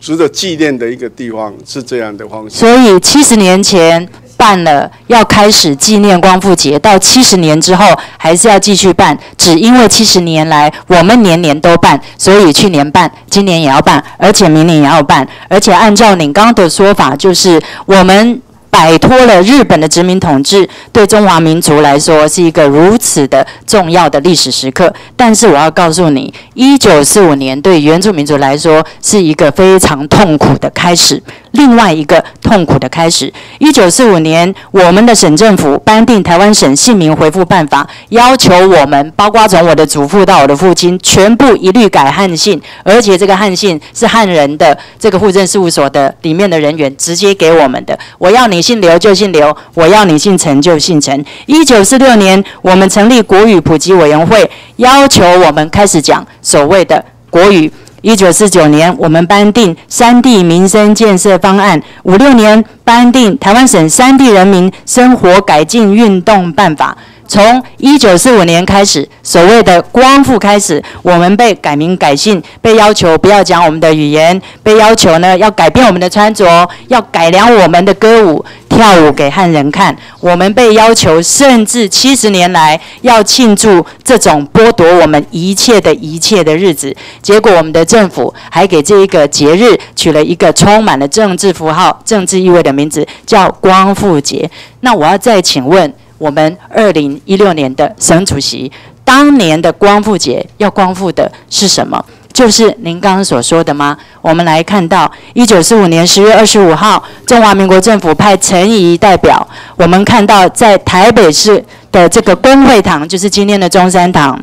[SPEAKER 4] 值得纪念的一个地方，是这样的方式。
[SPEAKER 13] 所以七十年前办了，要开始纪念光复节，到七十年之后还是要继续办，只因为七十年来我们年年都办，所以去年办，今年也要办，而且明年也要办，而且按照您刚刚的说法，就是我们。摆脱了日本的殖民统治，对中华民族来说是一个如此的重要的历史时刻。但是我要告诉你，一九四五年对原住民族来说是一个非常痛苦的开始。另外一个痛苦的开始。一九四五年，我们的省政府颁定《台湾省姓名回复办法》，要求我们，包括从我的祖父到我的父亲，全部一律改汉姓，而且这个汉姓是汉人的这个户政事务所的里面的人员直接给我们的。我要你姓刘就姓刘，我要你姓陈就姓陈。一九四六年，我们成立国语普及委员会，要求我们开始讲所谓的国语。一九四九年，我们颁定山地民生建设方案；五六年颁定台湾省山地人民生活改进运动办法。从一九四五年开始，所谓的光复开始，我们被改名改姓，被要求不要讲我们的语言，被要求呢要改变我们的穿着，要改良我们的歌舞跳舞给汉人看。我们被要求，甚至七十年来要庆祝这种剥夺我们一切的一切的日子。结果我们的政府还给这一个节日取了一个充满了政治符号、政治意味的名字，叫光复节。那我要再请问。我们二零一六年的省主席，当年的光复节要光复的是什么？就是您刚刚所说的吗？我们来看到一九四五年十月二十五号，中华民国政府派陈仪代表，我们看到在台北市的这个公会堂，就是今天的中山堂。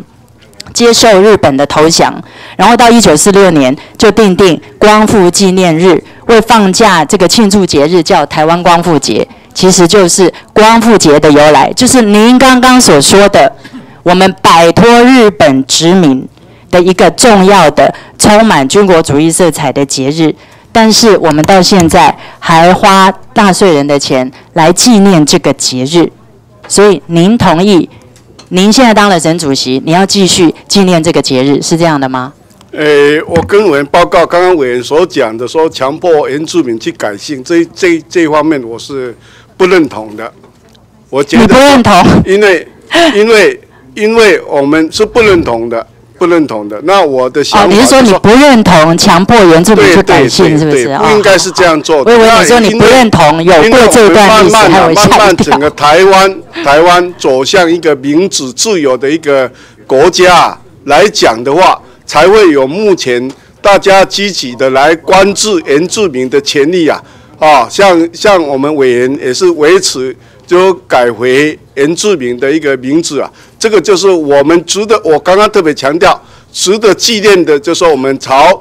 [SPEAKER 13] 接受日本的投降，然后到一九四六年就定定光复纪念日，为放假这个庆祝节日叫台湾光复节，其实就是光复节的由来，就是您刚刚所说的，我们摆脱日本殖民的一个重要的、充满军国主义色彩的节日，但是我们到现在还花纳税人的钱来纪念这个节日，所以您同意？您现在当了省主席，你要继续纪念这个节日，是这样的吗？
[SPEAKER 4] 呃，我跟委员报告，刚刚委员所讲的说强迫原住民去改姓，这这这方面我是不认同的。我觉得
[SPEAKER 13] 你不认同？
[SPEAKER 4] 因为 [LAUGHS] 因为因为我们是不认同的。不认同的，那我的想法。
[SPEAKER 13] 哦，你是说你不认同强迫原住民去改姓，是不是？
[SPEAKER 4] 不应该是这样做的。
[SPEAKER 13] 我以为你说你不认同有过这段历史，
[SPEAKER 4] 慢慢整个台湾台湾走向一个民主自由的一个国家来讲的话，才会有目前大家积极的来关注原住民的权利啊！啊，像像我们委员也是维持。就改回原住民的一个名字啊，这个就是我们值得。我刚刚特别强调，值得纪念的，就是我们朝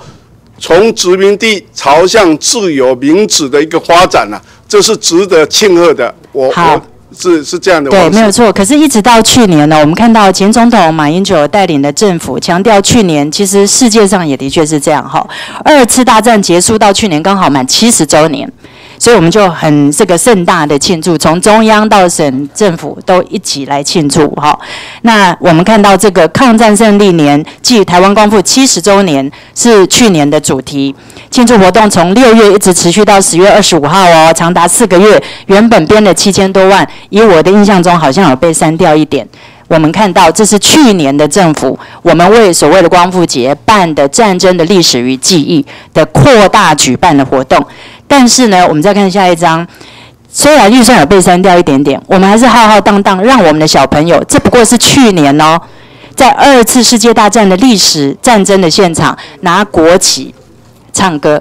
[SPEAKER 4] 从殖民地朝向自由民主的一个发展啊，这是值得庆贺的。我我是是这样的。
[SPEAKER 13] 对，没有错。可是，一直到去年呢，我们看到前总统马英九带领的政府强调，去年其实世界上也的确是这样哈。二次大战结束到去年刚好满七十周年。所以我们就很这个盛大的庆祝，从中央到省政府都一起来庆祝哈。那我们看到这个抗战胜利年暨台湾光复七十周年是去年的主题，庆祝活动从六月一直持续到十月二十五号哦，长达四个月。原本编的七千多万，以我的印象中好像有被删掉一点。我们看到这是去年的政府，我们为所谓的光复节办的战争的历史与记忆的扩大举办的活动。但是呢，我们再看下一章，虽然预算有被删掉一点点，我们还是浩浩荡荡让我们的小朋友，这不过是去年哦，在二次世界大战的历史战争的现场拿国旗唱歌。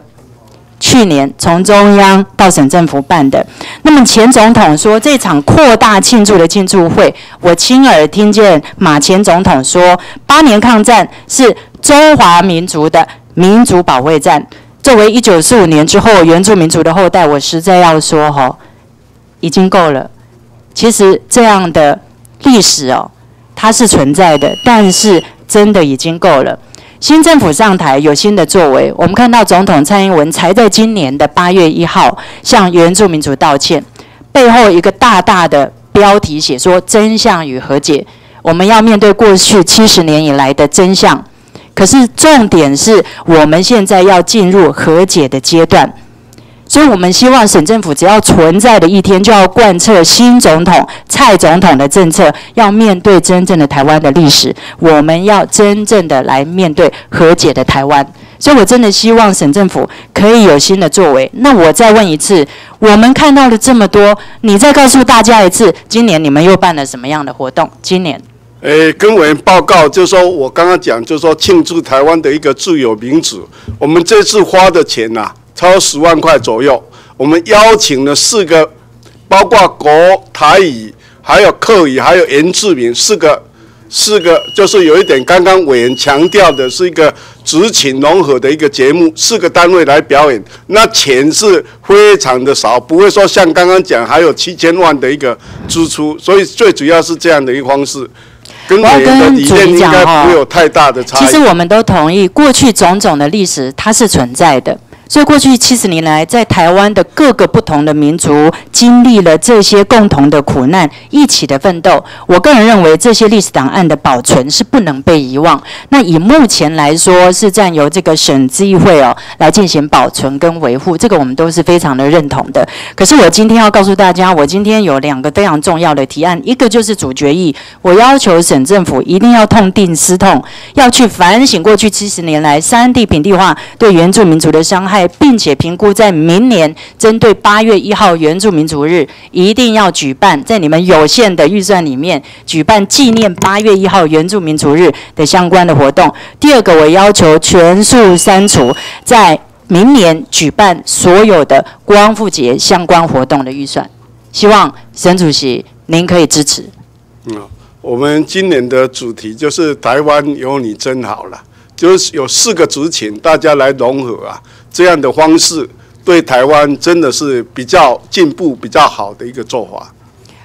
[SPEAKER 13] 去年从中央到省政府办的，那么前总统说这场扩大庆祝的庆祝会，我亲耳听见马前总统说，八年抗战是中华民族的民族保卫战。作为一九四五年之后原住民族的后代，我实在要说哈，已经够了。其实这样的历史哦，它是存在的，但是真的已经够了。新政府上台有新的作为，我们看到总统蔡英文才在今年的八月一号向原住民族道歉，背后一个大大的标题写说真相与和解，我们要面对过去七十年以来的真相。可是重点是我们现在要进入和解的阶段，所以我们希望省政府只要存在的一天，就要贯彻新总统蔡总统的政策，要面对真正的台湾的历史，我们要真正的来面对和解的台湾。所以我真的希望省政府可以有新的作为。那我再问一次，我们看到了这么多，你再告诉大家一次，今年你们又办了什么样的活动？今年？
[SPEAKER 4] 诶，跟委员报告，就是说我刚刚讲，就是说庆祝台湾的一个自由民主。我们这次花的钱呐，超十万块左右。我们邀请了四个，包括国台语、还有客语、还有原住民四个，四个就是有一点刚刚委员强调的是一个职情融合的一个节目，四个单位来表演，那钱是非常的少，不会说像刚刚讲还有七千万的一个支出，所以最主要是这样的一个方式。
[SPEAKER 13] 我要跟主席讲哈，
[SPEAKER 4] 其
[SPEAKER 13] 实我们都同意，过去种种的历史它是存在的。所以过去七十年来，在台湾的各个不同的民族经历了这些共同的苦难，一起的奋斗。我个人认为，这些历史档案的保存是不能被遗忘。那以目前来说，是占由这个省资议会哦来进行保存跟维护，这个我们都是非常的认同的。可是我今天要告诉大家，我今天有两个非常重要的提案，一个就是主决议，我要求省政府一定要痛定思痛，要去反省过去七十年来三地平地化对原住民族的伤害。并且评估在明年针对八月一号原住民族日，一定要举办在你们有限的预算里面举办纪念八月一号原住民族日的相关的活动。第二个，我要求全数删除在明年举办所有的光复节相关活动的预算。希望沈主席您可以支持。
[SPEAKER 4] 嗯，我们今年的主题就是台湾有你真好了，就是有四个族群大家来融合啊，这样的方式对台湾真的是比较进步、比较好的一个做法。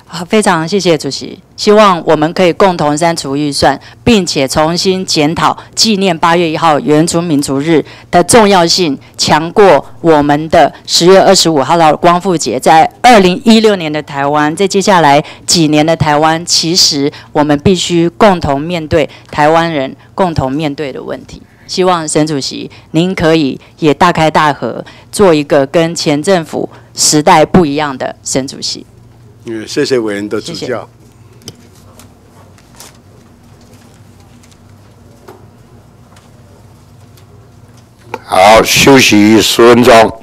[SPEAKER 13] 好，非常谢谢主席。希望我们可以共同删除预算，并且重新检讨纪念八月一号原住民族日的重要性，强过我们的十月二十五号的光复节。在二零一六年的台湾，在接下来几年的台湾，其实我们必须共同面对台湾人共同面对的问题。希望沈主席您可以也大开大合，做一个跟前政府时代不一样的沈主席。
[SPEAKER 4] 嗯，谢谢委员的指教。
[SPEAKER 2] 好，休息十分钟。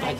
[SPEAKER 14] 哎，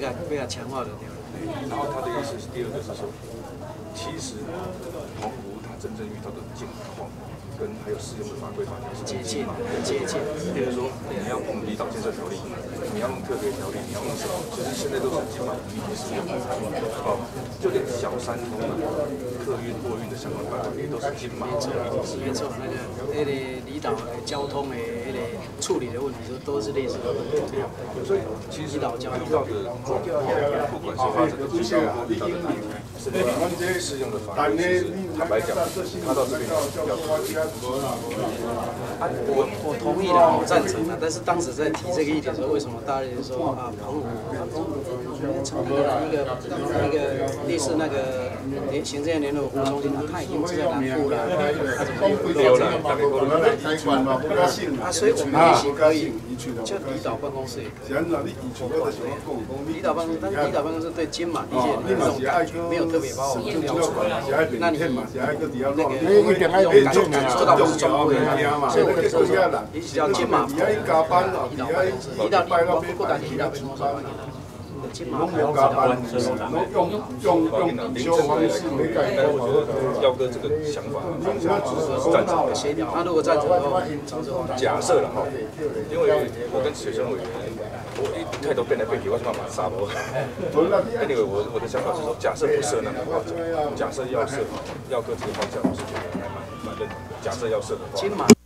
[SPEAKER 14] 可
[SPEAKER 1] 能要甲要甲强化就对。
[SPEAKER 14] 然后他的意思是第二个是说，其实澎湖它真正遇到的境况。跟还有适用的法规法条是
[SPEAKER 1] 接近，接近。
[SPEAKER 14] 比如说，你要用离岛建设条例，你要用特别条例，你要用什么？其实现在都是基本上一体适用的。哦，就连小三通的客运、货运的相关法规也都是基本上一体适用。
[SPEAKER 1] 没错，那个那个离岛的交通的那个处理的问题，都都是类似的。
[SPEAKER 14] 对啊，所以其实离岛交通的，不管是发生的机构或离岛的地域，是适用的法律，其实坦白讲，他到这边要。
[SPEAKER 1] 我我同意了，我赞成了。但是当时在提这个议题的时候，为什么大家说啊，澎湖成立了一个一个类似那个联行政联络服务中心，他已经是在南部了，他怎么有？
[SPEAKER 14] 对啦，大概可能来开关嘛，不高兴
[SPEAKER 1] 啊，所以我们也许可以，就离岛办公室也可以。离岛办公室，但是离岛办公室对金马的确这种没有特别把我们调出来。那你那个用感觉，这倒不是中规的，所以我就说，也许叫金马离岛办公室，离岛离岛不单离岛办公室。
[SPEAKER 14] 拢无加班，拢用用用营销方式没改变。我觉得耀哥这个想法，赞成
[SPEAKER 1] 协调。那如果赞成的话，
[SPEAKER 14] 假设了哈，因为我跟学生委员，我一太多变来变去，我是慢慢杀我。Anyway，我我的想法是说，假设不设那个话，假设要设，耀哥这个方向我是觉得还蛮蛮认同的。假设要设的话。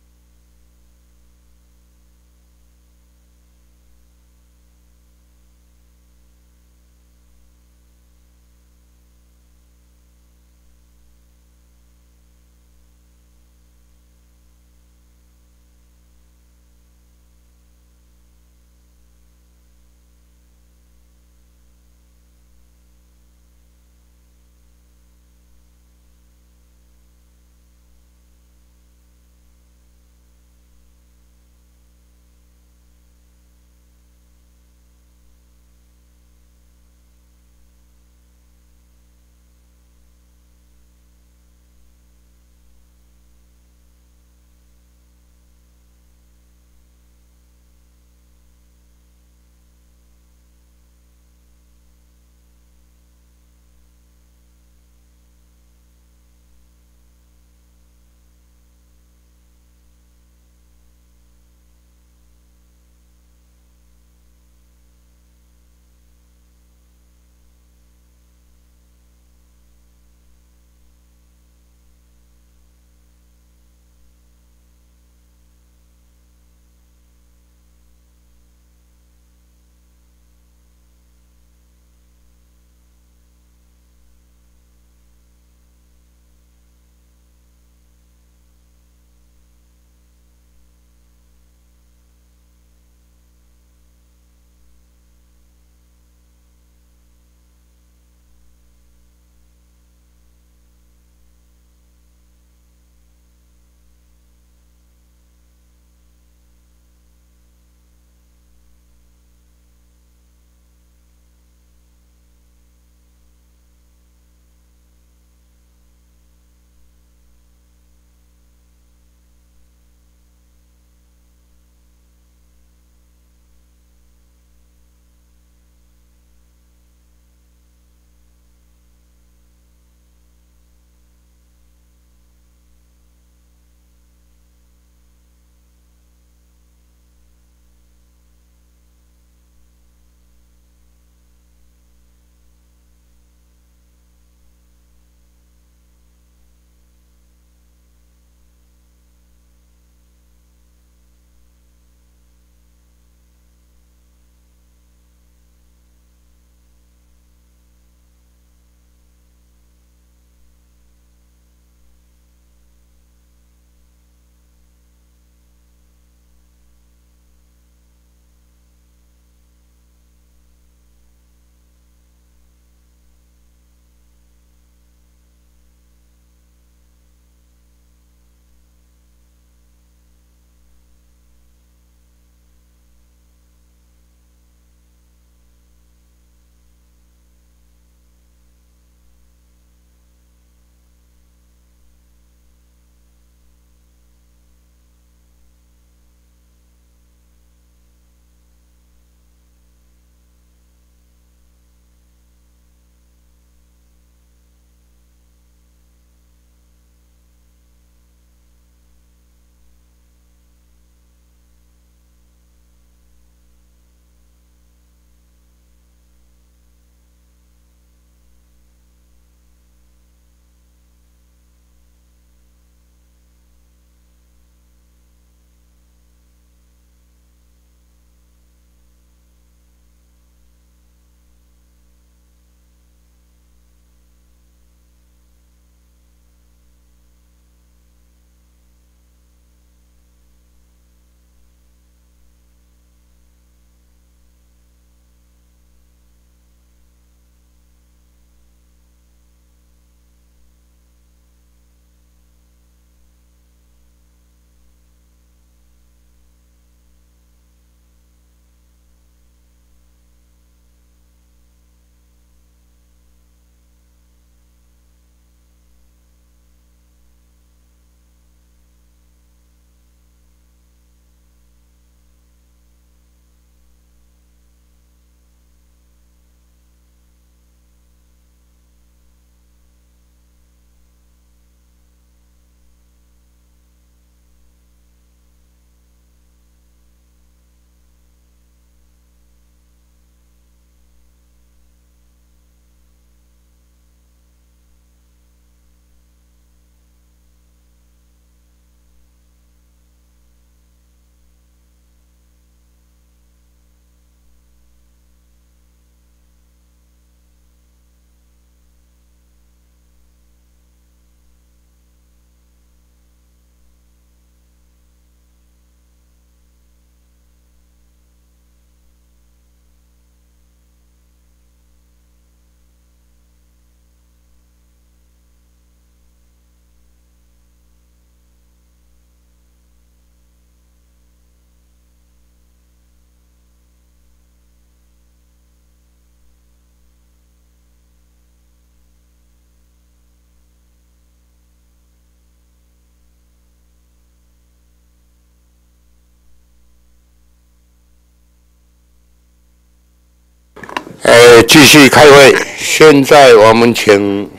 [SPEAKER 2] 继续开会。现在我们请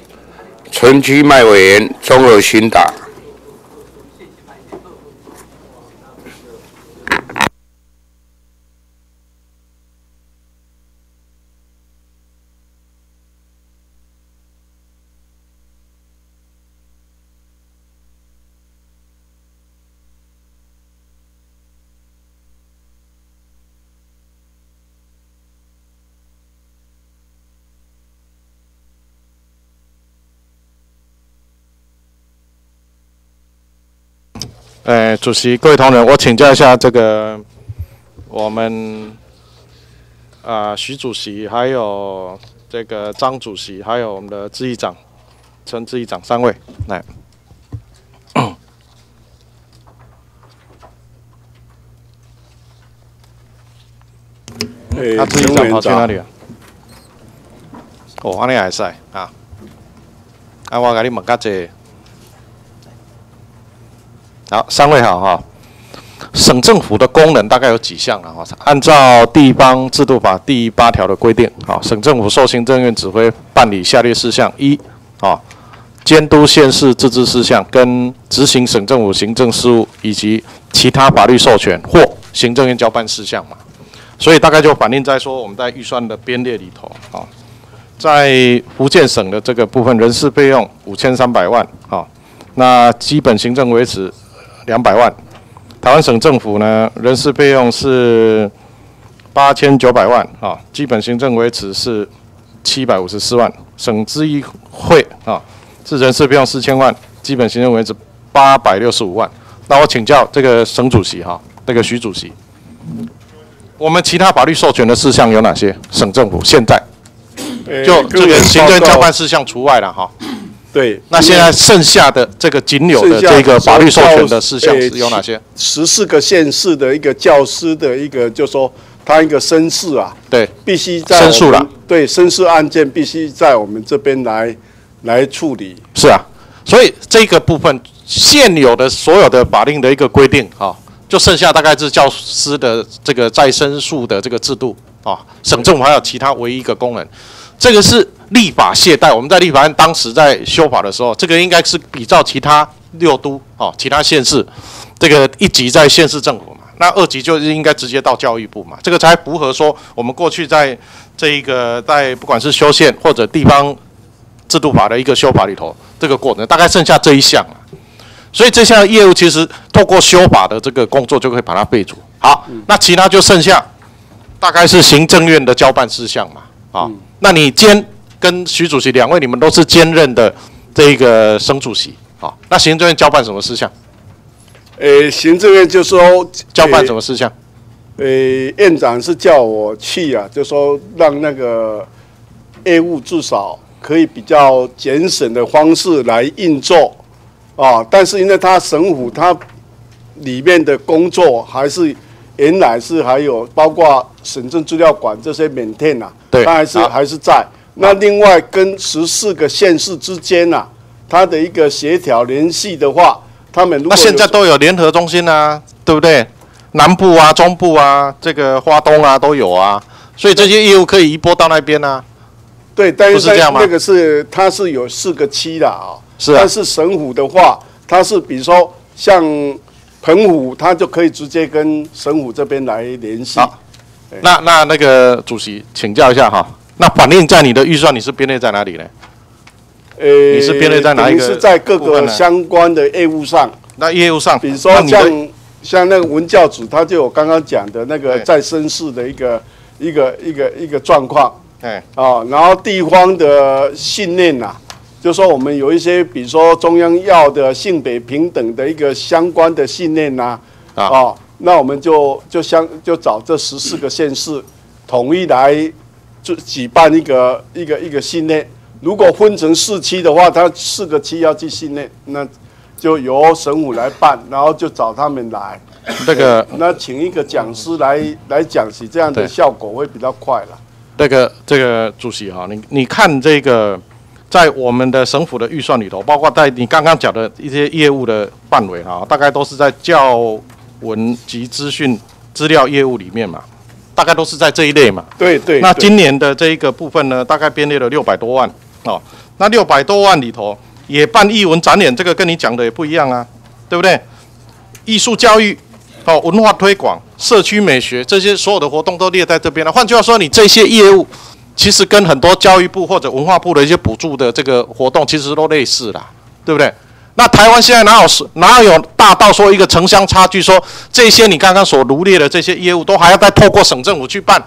[SPEAKER 2] 陈其迈委员综合巡党。
[SPEAKER 15] 呃，主席、各位同仁，我请教一下这个我们啊徐主席，还有这个张主席，还有我们的志议长陈志议长三位来。
[SPEAKER 4] 诶
[SPEAKER 15] 那志议长跑去哪里啊？哦，安尼也使啊。啊，我甲你问较济。好，三位好哈。省政府的功能大概有几项啊？哈，按照地方制度法第八条的规定，啊，省政府受行政院指挥办理下列事项：一，啊，监督县市自治事项跟执行省政府行政事务以及其他法律授权或行政院交办事项嘛。所以大概就反映在说我们在预算的编列里头，啊，在福建省的这个部分人事费用五千三百万，啊，那基本行政维持两百万。台湾省政府呢，人事费用是八千九百万啊，基本行政维持是七百五十四万。省咨议会啊，是人事费用四千万，基本行政维持八百六十五万。那我请教这个省主席哈，那个徐主席，我们其他法律授权的事项有哪些？省政府现在就这个行政交办事项除外了哈。
[SPEAKER 4] 对，
[SPEAKER 15] 那现在剩下的这个仅有的这个法律授权的事项是有哪些？
[SPEAKER 4] 十四个县市的一个教师的一个，就说他一个申诉啊，
[SPEAKER 15] 对，
[SPEAKER 4] 必须在
[SPEAKER 15] 申诉了。
[SPEAKER 4] 对，申诉案件必须在我们这边来来处理。
[SPEAKER 15] 是啊，所以这个部分现有的所有的法令的一个规定啊，就剩下大概是教师的这个再申诉的这个制度啊，省政府还有其他唯一一个功能，这个是立法懈怠。我们在立法院当时在修法的时候，这个应该是比照其他六都哦，其他县市，这个一级在县市政府嘛，那二级就是应该直接到教育部嘛，这个才符合说我们过去在这一个在不管是修宪或者地方制度法的一个修法里头，这个过程大概剩下这一项啊。所以这项业务其实透过修法的这个工作就可以把它备注。好，那其他就剩下大概是行政院的交办事项嘛。啊，那你兼跟徐主席两位，你们都是兼任的这个省主席。啊，那行政院交办什么事项？
[SPEAKER 4] 呃，行政院就说
[SPEAKER 15] 交办什么事项？
[SPEAKER 4] 呃，院长是叫我去啊，就说让那个业务至少可以比较节省的方式来运作啊。但是因为他省府他里面的工作还是原来是还有包括省政资料馆这些缅甸呐，
[SPEAKER 15] 对
[SPEAKER 4] 他还是
[SPEAKER 15] 好
[SPEAKER 4] 还是在。那另外跟十四个县市之间呐、它的一个协调联系的话，他们
[SPEAKER 15] 那现在都有联合中心啊，对不对？南部啊、中部啊、这个花东啊都有啊，所以这些业务可以移拨到那边啊。
[SPEAKER 4] 对，但是那个是它是有四个区的啊。
[SPEAKER 15] 是啊
[SPEAKER 4] 但是省府的话，它是比如说像澎湖，它就可以直接跟省府这边来联系。
[SPEAKER 15] 那那那个主席请教一下哈，那反映在你的预算你是编列在哪里呢？
[SPEAKER 4] 呃，
[SPEAKER 15] 你是编列在哪一个
[SPEAKER 4] 等于是在各个相关的业务上。
[SPEAKER 15] 那业务上，
[SPEAKER 4] 比如说
[SPEAKER 15] 那
[SPEAKER 4] 像像那个文教组，他就有刚刚讲的那个
[SPEAKER 15] 对
[SPEAKER 4] 再生事的一个一个一个一个状况。
[SPEAKER 15] 哎，
[SPEAKER 4] 啊，然后地方的信念呐、就说我们有一些，比如说中央要的性别平等的一个相关的信念呐、
[SPEAKER 15] 啊
[SPEAKER 4] 哦，那我们就就相就找这十四个县市统一来就举办一个一个一个训练。如果分成四期的话，他四个期要去训练，那就由省府来办，然后就找他们来。
[SPEAKER 15] 这个
[SPEAKER 4] 那请一个讲师来来讲习，这样的效果会比较快了。
[SPEAKER 15] 这个这个主席哈，你你看这个在我们的省府的预算里头，包括在你刚刚讲的一些业务的范围哈，大概都是在教文及资讯资料业务里面嘛。大概都是在这一类嘛。
[SPEAKER 4] 对对。
[SPEAKER 15] 那今年的这一个部分呢，大概编列了六百多万哦。那六百多万里头也办艺文展演，这个跟你讲的也不一样啊，对不对？艺术教育、哦文化推广、社区美学这些所有的活动都列在这边了。换句话说，你这些业务其实跟很多教育部或者文化部的一些补助的这个活动其实都类似啦，对不对？那台湾现在哪有哪有大到说一个城乡差距？说这些你刚刚所罗列的这些业务都还要再透过省政府去办，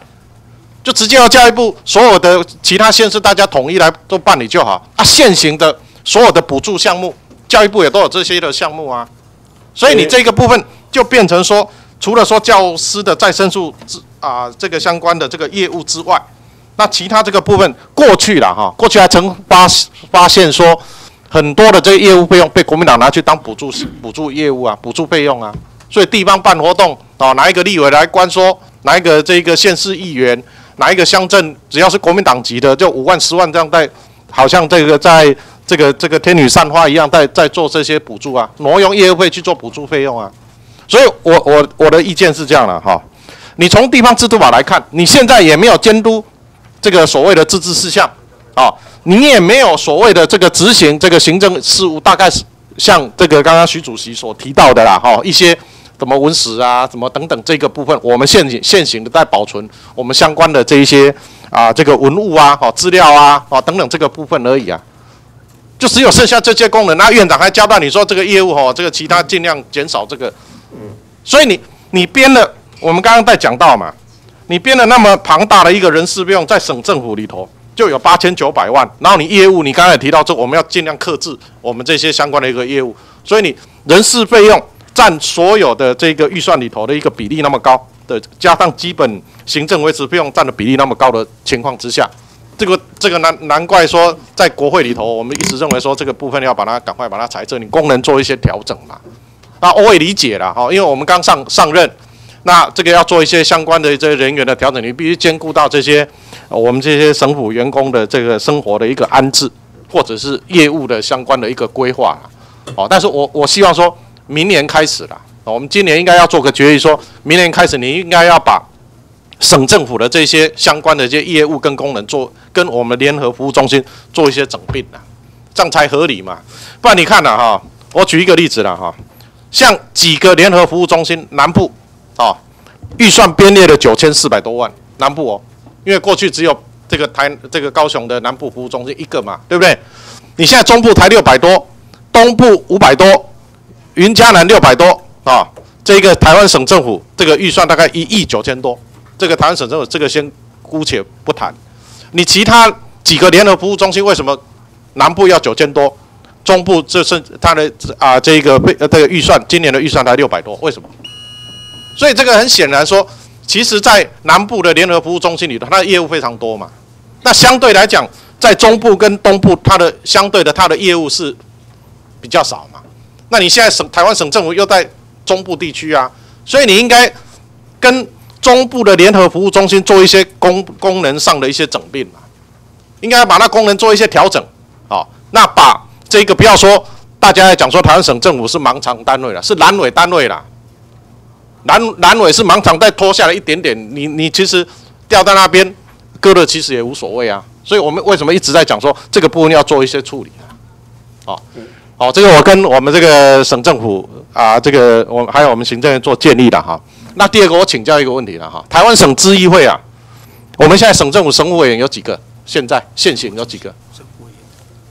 [SPEAKER 15] 就直接要教育部所有的其他县市大家统一来都办理就好啊。现行的所有的补助项目，教育部也都有这些的项目啊。所以你这个部分就变成说，除了说教师的再申诉之啊这个相关的这个业务之外，那其他这个部分过去了哈，过去还曾发发现说。很多的这个业务费用被国民党拿去当补助补助业务啊，补助费用啊，所以地方办活动啊，哪一个立委来关说，哪一个这个县市议员，哪一个乡镇，只要是国民党籍的，就五万十万这样在，好像这个在这个这个天女散花一样，在在做这些补助啊，挪用业务费去做补助费用啊，所以我我我的意见是这样的哈，你从地方制度法来看，你现在也没有监督这个所谓的自治事项。啊。你也没有所谓的这个执行这个行政事务，大概是像这个刚刚徐主席所提到的啦，哈，一些什么文史啊，什么等等这个部分，我们现行现行的在保存我们相关的这一些啊，这个文物啊，哈，资料啊，啊等等这个部分而已啊，就只有剩下这些功能。那院长还交代你说这个业务哈，这个其他尽量减少这个，所以你你编了，我们刚刚在讲到嘛，你编了那么庞大的一个人事费用在省政府里头。就有八千九百万，然后你业务，你刚才提到这，我们要尽量克制我们这些相关的一个业务，所以你人事费用占所有的这个预算里头的一个比例那么高的，加上基本行政维持费用占的比例那么高的情况之下，这个这个难难怪说在国会里头，我们一直认为说这个部分要把它赶快把它裁撤，你功能做一些调整嘛。那我也理解了哈，因为我们刚上上任。那这个要做一些相关的这些人员的调整，你必须兼顾到这些我们这些省府员工的这个生活的一个安置，或者是业务的相关的一个规划哦，但是我我希望说明年开始了，我们今年应该要做个决议，说明年开始你应该要把省政府的这些相关的这些业务跟功能做跟我们联合服务中心做一些整并啊，这样才合理嘛。不然你看了哈，我举一个例子了哈，像几个联合服务中心南部。哦，预算编列了九千四百多万，南部哦，因为过去只有这个台这个高雄的南部服务中心一个嘛，对不对？你现在中部台六百多，东部五百多，云嘉南六百多啊，这个台湾省政府这个预算大概一亿九千多，这个台湾省政府这个先姑且不谈，你其他几个联合服务中心为什么南部要九千多，中部这是它的啊这个被呃这个预算今年的预算才六百多，为什么？所以这个很显然说，其实，在南部的联合服务中心里头，它的业务非常多嘛。那相对来讲，在中部跟东部，它的相对的它的业务是比较少嘛。那你现在省台湾省政府又在中部地区啊，所以你应该跟中部的联合服务中心做一些功功能上的一些整并嘛，应该把那功能做一些调整啊。那把这个不要说大家在讲说台湾省政府是盲肠单位了，是阑尾单位了。南南尾是盲肠再拖下来一点点，你你其实掉在那边割了，其实也无所谓啊。所以我们为什么一直在讲说这个部分要做一些处理啊？哦，好，这个我跟我们这个省政府啊，这个我还有我们行政院做建议的哈。那第二个我请教一个问题了哈，台湾省咨议会啊，我们现在省政府省务委员有几个？现在现行有几个？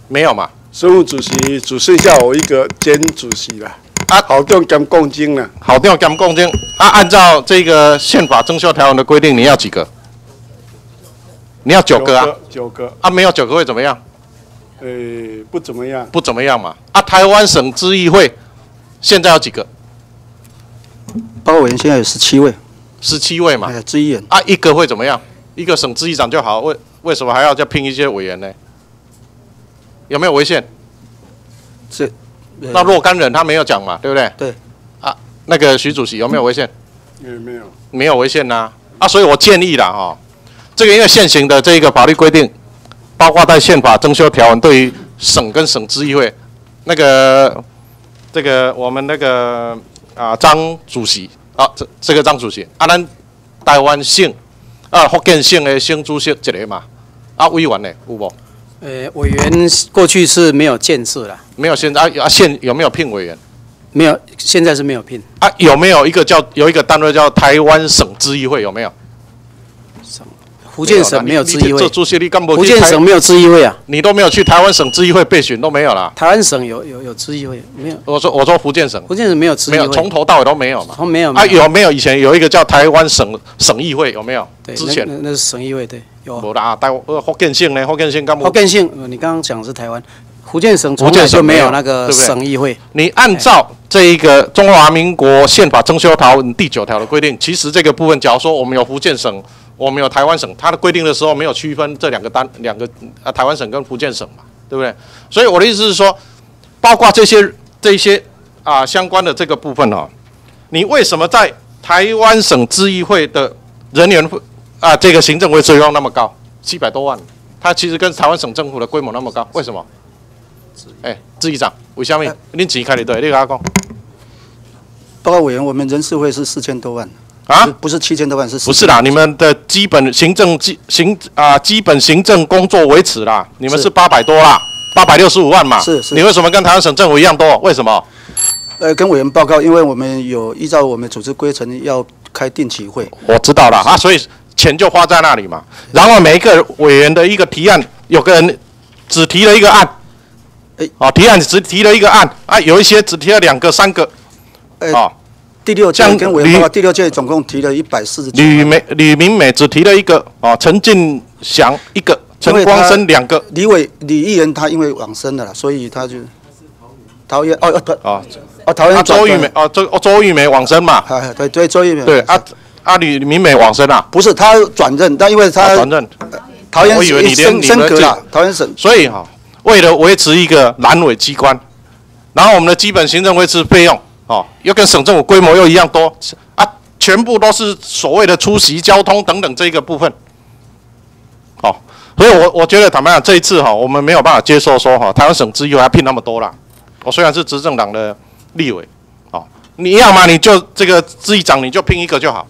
[SPEAKER 15] 没有嘛？
[SPEAKER 4] 省务主席只剩下我一个兼主席了。啊，好调兼共金呢？
[SPEAKER 15] 好调兼共金啊！按照这个宪法征修条文的规定，你要几个？你要九个啊？
[SPEAKER 4] 九个
[SPEAKER 15] 啊？没有九个会怎么样？
[SPEAKER 4] 呃，不怎么样。
[SPEAKER 15] 不怎么样嘛？啊，台湾省咨议会现在有几个？
[SPEAKER 5] 包委员，现在有十七位。
[SPEAKER 15] 十七位嘛？
[SPEAKER 5] 咨议员
[SPEAKER 15] 啊，一个会怎么样？一个省咨议长就好，为为什么还要再聘一些委员呢？有没有违宪？
[SPEAKER 5] 这。
[SPEAKER 15] 那若干人他没有讲嘛，对不对？
[SPEAKER 5] 对。
[SPEAKER 15] 啊，那个徐主席有没有违宪？
[SPEAKER 4] 也没有。
[SPEAKER 15] 没有违宪呐。啊，所以我建议了哈，这个因为现行的这个法律规定，包括在宪法征修条文，对于省跟省咨议会，那个这个我们那个啊张主席啊，这这个张主席，啊，咱台湾省啊，福建省的省主席一个嘛，啊，委员呢有无？
[SPEAKER 1] 呃，委员过去是没有建制的，
[SPEAKER 15] 没有现在啊啊现有没有聘委员？
[SPEAKER 1] 没有，现在是没有聘。
[SPEAKER 15] 啊，有没有一个叫有一个单位叫台湾省咨议会有没有？
[SPEAKER 1] 福建省没有咨议会
[SPEAKER 15] 这主席你干不？
[SPEAKER 1] 福建省没有咨议会啊？
[SPEAKER 15] 你都没有去台湾省咨议会备选都没有啦。
[SPEAKER 1] 台湾省有有有咨议会没有？
[SPEAKER 15] 我说我说福建省，
[SPEAKER 1] 福建省没有
[SPEAKER 15] 没有，
[SPEAKER 1] 会，
[SPEAKER 15] 从头到尾都没有嘛。
[SPEAKER 1] 哦没有
[SPEAKER 15] 啊，有没有以前有一个叫台湾省省议会有没有？
[SPEAKER 1] 对，
[SPEAKER 15] 之前
[SPEAKER 1] 那是省议会对，有。
[SPEAKER 15] 无啦，台呃福建省呢？福建省干
[SPEAKER 1] 福建省，呃你刚刚讲的是台湾，福建省从
[SPEAKER 15] 福建省
[SPEAKER 1] 来就没
[SPEAKER 15] 没有
[SPEAKER 1] 有那个省议会。
[SPEAKER 15] 你按照这一个中华民国宪法增修条文第九条的规定，其实这个部分，假如说我们有福建省，我们有台湾省，它的规定的时候没有区分这两个单两个啊台湾省跟福建省嘛，对不对？所以我的意思是说，包括这些这些啊相关的这个部分哦，你为什么在台湾省咨议会的人员啊这个行政维持费用那么高，七百多万，它其实跟台湾省政府的规模那么高，为什么？哎，志议长，为什么？恁钱开的对，你跟他讲。
[SPEAKER 5] 报告委员，我们人事会是四千多万
[SPEAKER 15] 啊，
[SPEAKER 5] 不是七千多万，是
[SPEAKER 15] 不是啦，你们的基本行政基行啊、基本行政工作维持啦，你们是八百多啦，八百六十五万嘛。
[SPEAKER 5] 是是。
[SPEAKER 15] 你为什么跟台湾省政府一样多？为什么？
[SPEAKER 5] 呃，跟委员报告，因为我们有依照我们组织规程要开定期会，
[SPEAKER 15] 我知道了啊，所以钱就花在那里嘛。然后每一个委员的一个提案，有个人只提了一个案，哦，提案只提了一个案啊，有一些只提了两个、三个，
[SPEAKER 5] 呃
[SPEAKER 15] 哦，
[SPEAKER 5] 第六届跟委员报第六届总共提了一百四十
[SPEAKER 15] 吕美吕明美只提了一个，啊，陈进祥一个，陈光生两个，
[SPEAKER 5] 李伟李议员他因为往生了啦，所以他就桃园哦哦不
[SPEAKER 15] 哦
[SPEAKER 5] 哦桃园
[SPEAKER 15] 啊，周玉梅哦，周哦周玉梅往生嘛，
[SPEAKER 5] 哎对对周玉梅
[SPEAKER 15] 对啊啊吕明美往生啊，
[SPEAKER 5] 不是他转任，但因为他
[SPEAKER 15] 啊转任，
[SPEAKER 5] 桃园升升格了，桃园省
[SPEAKER 15] 所以哈、为了维持一个蓝委机关，然后我们的基本行政维持费用哦，又跟省政府规模又一样多啊，全部都是所谓的出席、交通等等这个部分。哦、所以我我觉得坦白讲，这一次哈、我们没有办法接受说哈、台湾省资又要聘那么多啦。我虽然是执政党的立委，哦，你要嘛你就这个资议长你就聘一个就好。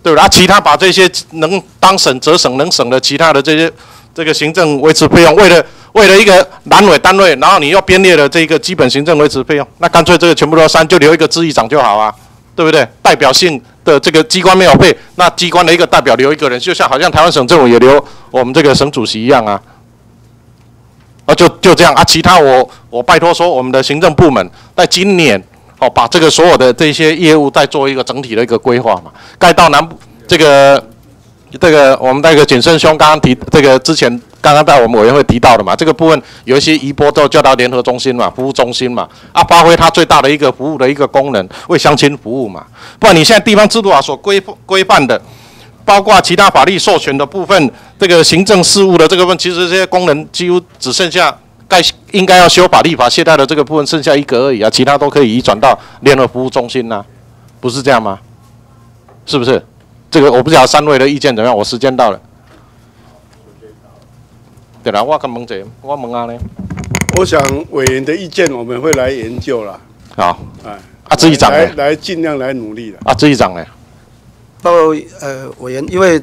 [SPEAKER 15] 对不对？啊，其他把这些能当省则省，能省的其他的这些这个行政维持费用，为了为了一个蓝委单位，然后你又编列了这个基本行政维持费用，那干脆这个全部都删，就留一个咨议长就好啊，对不对？代表性的这个机关没有配，那机关的一个代表留一个人，就像好像台湾省政府也留我们这个省主席一样啊。啊，就就这样啊，其他我我拜托说，我们的行政部门在今年哦，把这个所有的这些业务再做一个整体的一个规划嘛。该到南部这个这个我们那个谨慎兄刚刚提这个之前刚刚在我们委员会提到的嘛，这个部分有一些移拨都叫到联合中心嘛，服务中心嘛，啊，发挥它最大的一个服务的一个功能，为乡亲服务嘛。不然你现在地方制度法所规规范的。包括其他法律授权的部分，这个行政事务的这个部分，其实这些功能几乎只剩下该应该要修法立法懈怠的这个部分，剩下一个而已啊，其他都可以移转到联合服务中心呐、不是这样吗？是不是？这个我不知道三位的意见怎么样，我时间到了。对啦，我跟问者，我问啊呢。
[SPEAKER 4] 我想委员的意见我们会来研究了，
[SPEAKER 15] 好，
[SPEAKER 4] 哎，
[SPEAKER 15] 啊，志议长
[SPEAKER 4] 来
[SPEAKER 15] 呢？
[SPEAKER 4] 来尽量来努力了。
[SPEAKER 15] 啊，志议长呢？
[SPEAKER 5] 报告呃委员，因为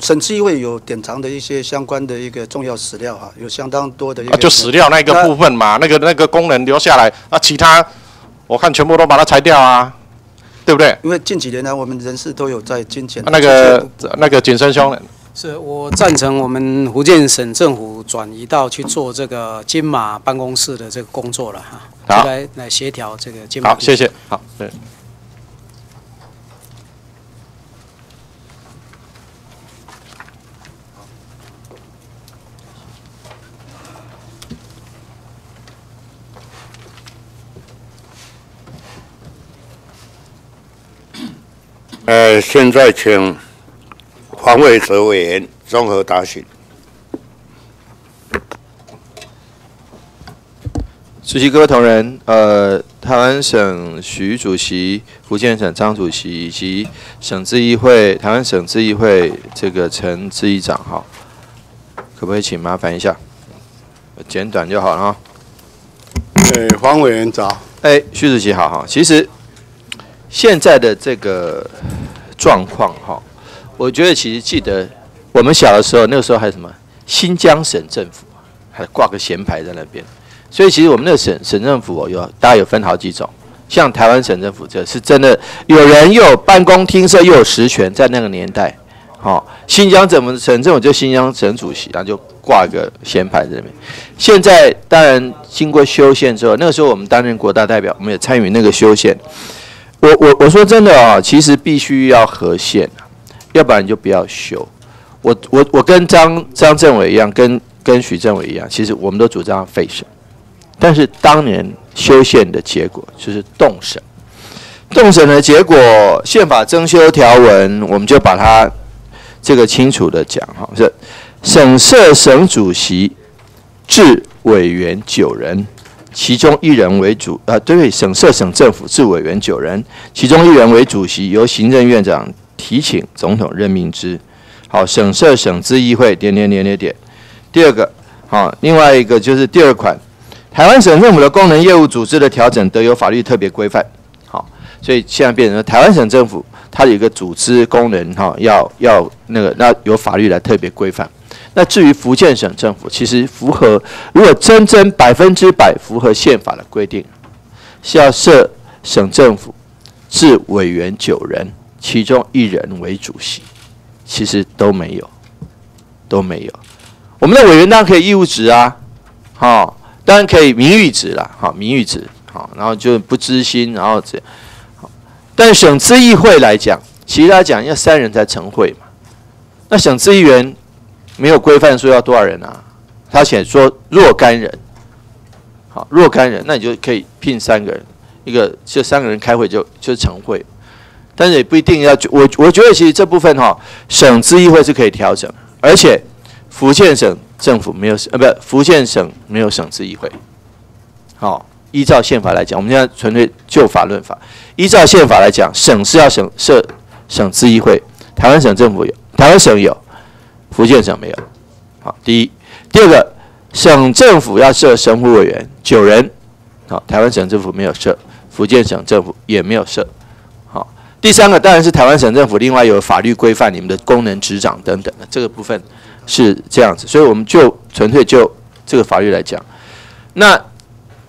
[SPEAKER 5] 省咨议会有典藏的一些相关的一个重要史料哈，有相当多的一个
[SPEAKER 15] 啊，就史料那个部分嘛，那个那个功能留下来，啊，其他我看全部都把它裁掉啊，对不对？
[SPEAKER 5] 因为近几年来我们人事都有在金钱
[SPEAKER 15] 啊、那个那个景生兄呢？
[SPEAKER 1] 是我赞成我们福建省政府转移到去做这个金马办公室的这个工作了哈，
[SPEAKER 15] 好
[SPEAKER 1] 来来协调这个金马。
[SPEAKER 15] 好，谢谢。好，对。
[SPEAKER 2] 呃，现在请黄伟哲委员综合答询。
[SPEAKER 16] 主席、各位同仁，呃，台湾省徐主席、福建省张主席以及省咨议会、台湾省咨议会这个陈咨议长，哈，可不可以请麻烦一下，简短就好了哈。
[SPEAKER 4] 呃，黄委员早。
[SPEAKER 16] 哎，徐主席好哈。其实现在的这个状况哈，我觉得其实记得我们小的时候，那个时候还有什么新疆省政府，还挂个衔牌在那边。所以其实我们那个省省政府，有大概有分好几种。像台湾省政府，这是真的有人又有办公厅舍又有实权，在那个年代，好，新疆怎么省政府就新疆省主席，然后就挂个衔牌在那边。现在当然经过修宪之后，那个时候我们担任国大代表，我们也参与那个修宪。我我我说真的啊，其实必须要合宪，要不然就不要修。我我我跟张张政委一样，跟跟许政委一样，其实我们都主张废省，但是当年。修宪的结果就是动审，动审的结果，宪法增修条文，我们就把它这个清楚的讲哈，是省设省主席制委员九人，其中一人为主，啊对，省设省政府制委员九人，其中一人为主席，由行政院长提请总统任命之。好，省设省咨议会点点点点点。第二个，好，另外一个就是第二款。台湾省政府的功能业务组织的调整，得有法律特别规范。好，所以现在变成台湾省政府，它有一个组织功能，哈，要要那个，那有法律来特别规范。那至于福建省政府，其实符合，如果真正百分之百符合宪法的规定，是要设省政府至委员九人，其中一人为主席，其实都没有，都没有。我们的委员当然可以义务职啊，好。当然可以名誉职啦，好名誉职，好，然后就不知心，然后这样，但省咨议会来讲，其他讲要三人才成会嘛。那省咨议员没有规范说要多少人啊？他写说若干人，好若干人，那你就可以聘三个人，一个就三个人开会就就成会。但是也不一定要，我我觉得其实这部分哈，省咨议会是可以调整，而且福建省。政府没有呃，不，福建省没有省咨议会。好，依照宪法来讲，我们现在纯粹就法论法。依照宪法来讲，省是要省设省咨议会，台湾省政府有，台湾省有，福建省没有。好，第一，第二个，省政府要设省府委员九人，好，台湾省政府没有设，福建省政府也没有设。第三个当然是台湾省政府另外有法律规范你们的功能执掌等等的这个部分。是这样子，所以我们就纯粹就这个法律来讲，那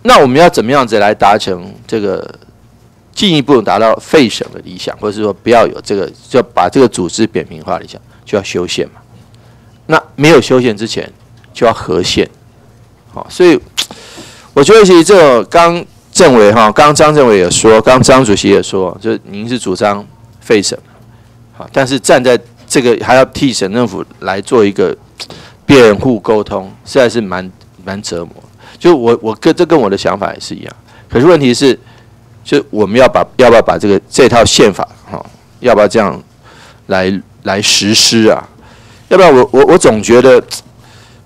[SPEAKER 16] 那我们要怎么样子来达成这个进一步达到废省的理想，或者是说不要有这个，就把这个组织扁平化理想，就要修宪嘛。那没有修宪之前就要合宪，好，所以我觉得其实这个刚政委哈，刚刚张政委也说，刚刚张主席也说，就是您是主张废省，好，但是站在这个还要替省政府来做一个辩护沟通，实在是蛮蛮折磨。就我我跟这跟我的想法也是一样。可是问题是，就我们要把要不要把这个这套宪法哈，要不要这样来来实施啊？要不然我我我总觉得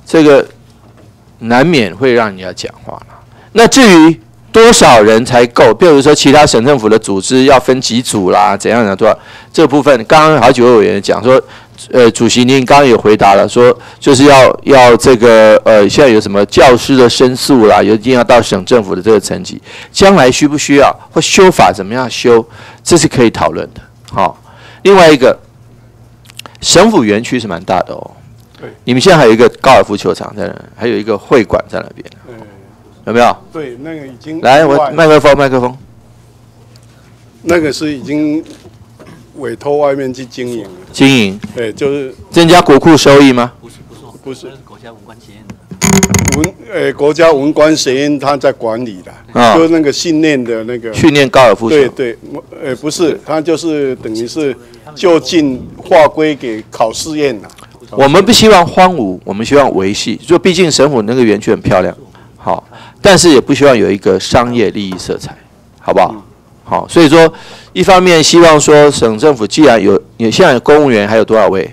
[SPEAKER 16] 这个难免会让人家讲话了。那至于。多少人才够？比如说，其他省政府的组织要分几组啦，怎样的多少？这部分刚刚好几位委员讲说，呃，主席您刚刚也回答了，说就是要要这个呃，现在有什么教师的申诉啦，一定要到省政府的这个层级，将来需不需要或修法怎么样修，这是可以讨论的。好，另外一个省府园区是蛮大的哦，
[SPEAKER 4] 对，
[SPEAKER 16] 你们现在还有一个高尔夫球场在那，还有一个会馆在那边。有没有？
[SPEAKER 4] 对，那个已经
[SPEAKER 16] 来，我麦克风，麦克风。
[SPEAKER 4] 那个是已经委托外面去经营。
[SPEAKER 16] 经营。
[SPEAKER 4] 对，就是
[SPEAKER 16] 增加国库收益吗？
[SPEAKER 4] 不是，不是，不是。国家文官学院文，呃，国家文官学院他在管理的，啊，就那个训练的那个。
[SPEAKER 16] 训练高尔夫球。
[SPEAKER 4] 对对，呃，不是，他就是等于是就近划归给考试院了。
[SPEAKER 16] 我们不希望荒芜，我们希望维系，就毕竟神府那个园区很漂亮。好。但是也不希望有一个商业利益色彩，好不好？好，所以说，一方面希望说省政府既然有，有现在公务员还有多少位？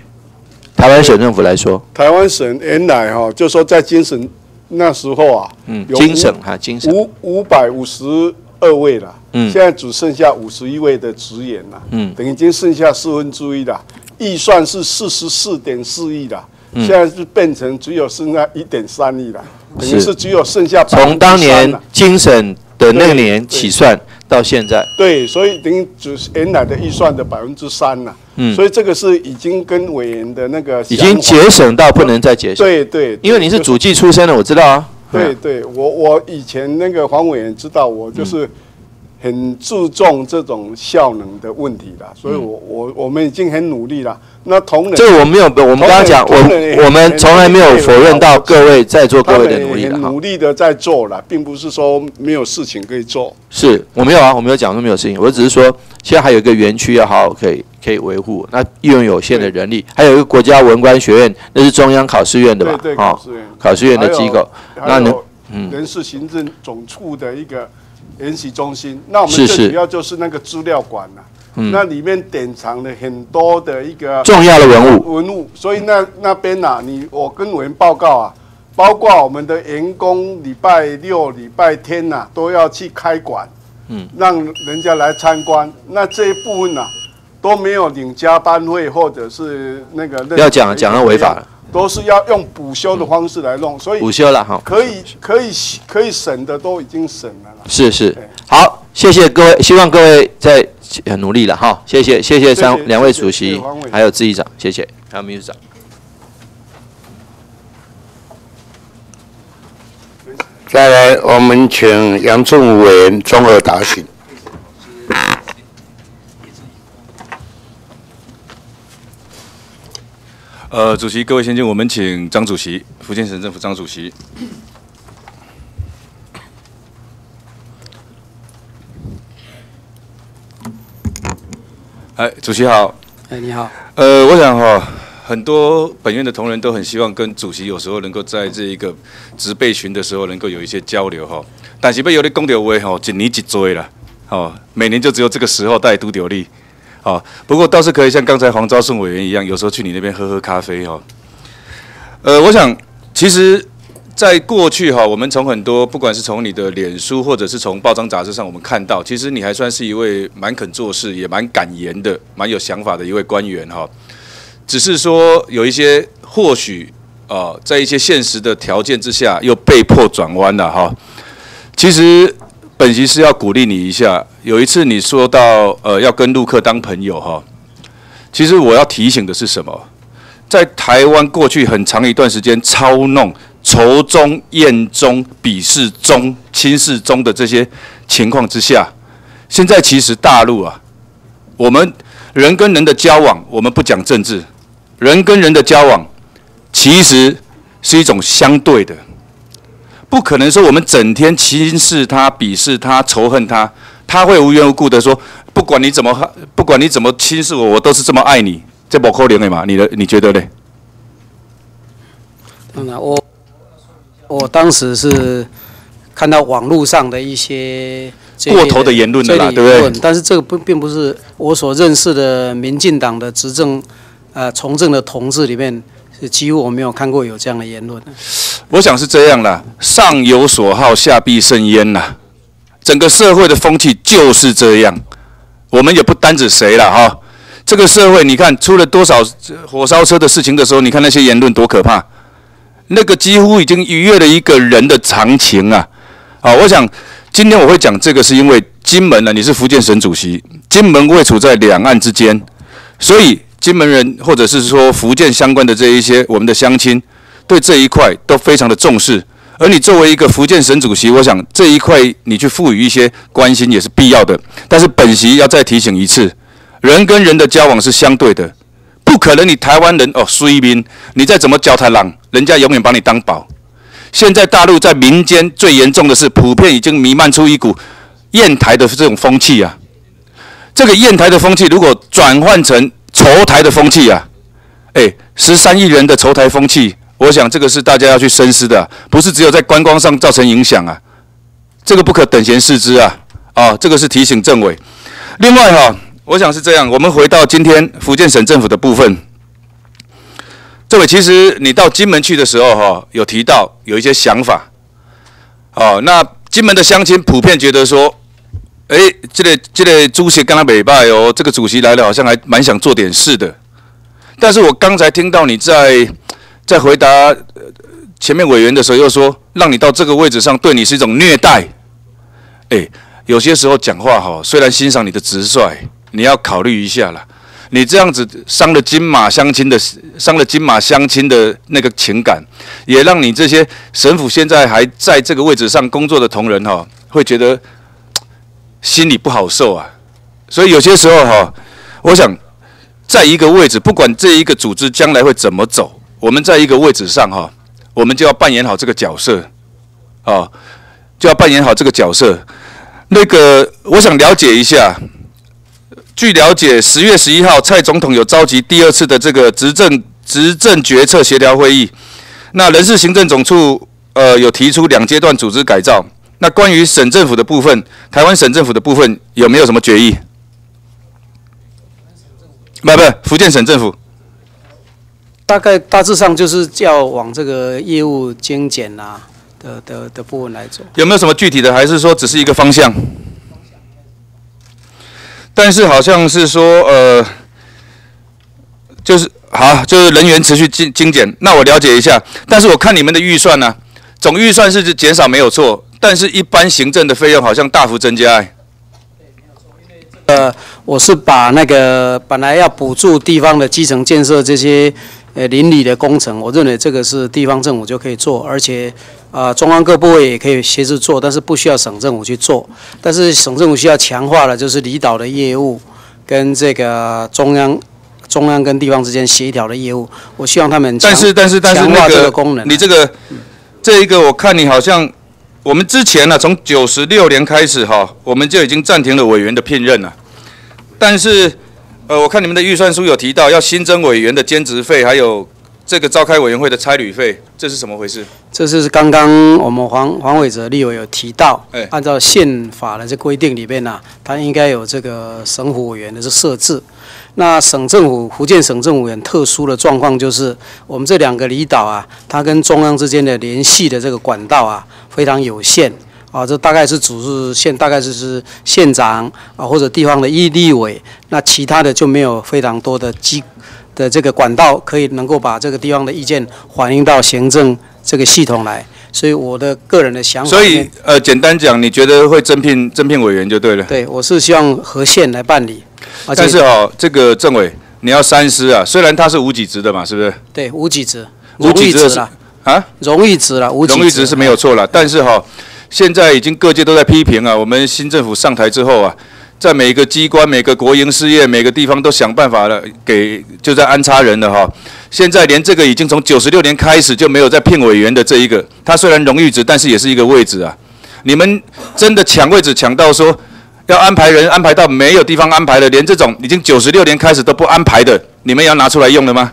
[SPEAKER 16] 台湾省政府来说，
[SPEAKER 4] 台湾省原来哈，就说在精神那时候啊，
[SPEAKER 16] 嗯，精省哈，精省
[SPEAKER 4] 五五百五十二位了，嗯，现在只剩下五十一位的职员了，嗯，等于已经剩下四分之一了，预算是四十四点四亿了，现在是变成只有剩下一点三亿了。是，只有剩下
[SPEAKER 16] 从当年精审的那年起算，到现在，
[SPEAKER 4] 对，所以等于只是原来的预算的百分之三了。
[SPEAKER 16] 嗯。
[SPEAKER 4] 所以这个是已经跟委员的那个
[SPEAKER 16] 已经节省到不能再节省。
[SPEAKER 4] 对对，
[SPEAKER 16] 因为你是主计出身的，我知道啊。
[SPEAKER 4] 对对，我我以前那个黄委员知道，我就是很注重这种效能的问题啦，所以我我我们已经很努力了。那同仁，
[SPEAKER 16] 这个我没有，我们刚刚讲，我我们从来没有否认到各位在座各位的努力的哈。
[SPEAKER 4] 他们也很努力的在做了，并不是说没有事情可以做。
[SPEAKER 16] 是我没有啊，我没有讲说没有事情，我只是说现在还有一个园区要好好可以可以维护，那运用有限的人力，还有一个国家文官学院，那是中央考试院的吧？
[SPEAKER 4] 对考试院，
[SPEAKER 16] 考试院的机构，那
[SPEAKER 4] 人事行政总处的一个研习中心。那我们最主要就是那个资料馆了。
[SPEAKER 16] 嗯
[SPEAKER 4] 那里面典藏了很多的一个
[SPEAKER 16] 重要的文物
[SPEAKER 4] 文物，所以那那边呐、你我跟委员报告啊，包括我们的员工礼拜六、礼拜天呐、都要去开馆，
[SPEAKER 16] 嗯，
[SPEAKER 4] 让人家来参观。那这一部分呐、都没有领加班费或者是那个
[SPEAKER 16] 要讲讲到违法了，
[SPEAKER 4] 都是要用补修的方式来弄，所以
[SPEAKER 16] 补修了哈
[SPEAKER 4] 可以可以可以省的都已经省了啦。
[SPEAKER 16] 是是，好，谢谢各位，希望各位在呃努力了哈，谢谢谢谢三两位主席还有志议长，谢谢，还有秘书长。
[SPEAKER 2] 再来，我们请杨政武委员综合答询。
[SPEAKER 17] 呃，主席，各位先进，我们请张主席，福建省政府张主席。哎，主席好。
[SPEAKER 1] 哎，你好。
[SPEAKER 17] 呃，我想哈、很多本院的同仁都很希望跟主席有时候能够在这一个植被群的时候能够有一些交流哈、但是被有的公流威哈，一年一追了，哦，每年就只有这个时候带都流利，好，不过倒是可以像刚才黄昭顺委员一样，有时候去你那边喝喝咖啡哈、呃，我想其实。在过去哈，我们从很多不管是从你的脸书或者是从报章杂志上，我们看到，其实你还算是一位蛮肯做事、也蛮敢言的、蛮有想法的一位官员哈。只是说有一些或许啊，在一些现实的条件之下，又被迫转弯了哈。其实本席是要鼓励你一下。有一次你说到呃要跟陆客当朋友哈，其实我要提醒的是什么？在台湾过去很长一段时间操弄仇中、厌中、鄙视中、轻视中的这些情况之下，现在其实大陆啊，我们人跟人的交往，我们不讲政治，人跟人的交往其实是一种相对的，不可能说我们整天轻视他、鄙视他、仇恨他，他会无缘无故的说，不管你怎么不管你怎么轻视我，我都是这么爱你，这不可能的嘛？你的你觉得呢？
[SPEAKER 1] 嗯我我当时是看到网络上的一些
[SPEAKER 17] 过头的言论的啦对不对
[SPEAKER 1] 但是这个不并不是我所认识的民进党的执政呃从政的同志里面，是几乎我没有看过有这样的言论。
[SPEAKER 17] 我想是这样啦，上有所好，下必甚焉啦。整个社会的风气就是这样，我们也不单指谁了哈。这个社会，你看出了多少火烧车的事情的时候，你看那些言论多可怕，那个几乎已经逾越了一个人的常情啊。好，我想今天我会讲这个，是因为金门呢，你是福建省主席，金门位处在两岸之间，所以金门人或者是说福建相关的这一些我们的乡亲，对这一块都非常的重视。而你作为一个福建省主席，我想这一块你去赋予一些关心也是必要的。但是本席要再提醒一次，人跟人的交往是相对的，不可能你台湾人哦衰民，你再怎么教他浪，人家永远把你当宝。现在大陆在民间最严重的是，普遍已经弥漫出一股厌台的这种风气啊。这个厌台的风气，如果转换成仇台的风气啊，哎，十三亿人的仇台风气，我想这个是大家要去深思的、不是只有在观光上造成影响啊，这个不可等闲视之啊。啊，这个是提醒政委。另外哈、我想是这样，我们回到今天福建省政府的部分。政委，其实你到金门去的时候哈、有提到有一些想法。哦，那金门的乡亲普遍觉得说，哎，这个这个主席跟他美拜哦，这个主席来了好像还蛮想做点事的。但是我刚才听到你在在回答前面委员的时候，又说让你到这个位置上对你是一种虐待。哎，有些时候讲话哈，虽然欣赏你的直率，你要考虑一下啦。你这样子伤了金马相亲的，伤了金马相亲的那个情感，也让你这些神府现在还在这个位置上工作的同仁哈，会觉得心里不好受啊。所以有些时候哈，我想在一个位置，不管这一个组织将来会怎么走，我们在一个位置上哈，我们就要扮演好这个角色，啊，就要扮演好这个角色。那个，我想了解一下。据了解，十月十一号，蔡总统有召集第二次的这个执政执政决策协调会议。那人事行政总处呃有提出两阶段组织改造。那关于省政府的部分，台湾省政府的部分有没有什么决议？不不，福建省政府。
[SPEAKER 1] 大概大致上就是要往这个业务精简啊的的的部分来做。
[SPEAKER 17] 有没有什么具体的，还是说只是一个方向？但是好像是说，呃，就是好，就是人员持续精精简。那我了解一下。但是我看你们的预算呢，总预算是减少没有错，但是一般行政的费用好像大幅增加。
[SPEAKER 1] 呃，我是把那个本来要补助地方的基层建设这些。呃，邻里的工程，我认为这个是地方政府就可以做，而且啊，中央各部位也可以协助做，但是不需要省政府去做。但是省政府需要强化的，就是离岛的业务跟这个中央、中央跟地方之间协调的业务。我希望他们
[SPEAKER 17] 但是但是但是那
[SPEAKER 1] 个功能，
[SPEAKER 17] 你这个这一个，我看你好像我们之前呢，从九十六年开始哈，我们就已经暂停了委员的聘任了，但是。呃，我看你们的预算书有提到要新增委员的兼职费，还有这个召开委员会的差旅费，这是什么回事？
[SPEAKER 1] 这是刚刚我们黄黄伟哲立委有提到，按照宪法的这规定里面呢，他应该有这个省府委员的这设置。那省政府福建省政府很特殊的状况就是，我们这两个离岛啊，它跟中央之间的联系的这个管道啊，非常有限。啊，这大概是主事县，大概就是县长啊，或者地方的一立委，那其他的就没有非常多的机的这个管道，可以能够把这个地方的意见反映到行政这个系统来。所以我的个人的想法，
[SPEAKER 17] 所以呃，简单讲，你觉得会增聘增聘委员就对了。
[SPEAKER 1] 对，我是希望和县来办理。
[SPEAKER 17] 但是哦，这个政委你要三思啊，虽然他是无给职的嘛，是不是？
[SPEAKER 1] 对，无给职，
[SPEAKER 17] 无给
[SPEAKER 1] 职了
[SPEAKER 17] 啊，
[SPEAKER 1] 荣誉职了，无
[SPEAKER 17] 荣誉职是没有错了，但是哈。现在已经各界都在批评啊，我们新政府上台之后啊，在每个机关、每个国营事业、每个地方都想办法了，给就在安插人了哈。现在连这个已经从九十六年开始就没有在聘委员的这一个，他虽然荣誉职，但是也是一个位置啊。你们真的抢位置抢到说要安排人安排到没有地方安排的，连这种已经九十六年开始都不安排的，你们要拿出来用了吗？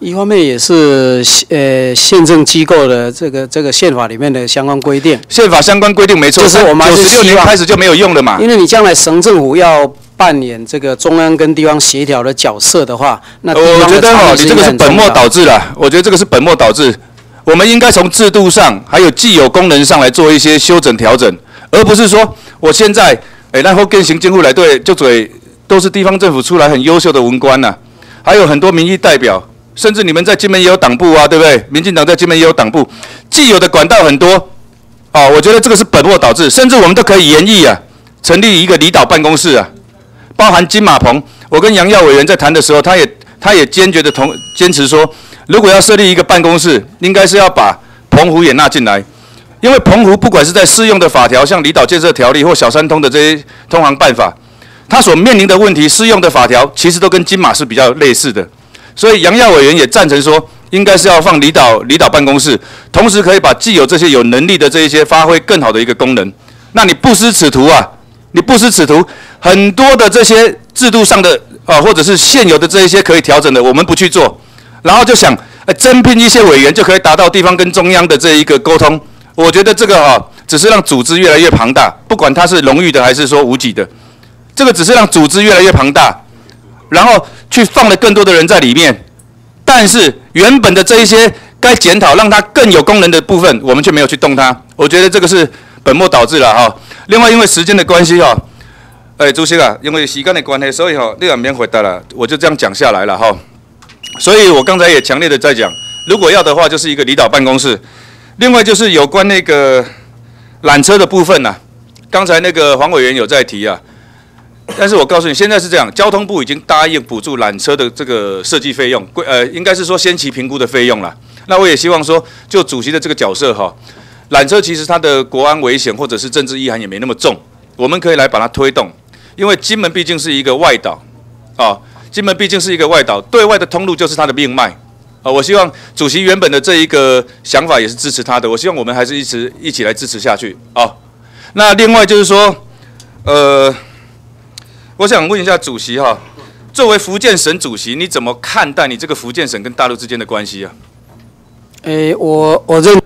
[SPEAKER 1] 一方面也是呃宪政机构的这个这个宪法里面的相关规定，
[SPEAKER 17] 宪法相关规定没错，
[SPEAKER 1] 就是我们
[SPEAKER 17] 九十六年开始就没有用了嘛。
[SPEAKER 1] 因为你将来省政府要扮演这个中央跟地方协调的角色的话，那
[SPEAKER 17] 我觉得哈，你这个是本末倒置了。我觉得这个是本末倒置，我们应该从制度上还有既有功能上来做一些修整调整，而不是说我现在哎然后跟行政府来对就嘴都是地方政府出来很优秀的文官呐，还有很多民意代表。甚至你们在金门也有党部啊，对不对？民进党在金门也有党部，既有的管道很多，啊，我觉得这个是本末倒置。甚至我们都可以研议啊，成立一个离岛办公室啊，包含金马鹏。我跟杨耀委员在谈的时候，他也他也坚决的同坚持说，如果要设立一个办公室，应该是要把澎湖也纳进来，因为澎湖不管是在适用的法条，像离岛建设条例或小三通的这些通航办法，它所面临的问题，适用的法条其实都跟金马是比较类似的。所以杨耀委员也赞成说，应该是要放离岛离岛办公室，同时可以把既有这些有能力的这一些发挥更好的一个功能。那你不失此图啊，你不失此图，很多的这些制度上的啊，或者是现有的这一些可以调整的，我们不去做，然后就想，呃，增聘一些委员就可以达到地方跟中央的这一个沟通。我觉得这个哈，只是让组织越来越庞大，不管它是荣誉的还是说无己的，这个只是让组织越来越庞大，然后。去放了更多的人在里面，但是原本的这一些该检讨让它更有功能的部分，我们却没有去动它。我觉得这个是本末倒置了哈。另外，因为时间的关系哈，哎，主席啊，因为时间的关系，所以哈，你两边回答了，我就这样讲下来了哈。所以我刚才也强烈的在讲，如果要的话，就是一个离岛办公室。另外就是有关那个缆车的部分呐，刚才那个黄委员有在提啊，但是我告诉你，现在是这样，交通部已经答应补助缆车的这个设计费用，规呃，应该是说先期评估的费用了。那我也希望说，就主席的这个角色哈，缆车其实它的国安危险或者是政治意涵也没那么重，我们可以来把它推动，因为金门毕竟是一个外岛，啊，金门毕竟是一个外岛，对外的通路就是它的命脉。啊，我希望主席原本的这一个想法也是支持他的。我希望我们还是一直一起来支持下去啊。那另外就是说，呃，我想问一下主席哈，作为福建省主席，你怎么看待你这个福建省跟大陆之间的关系啊？
[SPEAKER 1] 诶，我我认为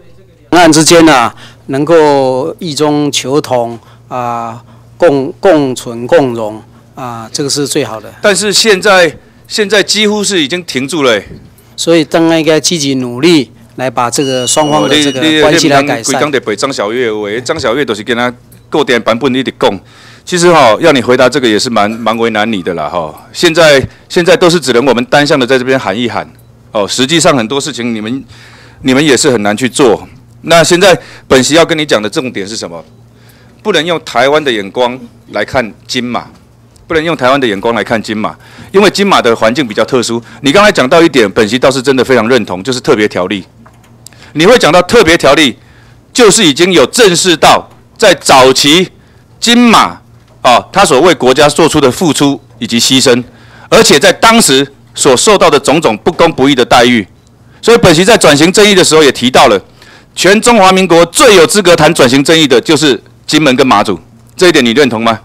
[SPEAKER 1] 两岸之间呢，能够异中求同啊，共共存共荣啊，这个是最好的。
[SPEAKER 17] 但是现在现在几乎是已经停住了。
[SPEAKER 1] 所以，当然应该积极努力来把这个双方的这个关系来改善。
[SPEAKER 17] 刚得背张小月喂，张小月都是跟他过点版本一直讲。其实哈，要你回答这个也是蛮蛮为难你的啦哈。现在现在都是只能我们单向的在这边喊一喊哦。实际上很多事情你们你们也是很难去做。那现在本席要跟你讲的重点是什么？不能用台湾的眼光来看金马。不能用台湾的眼光来看金马，因为金马的环境比较特殊。你刚才讲到一点，本席倒是真的非常认同，就是特别条例。你会讲到特别条例，就是已经有正视到在早期金马啊，他所为国家做出的付出以及牺牲，而且在当时所受到的种种不公不义的待遇。所以本席在转型正义的时候也提到了，全中华民国最有资格谈转型正义的就是金门跟马祖，这一点你认同吗？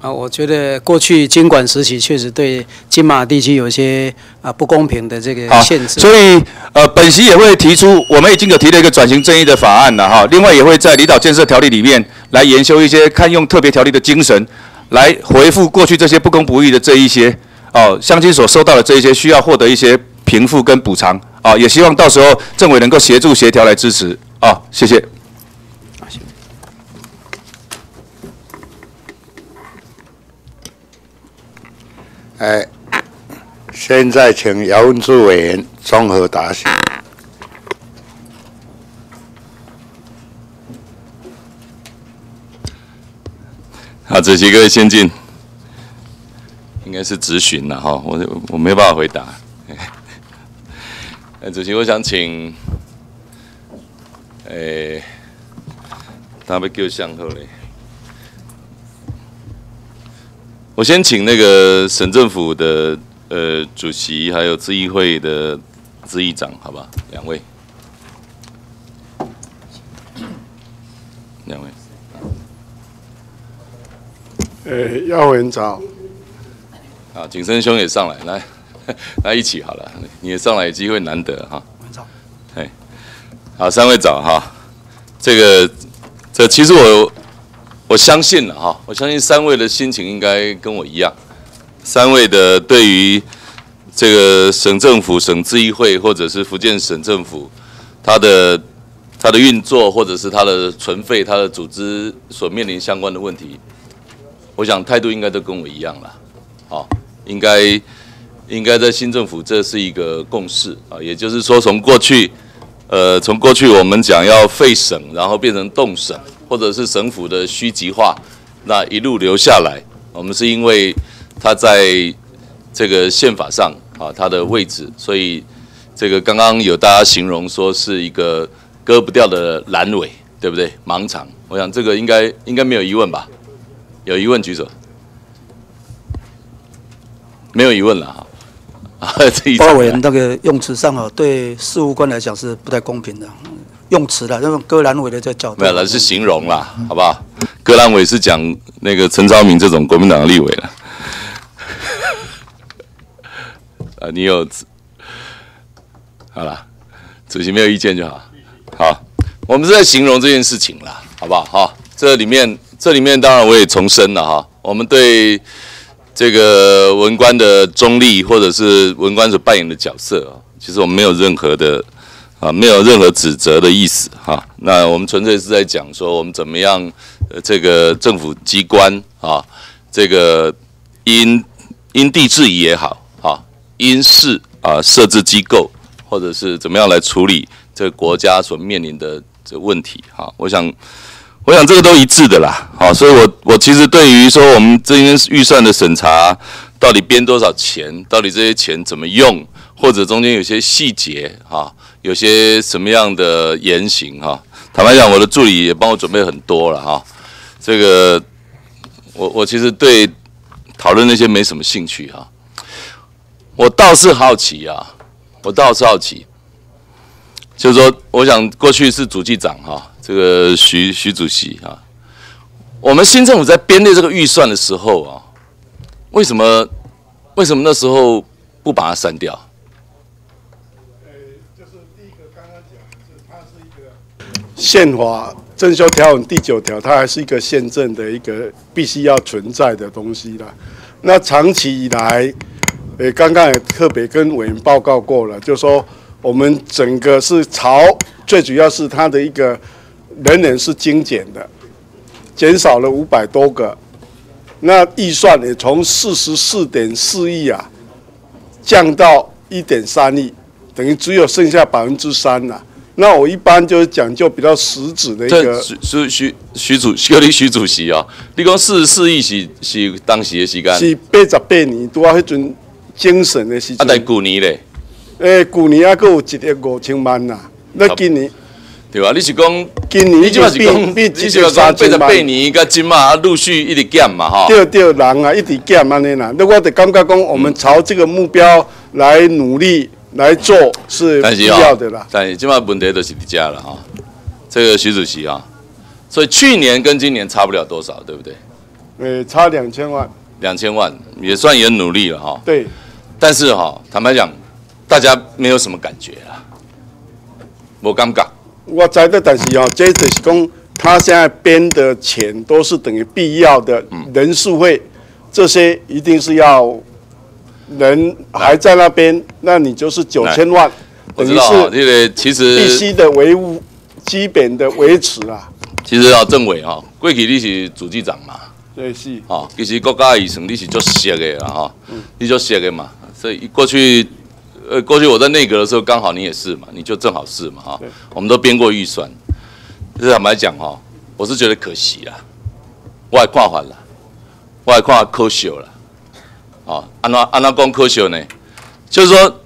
[SPEAKER 1] 啊，我觉得过去监管时期确实对金马地区有一些啊不公平的这个限制。
[SPEAKER 17] 所以呃，本席也会提出，我们已经有提了一个转型正义的法案了哈。另外也会在离岛建设条例里面来研修一些，看用特别条例的精神来回复过去这些不公不义的这一些哦，乡亲所收到的这一些需要获得一些平复跟补偿啊，也希望到时候政委能够协助协调来支持啊，谢谢。
[SPEAKER 2] 哎，现在请姚文智委员综合答询。
[SPEAKER 18] 好，主席各位先进，应该是咨询了哈，我我没办法回答。[LAUGHS] 哎，主席，我想请，哎，他被叫向后嘞。我先请那个省政府的呃主席，还有咨议会的咨议长，好吧，两位，两位。
[SPEAKER 4] 呃，耀文早。
[SPEAKER 18] 好，景生兄也上来，来，[LAUGHS] 来一起好了，你也上来，机会难得哈。早。哎，好，三位早哈。这个，这其实我。我相信了哈，我相信三位的心情应该跟我一样。三位的对于这个省政府、省咨议会，或者是福建省政府，它的它的运作，或者是它的存废、它的组织所面临相关的问题，我想态度应该都跟我一样了。好，应该应该在新政府这是一个共识啊，也就是说，从过去呃，从过去我们讲要废省，然后变成动省。或者是省府的虚极化，那一路留下来，我们是因为它在这个宪法上啊，它的位置，所以这个刚刚有大家形容说是一个割不掉的阑尾，对不对？盲肠，我想这个应该应该没有疑问吧？有疑问举手，没有疑问了哈。
[SPEAKER 5] 包委员那个用词上啊，对事务官来讲是不太公平的。用词的，用割阑尾的这角度。
[SPEAKER 18] 没有了，是形容啦，好不好？割阑尾是讲那个陈超明这种国民党的立委了。[LAUGHS] 啊，你有？好了，主席没有意见就好。好，我们是在形容这件事情啦，好不好？哈，这里面，这里面当然我也重申了哈，我们对这个文官的中立，或者是文官所扮演的角色啊，其实我们没有任何的。啊，没有任何指责的意思哈。那我们纯粹是在讲说，我们怎么样，呃，这个政府机关啊，这个因因地制宜也好啊，因事啊设置机构，或者是怎么样来处理这个国家所面临的这问题哈。我想，我想这个都一致的啦，好，所以我我其实对于说我们这些预算的审查，到底编多少钱，到底这些钱怎么用，或者中间有些细节哈，有些什么样的言行哈，坦白讲，我的助理也帮我准备很多了哈，这个我我其实对讨论那些没什么兴趣哈，我倒是好奇啊，我倒是好奇，就是说，我想过去是主计长哈。这个徐徐主席啊，我们新政府在编列这个预算的时候啊，为什么为什么那时候不把它删掉？
[SPEAKER 4] 宪法征修条文第九条，它还是一个宪政的一个必须要存在的东西啦。那长期以来，呃，刚刚也特别跟委员报告过了，就说我们整个是朝，最主要是它的一个。人人是精简的，减少了五百多个，那预算也从四十四点四亿啊，降到一点三亿，等于只有剩下百分之三了。那我一般就是讲究比较实质的一个。
[SPEAKER 18] 徐徐徐主徐立徐主席啊，你讲四十四亿是是当时的时间？
[SPEAKER 4] 是八十八年拄啊，迄阵精神的时。
[SPEAKER 18] 啊，但旧年咧？
[SPEAKER 4] 诶，旧年啊，佫有一亿五千万呐，那今年。
[SPEAKER 18] 对吧？你是讲
[SPEAKER 4] 今年
[SPEAKER 18] 你即嘛是讲，你是讲八十八年甲今嘛陆续一直减嘛，哈。
[SPEAKER 4] 对对，人啊一直减安尼啦。那我得感觉讲，我们朝这个目标来努力来做是必要的啦。
[SPEAKER 18] 但是今嘛问题都是你家了哈。这个徐主席啊，所以去年跟今年差不了多少，对不对？
[SPEAKER 4] 呃，差两千万。
[SPEAKER 18] 两千万也算也努力了哈。
[SPEAKER 4] 对。
[SPEAKER 18] 但是哈，坦白讲，大家没有什么感觉啊，我尴尬。
[SPEAKER 4] 我知道，但是哦，这就是讲，他现在编的钱都是等于必要的人数费，这些一定是要人还在那边，那你就是九千万，
[SPEAKER 18] 等于是这个其实
[SPEAKER 4] 必须的维护基本的维持啊。
[SPEAKER 18] 其实啊，政委哈，过去你是主机长嘛，
[SPEAKER 4] 对是，
[SPEAKER 18] 哦，其实国家预算你是做熟的啦哈，你做熟的嘛，所以过去。呃，过去我在内阁的时候，刚好你也是嘛，你就正好是嘛，哈，我们都编过预算。就是坦白讲哈，我是觉得可惜啦，我还看完了，我还看科学了，啊，安那安那讲科学呢？就是说，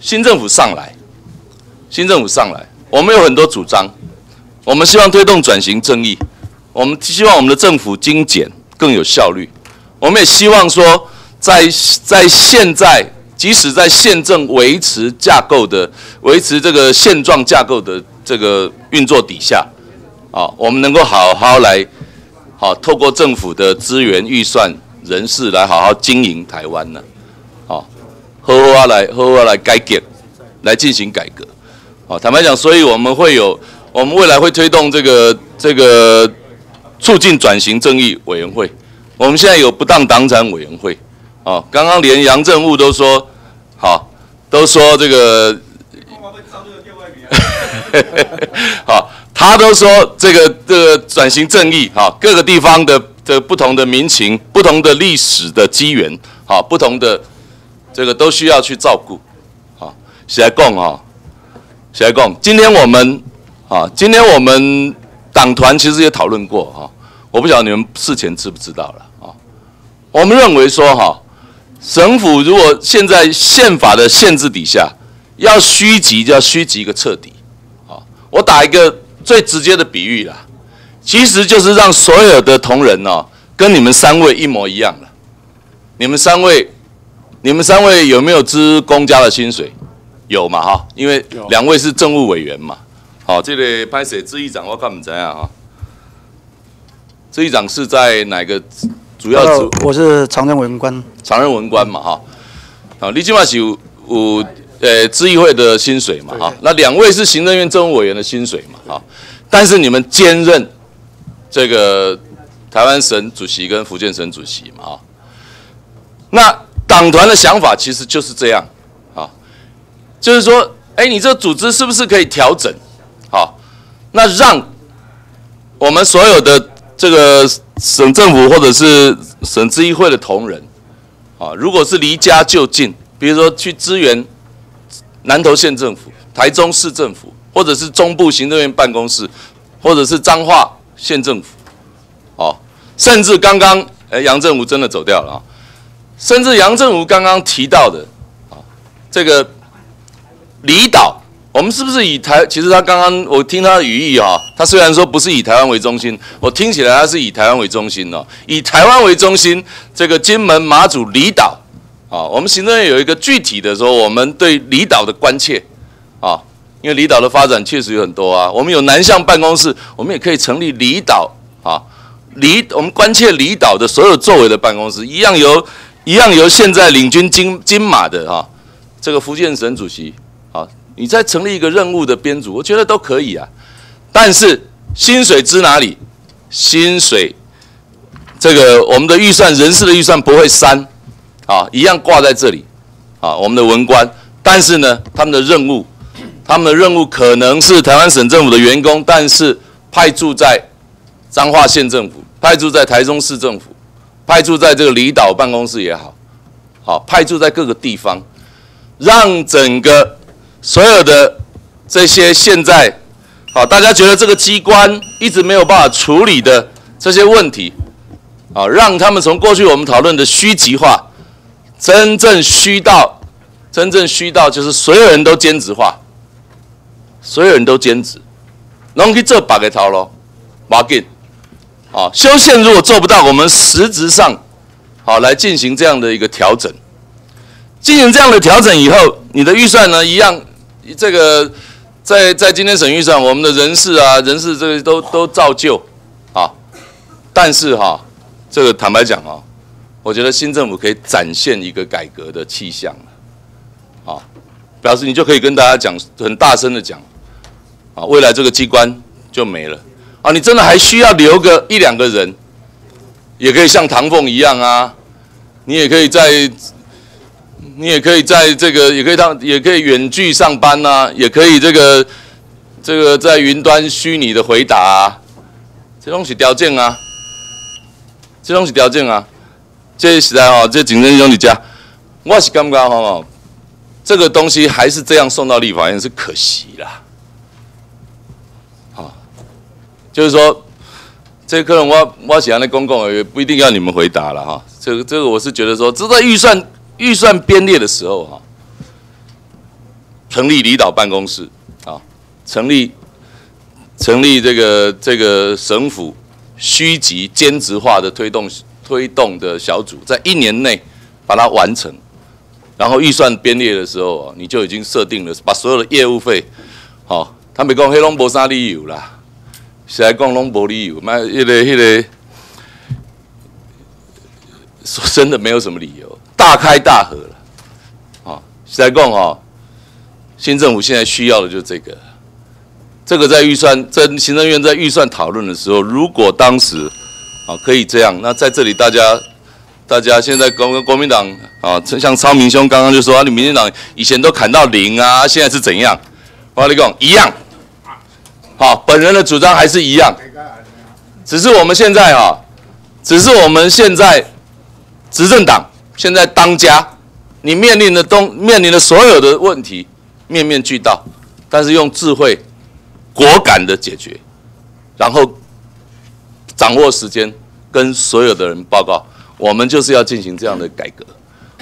[SPEAKER 18] 新政府上来，新政府上来，我们有很多主张，我们希望推动转型正义，我们希望我们的政府精简更有效率，我们也希望说，在在现在。即使在宪政维持架构的、维持这个现状架构的这个运作底下，啊，我们能够好好来，好透过政府的资源、预算、人事来好好经营台湾呢，好，好好来，好好来改革，来进行改革，哦，坦白讲，所以我们会有，我们未来会推动这个这个促进转型正义委员会，我们现在有不当党产委员会。哦，刚刚连杨政务都说，好，都说这个，[LAUGHS] 好，他都说这个这个转型正义，哈，各个地方的这不同的民情、不同的历史的机缘，好，不同的这个都需要去照顾，好，起来共哈，起来共。今天我们，啊，今天我们党团其实也讨论过哈，我不晓得你们事前知不知道了啊，我们认为说哈。省府如果现在宪法的限制底下，要虚极就要虚极一个彻底，好，我打一个最直接的比喻啦，其实就是让所有的同仁哦，跟你们三位一模一样了。你们三位，你们三位有没有支公家的薪水？有嘛哈？因为两位是政务委员嘛。好，这里拍摄？支议长我看不怎样啊。支议长是在哪个？主要是
[SPEAKER 5] 我是常任文官，
[SPEAKER 18] 常任文官嘛哈，好，你今晚是有有呃知议会的薪水嘛哈，那两位是行政院政务委员的薪水嘛哈，但是你们兼任这个台湾省主席跟福建省主席嘛啊，那党团的想法其实就是这样啊，就是说，哎，你这个组织是不是可以调整？好，那让我们所有的这个。省政府或者是省咨议会的同仁，啊，如果是离家就近，比如说去支援南投县政府、台中市政府，或者是中部行政院办公室，或者是彰化县政府，哦，甚至刚刚哎杨振武真的走掉了啊，甚至杨振武刚刚提到的啊，这个离岛，我们是不是以台？其实他刚刚我听他的语义啊，他虽然说不是以台湾为中心，我听起来他是以台湾为中心哦，以台湾为中心，这个金门、马祖、离岛啊，我们行政院有一个具体的说，我们对离岛的关切。因为离岛的发展确实有很多啊，我们有南向办公室，我们也可以成立离岛啊，离我们关切离岛的所有作为的办公室，一样由一样由现在领军金金马的啊这个福建省主席啊，你再成立一个任务的编组，我觉得都可以啊。但是薪水支哪里？薪水这个我们的预算人事的预算不会删啊，一样挂在这里啊，我们的文官，但是呢，他们的任务。他们的任务可能是台湾省政府的员工，但是派驻在彰化县政府、派驻在台中市政府、派驻在这个离岛办公室也好，好派驻在各个地方，让整个所有的这些现在好大家觉得这个机关一直没有办法处理的这些问题，啊，让他们从过去我们讨论的虚极化，真正虚到真正虚到就是所有人都兼职化。所有人都兼职，然后去做白个头咯，马紧，啊，修宪如果做不到，我们实质上，好来进行这样的一个调整，进行这样的调整以后，你的预算呢一样，这个在在今天省预算，我们的人事啊，人事这个都都照旧，啊，但是哈，这个坦白讲啊，我觉得新政府可以展现一个改革的气象啊，表示你就可以跟大家讲，很大声的讲。啊，未来这个机关就没了啊！你真的还需要留个一两个人，也可以像唐凤一样啊，你也可以在，你也可以在这个，也可以当，也可以远距上班呐，也可以这个，这个在云端虚拟的回答啊，这东西条件啊，这东西条件啊，这时代哦，这竞争兄弟家，我是感觉哦，这个东西还是这样送到立法院是可惜啦。就是说，这个客人我我喜欢的公共也不一定要你们回答了哈。这个这个我是觉得说，这在预算预算编列的时候哈，成立离岛办公室啊，成立成立这个这个省府虚级兼职化的推动推动的小组，在一年内把它完成，然后预算编列的时候啊，你就已经设定了把所有的业务费，好，他们讲黑龙博沙利有啦。是来讲拢无理由，嘛迄个迄个，说真的没有什么理由，大开大合了，啊，是来讲哦，新政府现在需要的就是这个，这个在预算在行政院在预算讨论的时候，如果当时啊可以这样，那在这里大家大家现在国国民党啊，像超明兄刚刚就说啊，你民进党以前都砍到零啊，现在是怎样？我跟你讲一样。啊，本人的主张还是一样，只是我们现在啊，只是我们现在执政党现在当家，你面临的东面临的所有的问题面面俱到，但是用智慧、果敢的解决，然后掌握时间，跟所有的人报告，我们就是要进行这样的改革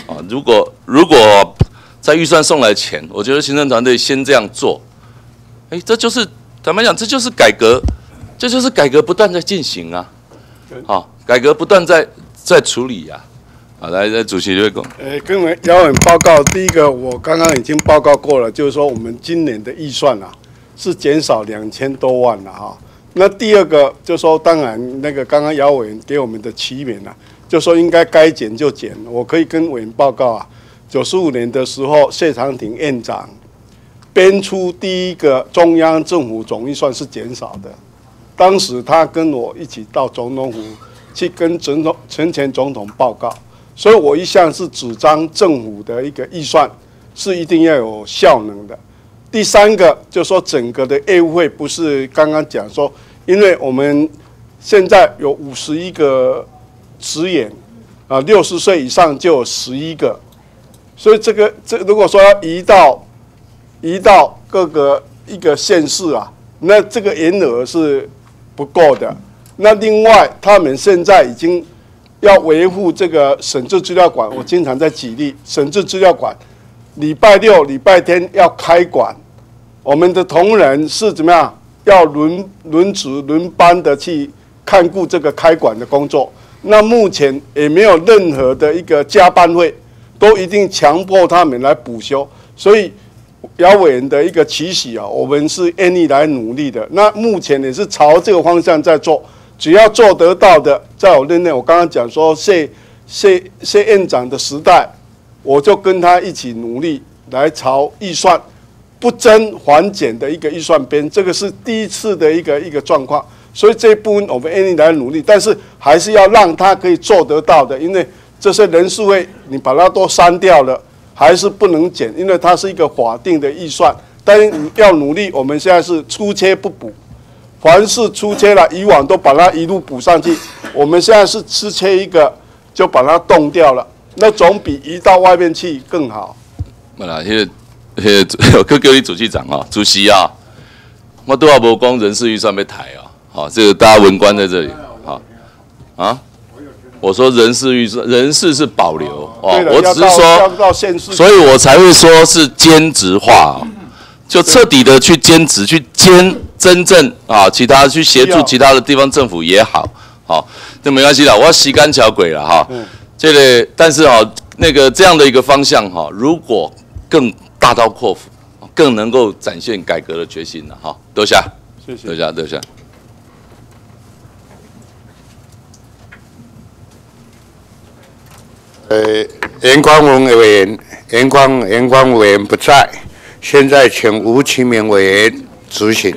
[SPEAKER 18] 啊！如果如果在预算送来前，我觉得行政团队先这样做，哎，这就是。坦白讲，这就是改革，这就是改革不断在进行啊，好，改革不断在在处理呀。好，来，来，主席刘总。
[SPEAKER 4] 呃，跟我们姚委报告，第一个我刚刚已经报告过了，就是说我们今年的预算啊是减少两千多万了哈。那第二个就说，当然那个刚刚姚委员给我们的期勉啊，就说应该该减就减。我可以跟委员报告啊，九十五年的时候，谢长廷院长。编出第一个中央政府总预算是减少的，当时他跟我一起到总统府去跟总统陈前总统报告，所以我一向是主张政府的一个预算是一定要有效能的。第三个就说整个的业务会不是刚刚讲说，因为我们现在有五十一个职员啊，六十岁以上就有十一个，所以这个这如果说要移到移到各个一个县市啊，那这个银额是不够的。那另外，他们现在已经要维护这个省治资料馆，我经常在举例，省治资料馆礼拜六、礼拜天要开馆，我们的同仁是怎么样？要轮轮值、轮班的去看顾这个开馆的工作。那目前也没有任何的一个加班费，都一定强迫他们来补休。所以姚委员的一个期许啊，我们是愿意来努力的。那目前也是朝这个方向在做，只要做得到的，在我任内，我刚刚讲说谢谢谢院长的时代，我就跟他一起努力来朝预算不增缓减的一个预算编，这个是第一次的一个一个状况。所以这一部分我们愿意来努力，但是还是要让他可以做得到的，因为这些人数会你把它都删掉了，还是不能减，因为它是一个法定的预算。但是要努力，我们现在是出缺不补，凡是出缺了，以往都把它一路补上去，我们现在是吃缺一个就把它冻掉了，那总比移到外面去更好。
[SPEAKER 18] 没啦，迄个迄个，我叫你主席长啊，主席啊，我都要无讲人事预算被抬啊。好，这个大家文官在这里，好，啊，我说人事预算，人事是保留哦，我只是说，所以我才会说是兼职化，就彻底的去兼职，去兼真正啊，其他去协助其他的地方政府也好，好，那没关系了，我要洗干桥鬼了哈，这个，但是哈，那个这样的一个方向哈，如果更大刀阔斧，更能够展现改革的决心了哈，多谢，
[SPEAKER 4] 谢谢，
[SPEAKER 18] 多谢，多谢。
[SPEAKER 2] 呃，严光文委员，严光严光委员不在，现在请吴启明委员执行。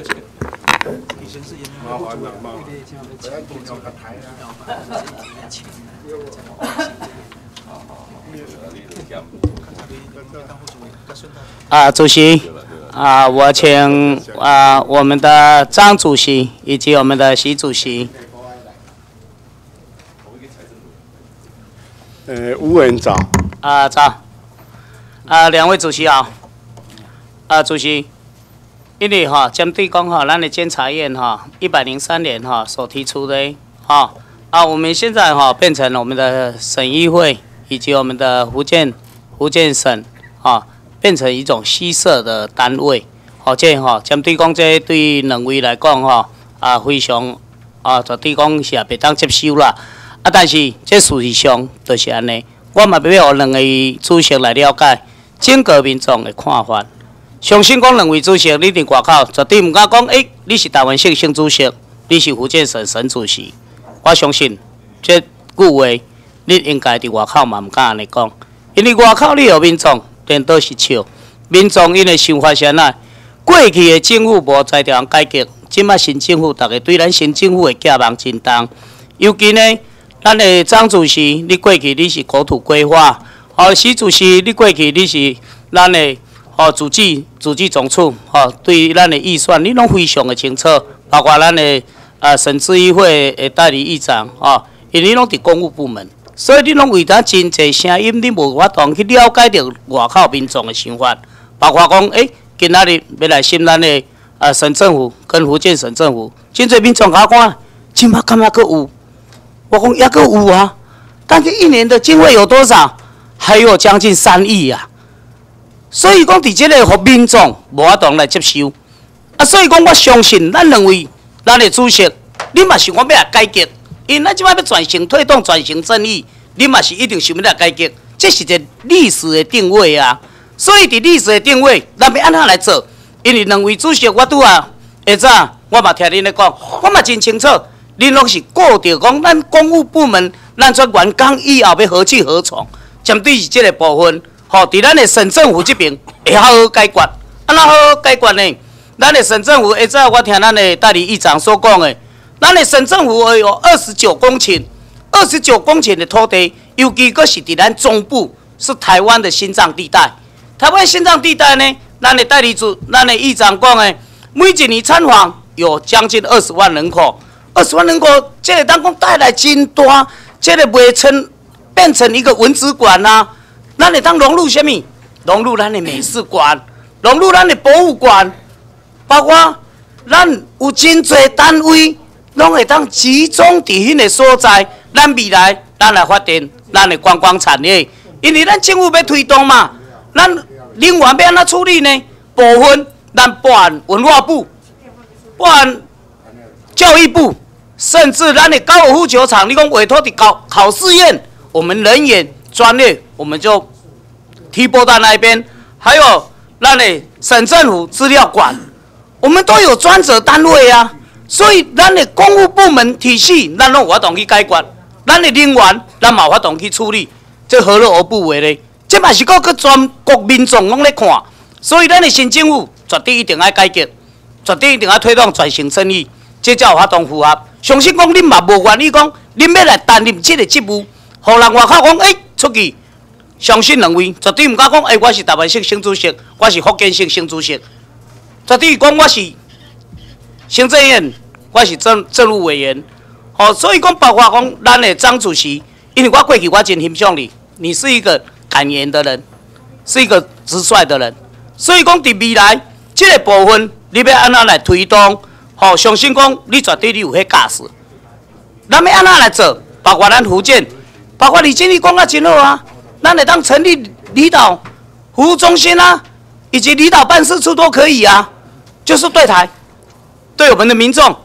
[SPEAKER 19] 啊，主席，啊，我请啊我们的张主席以及我们的习主席。
[SPEAKER 4] 呃，吴委员早。
[SPEAKER 19] 啊，早。啊，两位主席好。啊，主席，因为哈，针对讲哈，咱的监察院哈，一百零三年哈所提出的哈，啊，我们现在哈变成了我们的省议会以及我们的福建福建省啊，变成一种虚设的单位，好，这哈针对讲这对两位来讲哈，啊，非常啊，绝对讲是也别当接受啦。啊，但是这事实上就是安尼，我嘛要互两位主席来了解整个民众的看法。相信讲两位主席，你伫外口绝对毋敢讲，诶，你是台湾省省主席，你是福建省省主席。我相信这句话，你应该伫外口嘛毋敢安尼讲，因为外口你有民众，颠倒是笑。民众因的想法是安怎？过去的政府无在调改革，即摆新政府，逐个对咱新政府的寄望真重，尤其呢。咱的张主席，你过去你是国土规划；哦，习主席，你过去你是咱的哦，主计主计总处，哦，对于咱的预算，你拢非常的清楚。包括咱的啊，省咨议会的代理议长，哦，因为你拢伫公务部门，所以你拢为咱真侪声音，你无法度去了解到外口民众的想法。包括讲，诶，今仔日要来新咱的啊，省政府跟福建省政府，真侪民众甲我讲，今麦干嘛阁有？我讲也个有啊，但是一年的经费有多少？还有将近三亿呀。所以讲，伫这个互民众无法度来接受。啊，所以讲我相信咱两位，咱的主席，你嘛是讲要来改革，因咱即摆要转型推动转型正义，你嘛是一定想要来改革，这是一个历史的定位啊。所以伫历史的定位，咱要安怎来做？因为两位主席，我拄啊，下早我嘛听恁咧讲，我嘛真清楚。恁拢是顾着讲，咱公务部门，咱做员工以后要何去何从？针对是这个部分，吼，伫咱的省政府这边会好好解决。安怎好好解决呢？咱的省政府，下早我听咱的代理议长所讲的，咱的省政府有二十九公顷，二十九公顷的土地，尤其阁是伫咱中部，是台湾的心脏地带。台湾心脏地带呢，咱的代理主，咱的议长讲的，每一年参访有将近二十万人口。二十万人口，这个当中带来真大，这个未成变成一个文字馆呐。咱会当融入什么？融入咱的美术馆，融入咱的博物馆，包括咱有真侪单位，拢会当集中伫迄个所在，咱未来咱来发展咱的观光产业，因为咱政府要推动嘛，咱人员要安怎处理呢？部分咱办文化部、办教育部，甚至咱的高尔夫球场，你讲委托的考考试院，我们人员专业，我们就提拨到那边，还有咱的省政府资料馆，我们都有专责单位啊。所以，咱的公务部门体系，咱拢有法度去解决；咱的人员，咱嘛有法度去处理，这何乐而不为呢？这嘛是各个全国民众拢咧看，所以咱的新政府绝对一定要改革，绝对一定要推动转型正义，这才有法度符合。相信讲恁嘛无愿意讲，恁要来担任这个职务，互人外口讲，哎，出去，相信两位绝对毋敢讲，哎，我是台湾省省主席，我是福建省省主席，绝对讲我是。行政院，我是政政务委员，哦，所以讲包括讲咱的张主席，因为我过去我真欣赏你，你是一个敢言的人，是一个直率的人，所以讲伫未来这个部分，你要安怎来推动？哦，相信讲你绝对你有迄架势。咱要安怎来做？包括咱福建，包括李经理讲啊真好啊，咱会当成立离岛服务中心啊，以及离岛办事处都可以啊，就是对台。对我们的民众，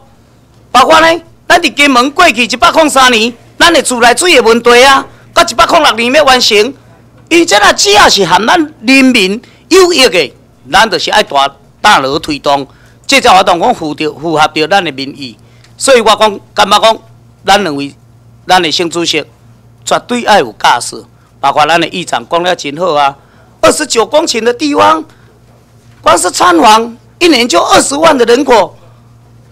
[SPEAKER 19] 包括呢，咱伫金门过去一百零三年，咱的自来水的问题啊，到一百零六年要完成，因为这啊只要是含咱人民有益的，咱就是爱大大力推动，这才活动讲符合符合着咱的民意。所以我讲，感觉讲，咱认为咱的新主席绝对爱有架势，包括咱的议长讲了真好啊，二十九公顷的地方，光是参访一年就二十万的人口。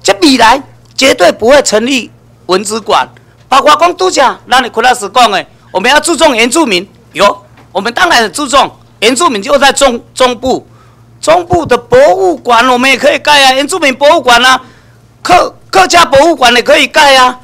[SPEAKER 19] 这未来绝对不会成立文资馆，包括讲度假，让你库拉斯讲的，我们要注重原住民。有，我们当然注重原住民，就在中中部，中部的博物馆我们也可以盖啊，原住民博物馆啊，客客家博物馆也可以盖啊。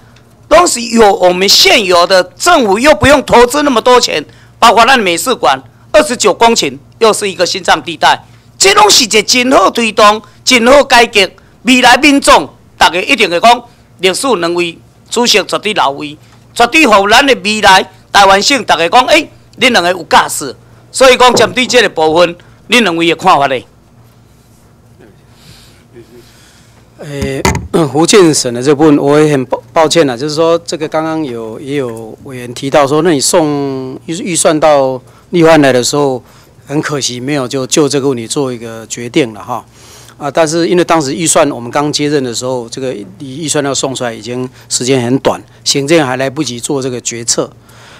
[SPEAKER 19] 东西有我们现有的政府又不用投资那么多钱，包括那美术馆二十九公顷，又是一个心脏地带，这东西就真好推动，真好改革。未来民众，大家一定会讲，历史能为主席绝对老位，绝对互咱的未来台湾省，大家讲，哎，恁两个有架势。所以讲，针对这个部分，恁两位的看法呢？
[SPEAKER 1] 诶，[COUGHS] 福建省的这部分，我也很抱抱歉了，就是说，这个刚刚有也有委员提到说，那你送预预算到立法来的时候，很可惜没有就就这个问题做一个决定了哈。啊，但是因为当时预算我们刚接任的时候，这个预算要送出来已经时间很短，行政还来不及做这个决策。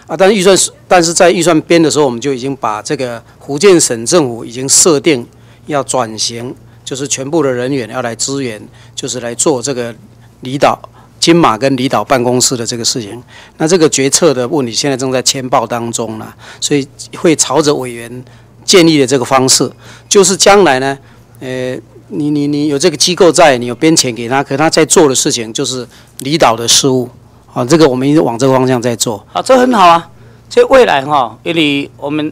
[SPEAKER 1] 啊，但是预算是，但是在预算编的时候，我们就已经把这个福建省政府已经设定要转型，就是全部的人员要来支援，就是来做这个离岛金马跟离岛办公室的这个事情。那这个决策的问题现在正在签报当中呢，所以会朝着委员建议的这个方式，就是将来呢，呃。你你你有这个机构在，你有编钱给他，可他在做的事情就是离岛的事务，啊，这个我们一直往这个方向在做。
[SPEAKER 19] 啊，这很好啊，这未来哈，因为我们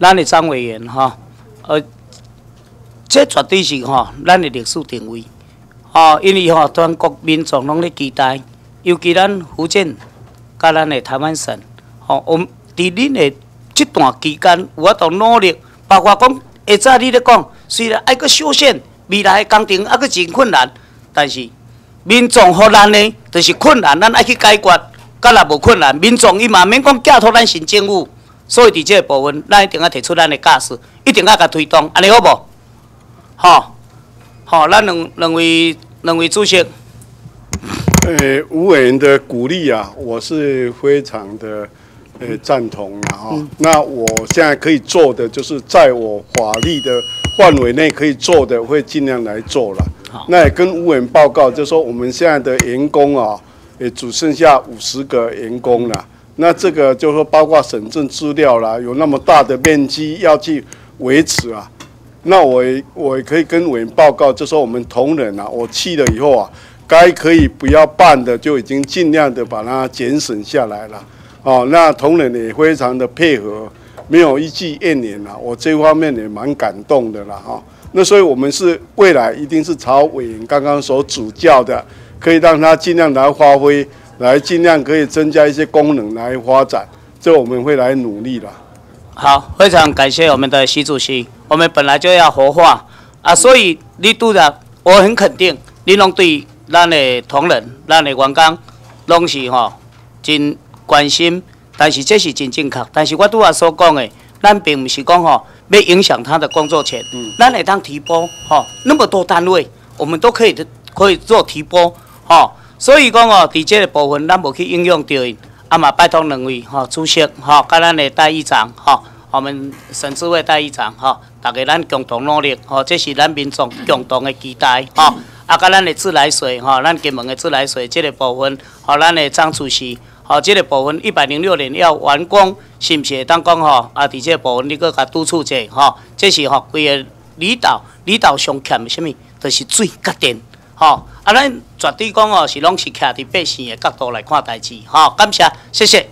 [SPEAKER 19] 咱的张委员哈，呃，这绝对是哈咱的历史定位，啊，因为哈全国民众拢咧期待，尤其咱福建，甲咱的台湾省，哦，我们伫恁的这段期间，有法度努力，包括讲下早你咧讲，虽然爱个修宪。未来的工程还阁真困难，但是民众互咱呢，就是困难，咱爱去解决。噶若无困难，民众伊嘛免讲寄托咱新政府，所以伫这个部分，咱一定要提出咱的架势，一定要甲推动，安尼好无？吼，吼，咱两两位两位主席。
[SPEAKER 4] 呃，吴委员的鼓励啊，我是非常的呃赞同的哈。那我现在可以做的，就是在我法律的。范围内可以做的会尽量来做了。那也跟吴委员报告，就说我们现在的员工啊，也只剩下五十个员工了。那这个就说包括审证资料啦，有那么大的面积要去维持啊。那我我可以跟委员报告，就说我们同仁啊，我去了以后啊，该可以不要办的就已经尽量的把它减省下来了。哦，那同仁也非常的配合。没有一句怨言啦，我这方面也蛮感动的啦哈。那所以我们是未来一定是朝委员刚刚所主教的，可以让他尽量来发挥，来尽量可以增加一些功能来发展，这我们会来努力的。
[SPEAKER 19] 好，非常感谢我们的习主席。我们本来就要活化啊，所以你拄着，我很肯定，你拢对咱的同仁、咱的员工，拢是吼真关心。但是这是真正确。但是我拄下所讲的，咱并不是讲吼要影响他的工作权，咱会当提拨吼那么多单位，我们都可以可以做提拨吼。所以讲哦，伫这个部分咱无去应用到。啊嘛，拜托两位吼主席吼，甲咱的代议长吼，我们省智慧代议长吼，大家咱共同努力吼，这是咱民众共同的期待吼。啊，甲咱的自来水吼，咱金门的自来水这个部分，吼，咱的张主席吼，这个部分一百零六年要完工，是毋是当讲吼？啊，伫这部分你搁甲督促者吼，这是吼规个离岛离岛上欠的什物？就是水甲电吼。啊，咱绝对讲哦，是拢是徛伫百姓的角度来看代志，吼，感谢，谢谢。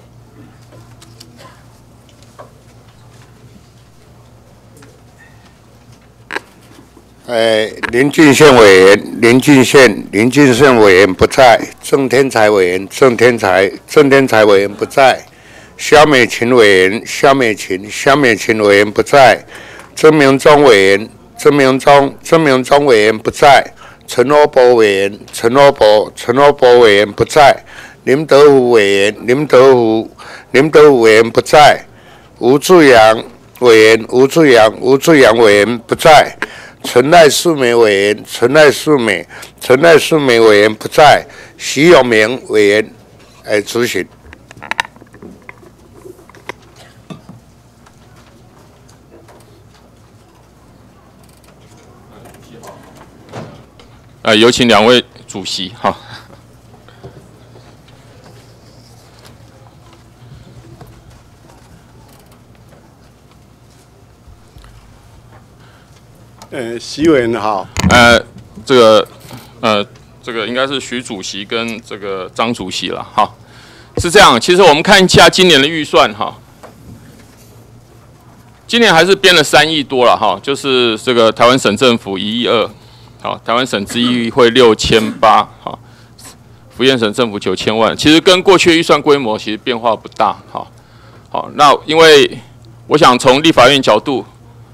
[SPEAKER 2] 呃，林俊宪委员，林俊宪，林俊宪委员不在，郑天才委员，郑天才，郑天才委员不在，肖美琴委员，肖美琴，肖美琴委员不在，曾明忠委员，曾明忠，曾明忠委员不在。陈罗博委员，陈罗博，陈罗博委员不在；林德武委员，林德武，林德武委员不在；吴志阳委员，吴志阳，吴志阳委员不在；陈赖素梅委员，陈赖素梅，陈赖素梅委员不在；徐永明委员，来，执行。
[SPEAKER 20] 呃，有请两位主席哈。
[SPEAKER 4] 呃，徐委员好。
[SPEAKER 20] 呃，这个呃，这个应该是徐主席跟这个张主席了哈。是这样，其实我们看一下今年的预算哈，今年还是编了三亿多了哈，就是这个台湾省政府一亿二。好，台湾省资议会六千八，好，福建省政府九千万，其实跟过去预算规模其实变化不大，好，好，那因为我想从立法院角度，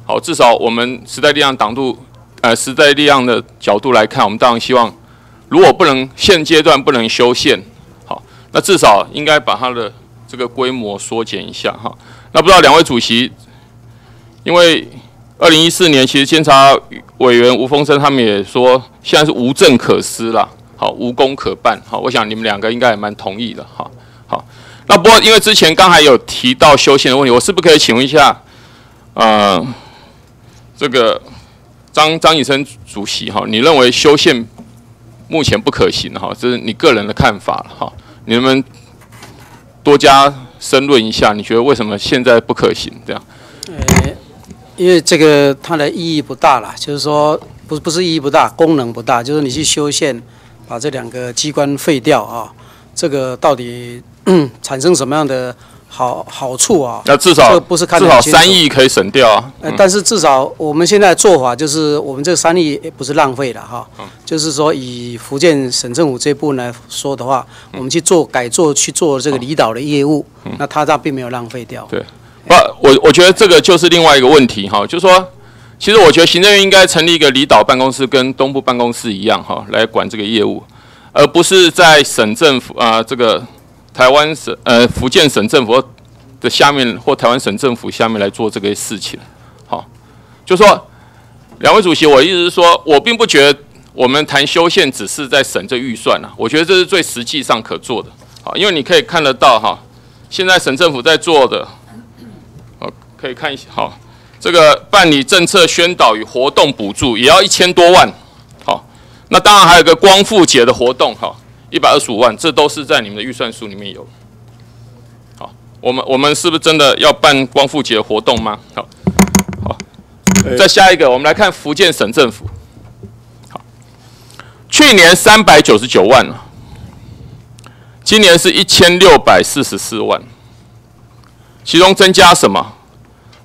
[SPEAKER 20] 好，至少我们时代力量党度，呃，时代力量的角度来看，我们当然希望，如果不能现阶段不能修宪，好，那至少应该把它的这个规模缩减一下，哈，那不知道两位主席，因为。二零一四年，其实监察委员吴峰生他们也说，现在是无政可施了，好，无功可办，好，我想你们两个应该也蛮同意的，哈，好。那不过因为之前刚才有提到修宪的问题，我是不是可以请问一下，呃，这个张张以生主席哈，你认为修宪目前不可行哈，这是你个人的看法哈，你能不能多加深论一下？你觉得为什么现在不可行？这样？
[SPEAKER 1] 因为这个它的意义不大了，就是说不不是意义不大，功能不大，就是你去修宪，把这两个机关废掉啊，这个到底产生什么样的好好处啊？
[SPEAKER 20] 那至少不是至少三亿可以省掉啊。
[SPEAKER 1] 呃，但是至少我们现在做法就是，我们这三亿不是浪费了哈，就是说以福建省政府这部分来说的话，我们去做改做去做这个离岛的业务，那它这并没有浪费掉。
[SPEAKER 20] 对。不，我我觉得这个就是另外一个问题哈，就是说，其实我觉得行政院应该成立一个离岛办公室，跟东部办公室一样哈，来管这个业务，而不是在省政府啊这个台湾省呃福建省政府的下面或台湾省政府下面来做这个事情。好，就说两位主席，我意思是说，我并不觉得我们谈修宪只是在省这预算啊，我觉得这是最实际上可做的。好，因为你可以看得到哈，现在省政府在做的。好可以看一下，好，这个办理政策宣导与活动补助也要一千多万，好，那当然还有个光复节的活动，哈，一百二十五万，这都是在你们的预算书里面有。好，我们我们是不是真的要办光复节活动吗？好，好，再下一个，我们来看福建省政府，好，去年三百九十九万了，今年是一千六百四十四万，其中增加什么？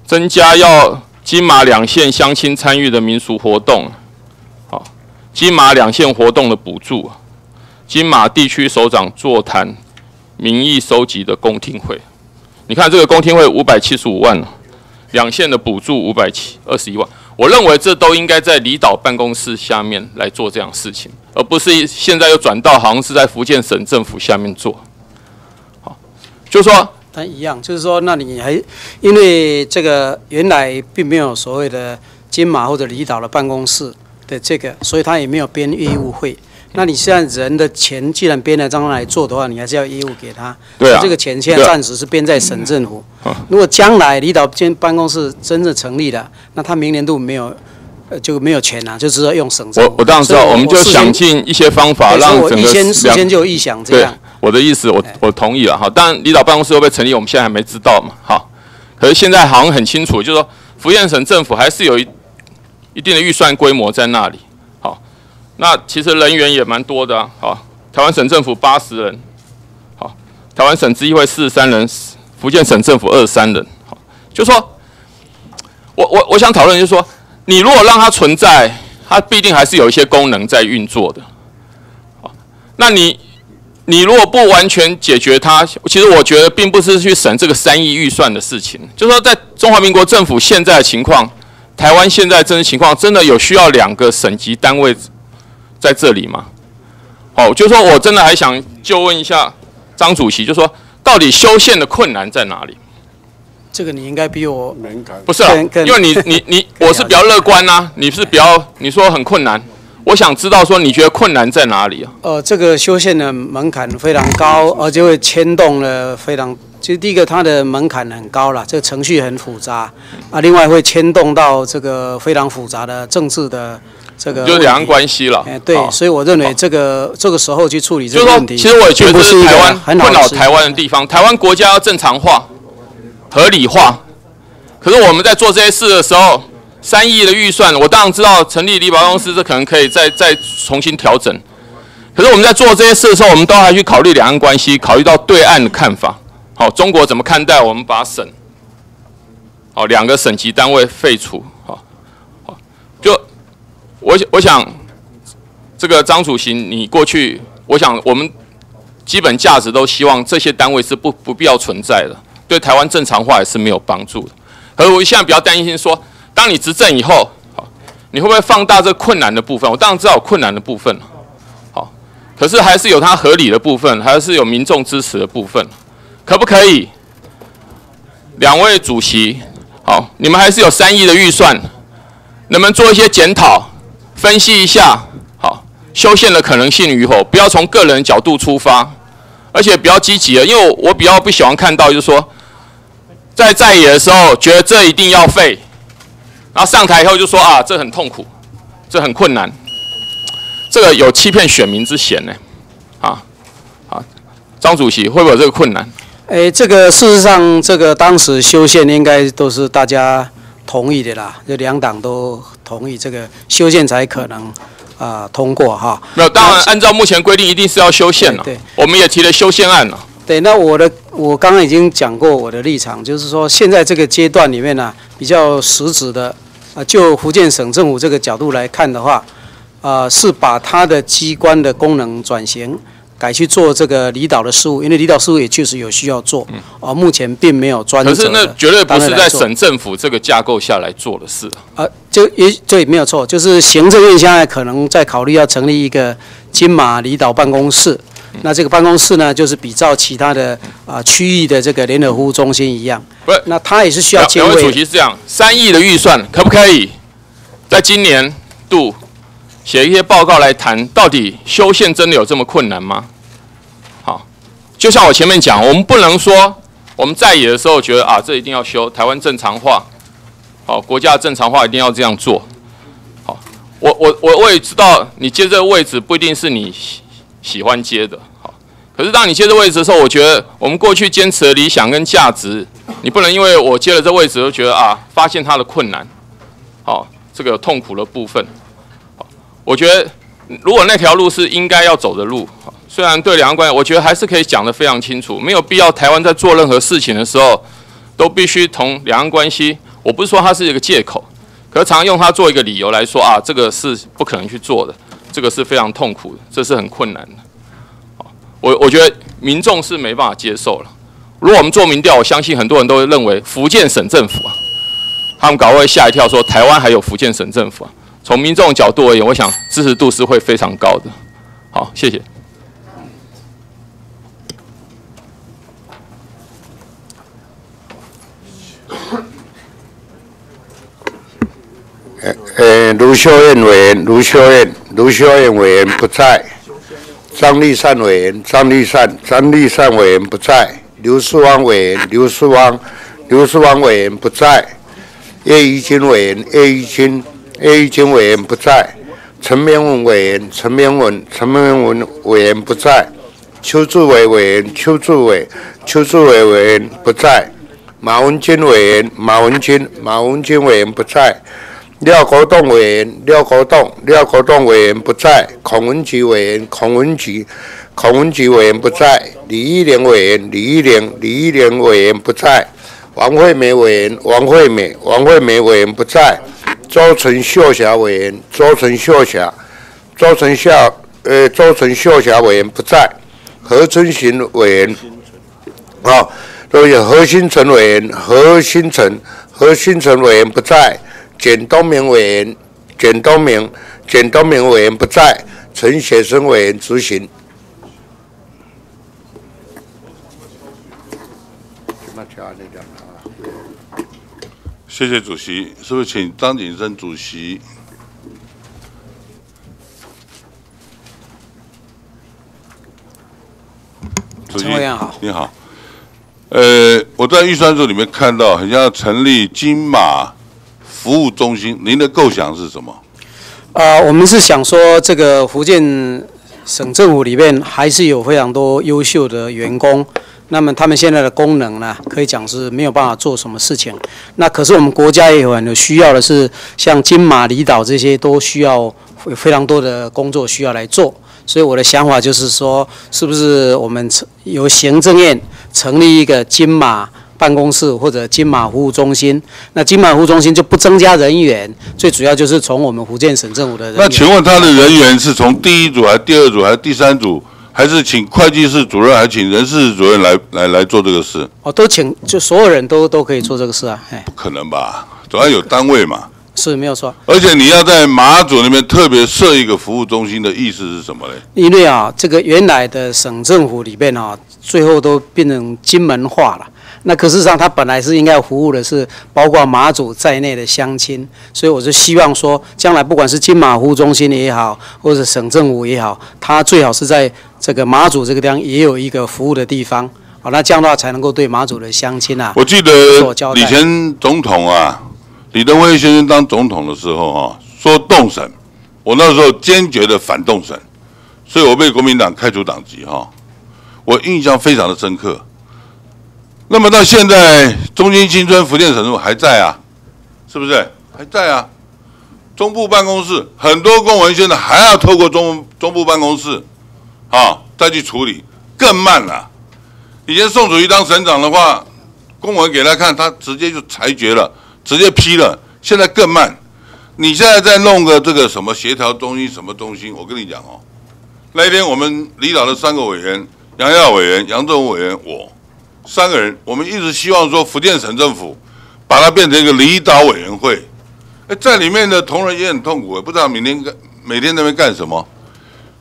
[SPEAKER 20] 增加要金马两县乡亲参与的民俗活动，好，金马两县活动的补助，金马地区首长座谈民意收集的公听会。你看这个公听会五百七十五万，两县的补助五百七二十一万。我认为这都应该在离岛办公室下面来做这样事情，而不是现在又转到好像是在福建省政府下面做。好，就说。
[SPEAKER 1] 但一样，就是说，那你还因为这个原来并没有所谓的金马或者离岛的办公室的这个，所以他也没有编业务会。那你现在人的钱既然编了账来做的话，你还是要业务给他。
[SPEAKER 20] 对啊。
[SPEAKER 1] 这个钱现在暂时是编在省政府。如果将来离岛建办公室真的成立了，那他明年度没有，呃，就没有钱了，就只要用省政府。
[SPEAKER 20] 我我当然知道，我们就想尽一些方法让整个。
[SPEAKER 1] 事先事先就预想这样。
[SPEAKER 20] 我的意思，我我同意了哈。当然，离岛办公室会不会成立，我们现在还没知道嘛。哈，可是现在好像很清楚，就是说，福建省政府还是有一一定的预算规模在那里。那其实人员也蛮多的啊。好，台湾省政府八十人，好，台湾省执议会四十三人，福建省政府二十三人。好，就说，我我我想讨论就是说，你如果让它存在，它必定还是有一些功能在运作的。好，那你。你如果不完全解决它，其实我觉得并不是去省这个三亿预算的事情。就是说，在中华民国政府现在的情况，台湾现在真实情况，真的有需要两个省级单位在这里吗？哦，就是说我真的还想就问一下张主席，就说到底修宪的困难在哪里？
[SPEAKER 1] 这个你应该比我
[SPEAKER 20] 不是啊，因为你你你我是比较乐观呐，你是比较你说很困难。我想知道说，你觉得困难在哪里啊？
[SPEAKER 1] 呃，这个修宪的门槛非常高，而且会牵动了非常，其实第一个它的门槛很高了，这个程序很复杂啊，另外会牵动到这个非常复杂的政治的这个，
[SPEAKER 20] 就两岸关系了。
[SPEAKER 1] 哎，对，所以我认为这个这个时候去处理这
[SPEAKER 20] 个
[SPEAKER 1] 问题，
[SPEAKER 20] 其实我也觉得
[SPEAKER 1] 不是
[SPEAKER 20] 台湾
[SPEAKER 1] 很
[SPEAKER 20] 困扰台湾的地方，台湾国家要正常化、合理化，可是我们在做这些事的时候。三亿的预算，我当然知道成立离保公司，这可能可以再再重新调整。可是我们在做这些事的时候，我们都还去考虑两岸关系，考虑到对岸的看法。好，中国怎么看待我们把省，好两个省级单位废除？好，好，就我我想，这个张主席，你过去，我想我们基本价值都希望这些单位是不不必要存在的，对台湾正常化也是没有帮助的。可是我现在比较担心说。当你执政以后，好，你会不会放大这困难的部分？我当然知道困难的部分，好，可是还是有它合理的部分，还是有民众支持的部分，可不可以？两位主席，好，你们还是有三亿的预算，能不能做一些检讨，分析一下，好，修宪的可能性与否，不要从个人角度出发，而且比较积极的，因为我比较不喜欢看到，就是说，在在野的时候，觉得这一定要废。然后上台以后就说啊，这很痛苦，这很困难，这个有欺骗选民之嫌呢，啊啊，张主席会不会有这个困难？
[SPEAKER 1] 哎，这个事实上，这个当时修宪应该都是大家同意的啦，就两党都同意这个修宪才可能啊通过哈。
[SPEAKER 20] 没有，当然按照目前规定，一定是要修宪了。对，我们也提了修宪案了。
[SPEAKER 1] 对，那我的我刚刚已经讲过我的立场，就是说现在这个阶段里面呢，比较实质的。啊，就福建省政府这个角度来看的话，啊，是把它的机关的功能转型，改去做这个离岛的事务，因为离岛事务也确实有需要做。啊，目前并没有专。
[SPEAKER 20] 可是那绝对不是在省政府这个架构下来做的事
[SPEAKER 1] 啊。啊，就也对，没有错，就是行政院现在可能在考虑要成立一个金马离岛办公室。那这个办公室呢，就是比照其他的啊区域的这个联合服务中心一样。
[SPEAKER 20] 不是，
[SPEAKER 1] 那它也是需要。
[SPEAKER 20] 两位主席是这样，三亿的预算可不可以在今年度写一些报告来谈，到底修宪真的有这么困难吗？就像我前面讲，我们不能说我们在野的时候觉得啊，这一定要修台湾正常化，好，国家正常化一定要这样做。好，我我我我也知道，你接这个位置不一定是你。喜欢接的，好。可是当你接这位置的时候，我觉得我们过去坚持的理想跟价值，你不能因为我接了这位置就觉得啊，发现他的困难，好，这个痛苦的部分，好。我觉得如果那条路是应该要走的路，虽然对两岸关系，我觉得还是可以讲得非常清楚，没有必要台湾在做任何事情的时候，都必须同两岸关系。我不是说它是一个借口，可是常用它做一个理由来说啊，这个是不可能去做的。这个是非常痛苦的，这是很困难的。好我我觉得民众是没办法接受了。如果我们做民调，我相信很多人都会认为福建省政府啊，他们搞会吓一跳，说台湾还有福建省政府啊。从民众角度而言，我想支持度是会非常高的。好，谢谢。
[SPEAKER 2] 呃，卢秀燕委员，卢秀燕，卢秀燕委员不在。张立善委员，张立善，张立善委员不在。刘世汪委员，刘世汪，刘世汪委员不在。叶宜金委员，叶宜金，叶宜金委员不在。陈明文委员，陈明文，陈明文委员不在。邱志伟委员，邱志伟，邱志伟委员不在。马文君委员，马文君，马文君委员不在。廖国栋委员，廖国栋，廖国栋委员不在；孔文吉委员，孔文吉，孔文吉委员不在；李玉莲委员，李玉莲，李玉莲委员不在；王惠美委员，王惠美，王惠美委员不在；周成秀霞委员，周成秀霞，周成秀，呃，周成秀霞委员不在；何春行委员，啊，都有何新成委员，何新成，何新成委员不在。简东明委员，简东明，简东明委员不在。陈学生委员执行。
[SPEAKER 21] 谢谢主席，是不是请张景生主席？
[SPEAKER 1] 陈委员好，
[SPEAKER 21] 你好。呃，我在预算组里面看到，好像要成立金马。服务中心，您的构想是什么？
[SPEAKER 1] 啊，我们是想说，这个福建省政府里面还是有非常多优秀的员工，那么他们现在的功能呢，可以讲是没有办法做什么事情。那可是我们国家也有很多需要的是，像金马、离岛这些都需要有非常多的工作需要来做。所以我的想法就是说，是不是我们由行政院成立一个金马？办公室或者金马服务中心，那金马服务中心就不增加人员，最主要就是从我们福建省政府的人。
[SPEAKER 21] 那请问他的人员是从第一组还是第二组还是第三组，还是请会计室主任还是请人事主任来来来做这个事？
[SPEAKER 1] 哦，都请，就所有人都都可以做这个事啊，哎。
[SPEAKER 21] 不可能吧？总要有单位嘛。
[SPEAKER 1] 是没有错。
[SPEAKER 21] 而且你要在马祖那边特别设一个服务中心的意思是什么嘞？
[SPEAKER 1] 因为啊，这个原来的省政府里面啊，最后都变成金门化了。那可事实上，他本来是应该服务的是包括马祖在内的乡亲，所以我就希望说，将来不管是金马服务中心也好，或者省政府也好，他最好是在这个马祖这个地方也有一个服务的地方，好，那这样的话才能够对马祖的乡亲啊。
[SPEAKER 21] 我记得以前总统啊，李登辉先生当总统的时候啊，说动省，我那时候坚决的反动省，所以我被国民党开除党籍哈，我印象非常的深刻。那么到现在，中金新村福建省政府还在啊，是不是还在啊？中部办公室很多公文现在还要透过中中部办公室啊再去处理，更慢了。以前宋楚瑜当省长的话，公文给他看，他直接就裁决了，直接批了。现在更慢。你现在再弄个这个什么协调中心什么中心，我跟你讲哦，那一天我们离岛的三个委员，杨耀委员、杨正委员，我。三个人，我们一直希望说福建省政府把它变成一个离岛委员会。哎，在里面的同仁也很痛苦，不知道明天干每天在那边干什么。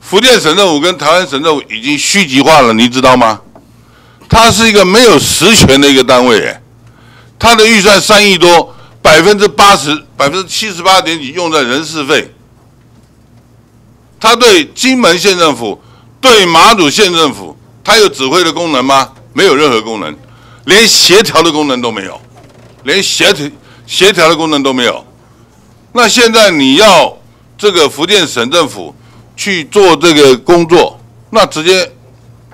[SPEAKER 21] 福建省政府跟台湾省政府已经虚极化了，你知道吗？它是一个没有实权的一个单位，哎，它的预算三亿多，百分之八十、百分之七十八点几用在人事费。他对金门县政府、对马祖县政府，他有指挥的功能吗？没有任何功能，连协调的功能都没有，连协调协调的功能都没有。那现在你要这个福建省政府去做这个工作，那直接，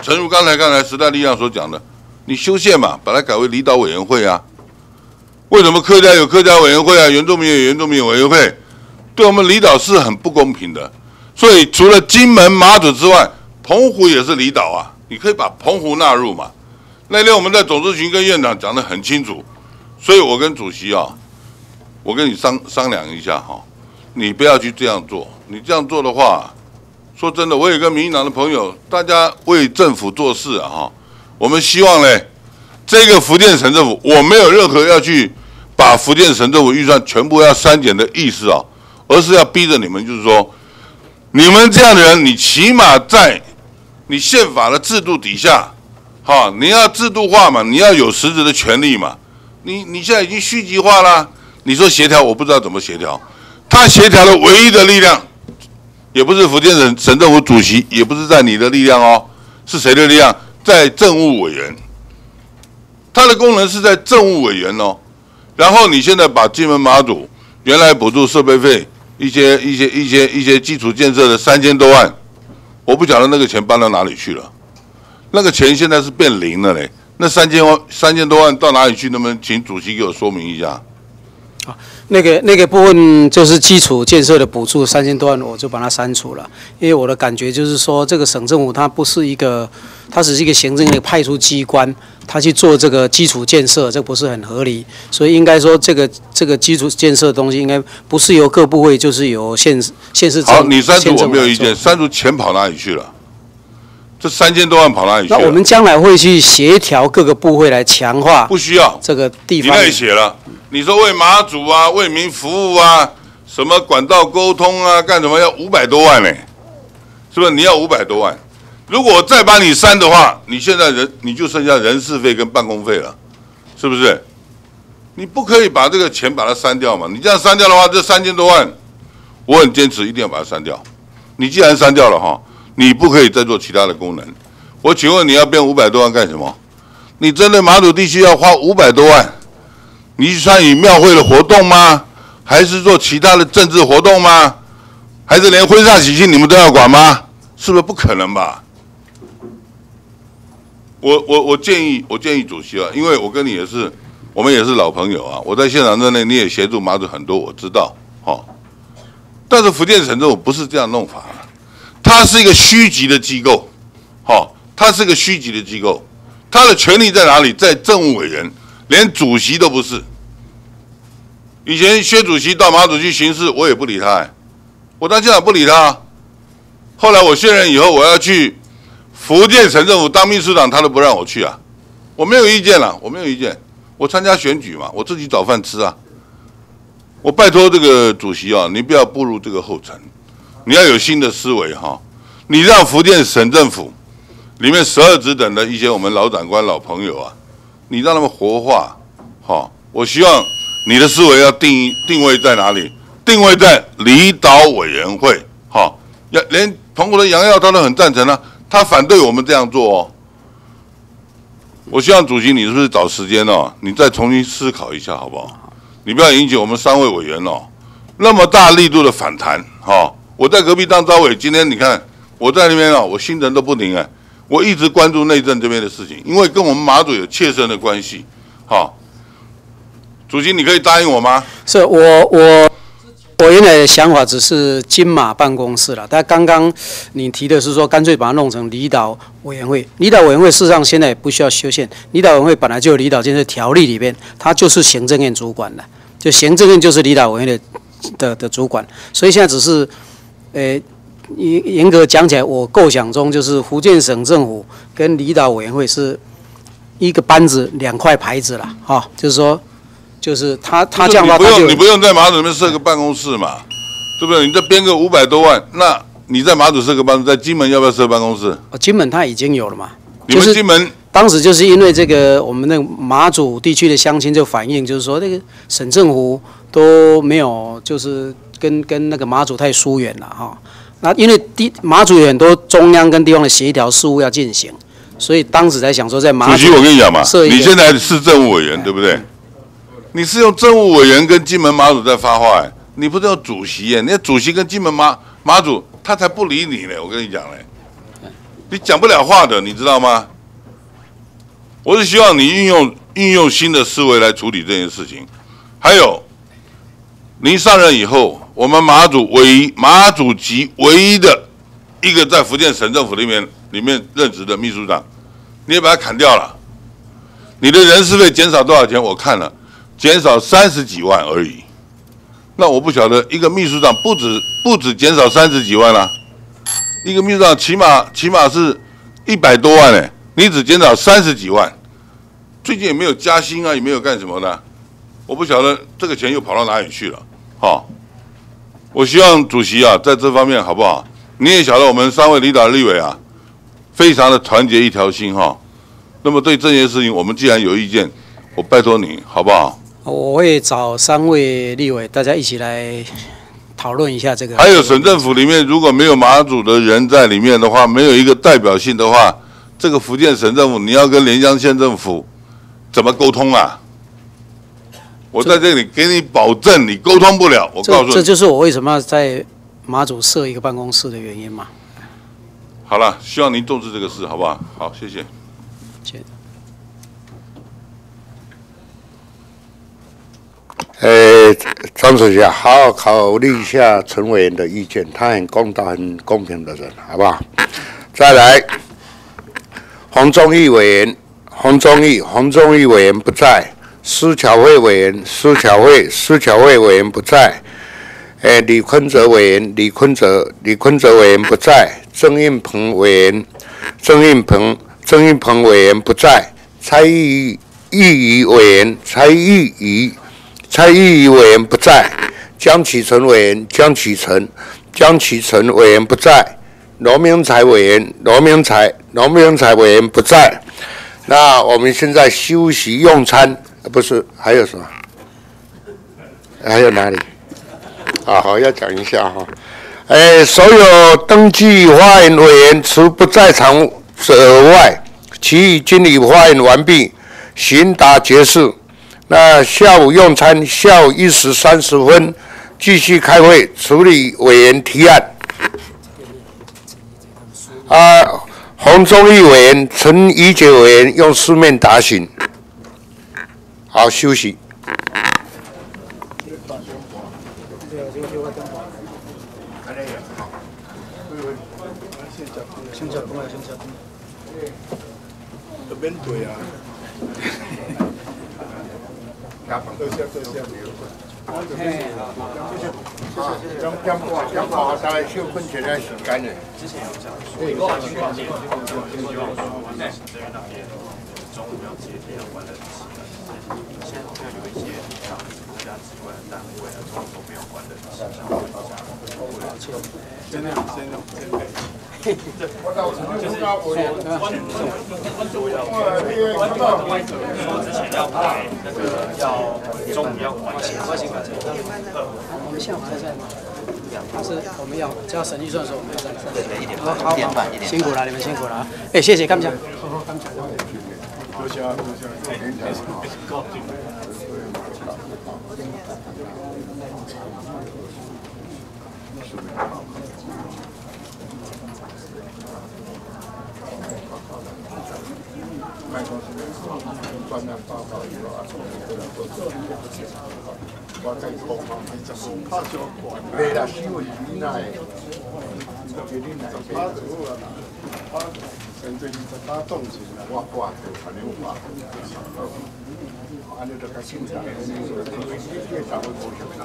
[SPEAKER 21] 诚如刚才刚才时代力量所讲的，你修宪嘛，把它改为离岛委员会啊。为什么客家有客家委员会啊，原住民有原住民委员会？对我们离岛是很不公平的。所以除了金门、马祖之外，澎湖也是离岛啊，你可以把澎湖纳入嘛。那天我们在总咨询跟院长讲得很清楚，所以我跟主席啊，我跟你商商量一下哈，你不要去这样做，你这样做的话，说真的，我有个民进党的朋友，大家为政府做事啊哈。我们希望呢，这个福建省政府，我没有任何要去把福建省政府预算全部要删减的意思啊，而是要逼着你们，就是说，你们这样的人，你起码在你宪法的制度底下，哈，你要制度化嘛，你要有实质的权利嘛。你你现在已经续集化了，你说协调，我不知道怎么协调。他协调的唯一的力量，也不是福建省省政府主席，也不是在你的力量哦，是谁的力量？在政务委员，他的功能是在政务委员哦。然后你现在把金门马祖原来补助设备费一些一些一些一些基础建设的三千多万，我不晓得那个钱搬到哪里去了。那个钱现在是变零了嘞。那三千万三千多万到哪里去？能不能请主席给我说明一下？
[SPEAKER 1] 那个那个部分就是基础建设的补助三千多万，我就把它删除了，因为我的感觉就是说，这个省政府它不是一个，它只是一个行政的派出机关，它去做这个基础建设，这不是很合理，所以应该说这个这个基础建设的东西应该不是由各部会，就是由县县市政
[SPEAKER 21] 好，你删除我没有意见，删除钱跑哪里去了？这三千多万跑哪里去了？
[SPEAKER 1] 那我们将来会去协调各个部会来强化，
[SPEAKER 21] 不需要
[SPEAKER 1] 这个地方。
[SPEAKER 21] 你那写了，你说为马祖啊、为民服务啊、什么管道沟通啊、干什么要五百多万呢？是不是？你要五百多万？如果再把你删的话，你现在人你就剩下人事费跟办公费了，是不是？你不可以把这个钱把它删掉嘛？你这样删掉的话，这三千多万，我很坚持一定要把它删掉。你既然删掉了哈。你不可以再做其他的功能，我请问你要变五百多万干什么？你针对马祖地区要花五百多万，你去参与庙会的活动吗？还是做其他的政治活动吗？还是连婚丧喜庆你们都要管吗？是不是不可能吧？我我我建议我建议主席啊，因为我跟你也是，我们也是老朋友啊。我在现场之内，你也协助马祖很多，我知道，哦。但是福建省政府不是这样弄法。它是一个虚级的机构，好，它是一个虚级的机构，它的权力在哪里？在政务委员，连主席都不是。以前薛主席到马祖去巡视，我也不理他，我到现在不理他。后来我卸任以后，我要去福建省政府当秘书长，他都不让我去啊，我没有意见了，我没有意见，我参加选举嘛，我自己找饭吃啊。我拜托这个主席啊，你不要步入这个后尘。你要有新的思维哈，你让福建省政府里面十二职等的一些我们老长官、老朋友啊，你让他们活化，哈，我希望你的思维要定定位在哪里？定位在离岛委员会，哈，要连澎湖的杨耀他都很赞成啊，他反对我们这样做哦。我希望主席你是不是找时间哦，你再重新思考一下好不好？你不要引起我们三位委员哦那么大力度的反弹，哈。我在隔壁当招委，今天你看我在那边啊，我心神都不宁啊。我一直关注内政这边的事情，因为跟我们马祖有切身的关系。好，主席，你可以答应我吗？
[SPEAKER 1] 是我我我原来的想法只是金马办公室了，但刚刚你提的是说干脆把它弄成离岛委员会。离岛委员会事实上现在也不需要修宪，离岛委员会本来就有离岛建设条例里边，它就是行政院主管的，就行政院就是离岛委员的的的主管，所以现在只是。诶，严严格讲起来，我构想中就是福建省政府跟离岛委员会是一个班子，两块牌子啦，哈，就是说，就是他他这样的话，
[SPEAKER 21] 不用你不用在马祖那边设个办公室嘛，对不对？你再编个五百多万，那你在马祖设个办公室，在金门要不要设办公室？
[SPEAKER 1] 哦金门他已经有了嘛？
[SPEAKER 21] 你们金门
[SPEAKER 1] 当时就是因为这个，我们那马祖地区的乡亲就反映，就是说那个省政府都没有，就是。跟跟那个马祖太疏远了哈，那因为地马祖有很多中央跟地方的协调事务要进行，所以当时才想说在马
[SPEAKER 21] 祖。主席，我跟你讲嘛，你现在是政务委员对不对？你是用政务委员跟金门马祖在发话，你不是用主席耶？那主席跟金门马马祖他才不理你呢，我跟你讲嘞，你讲不了话的，你知道吗？我是希望你运用运用新的思维来处理这件事情，还有。您上任以后，我们马祖唯一马祖籍唯一的一个在福建省政府里面里面任职的秘书长，你也把他砍掉了。你的人事费减少多少钱？我看了，减少三十几万而已。那我不晓得一个秘书长不止不止减少三十几万了，一个秘书长起码起码是一百多万呢，你只减少三十几万，最近也没有加薪啊，也没有干什么的，我不晓得这个钱又跑到哪里去了。好，我希望主席啊，在这方面好不好？你也晓得我们三位领导立委啊，非常的团结一条心哈。那么对这件事情，我们既然有意见，我拜托你好不好？
[SPEAKER 1] 我会找三位立委，大家一起来讨论一下这个。
[SPEAKER 21] 还有省政府里面如果没有马祖的人在里面的话，没有一个代表性的话，这个福建省政府你要跟连江县政府怎么沟通啊？我在这里给你保证，你沟通不了。我告诉你，
[SPEAKER 1] 这就是我为什么要在马祖设一个办公室的原因嘛。
[SPEAKER 21] 好了，希望您重视这个事，好不好？好，谢谢。
[SPEAKER 1] 谢。
[SPEAKER 2] 呃，张主席，好好考虑一下陈委员的意见，他很公道、很公平的人，好不好？再来，洪忠义委员，洪忠义，洪忠义委员不在；施巧慧委员，施巧慧，施巧慧委员不在；呃，李坤泽委员，李坤泽，李坤泽委员不在；郑运鹏委员，郑运鹏，郑运鹏委员不在；蔡玉玉仪委员，蔡玉仪。蔡玉仪委员不在，江启臣委员江启臣，江启臣委员不在，罗明才委员罗明才罗明才委员不在。那我们现在休息用餐，不是还有什么？还有哪里？啊，好，要讲一下哈。哎，所有登记发言委员除不在场者外，其余经理发言完毕，行答结束。那下午用餐，下午一时三十分继续开会处理委员提案。啊，洪忠义委员、陈怡杰委员用书面答询。好，休息。现在。好，像，有讲，对，希望希望希望完成这个当天中午要接天有关的事情。现在要有一些啊，国家机关单位啊，中都没有关的事情，问一下。抱歉，先那样，先那样，先那样。就是，我之前要排那个要中午要完成，我们下午在这吗？他是我们要只要省预算的时候我们要在这。对，一点半，一点半，一点半。辛苦了，你们辛苦了啊！哎，谢谢，干不讲？就怕就没啦，新闻局那决定来他主要啦，他现在是他动情了，我挂就肯定挂。按照这个进展，你说这个越早会多少呢？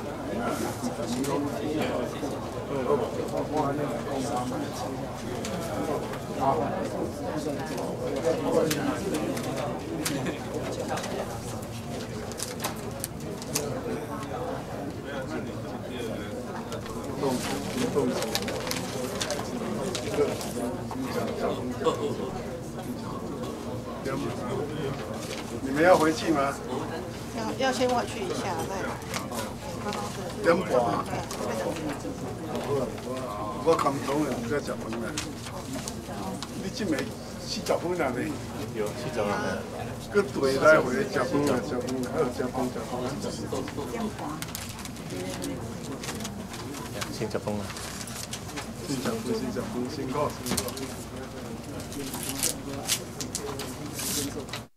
[SPEAKER 2] 你们要回去吗？要要先回去一下，再。点半。我看中了，在食饭了。你这暝四十分了呢？有四十分。搁对来回食饭了，食饭还有食饭食饭。先食饭啊！先食饭，先食饭，辛苦辛苦。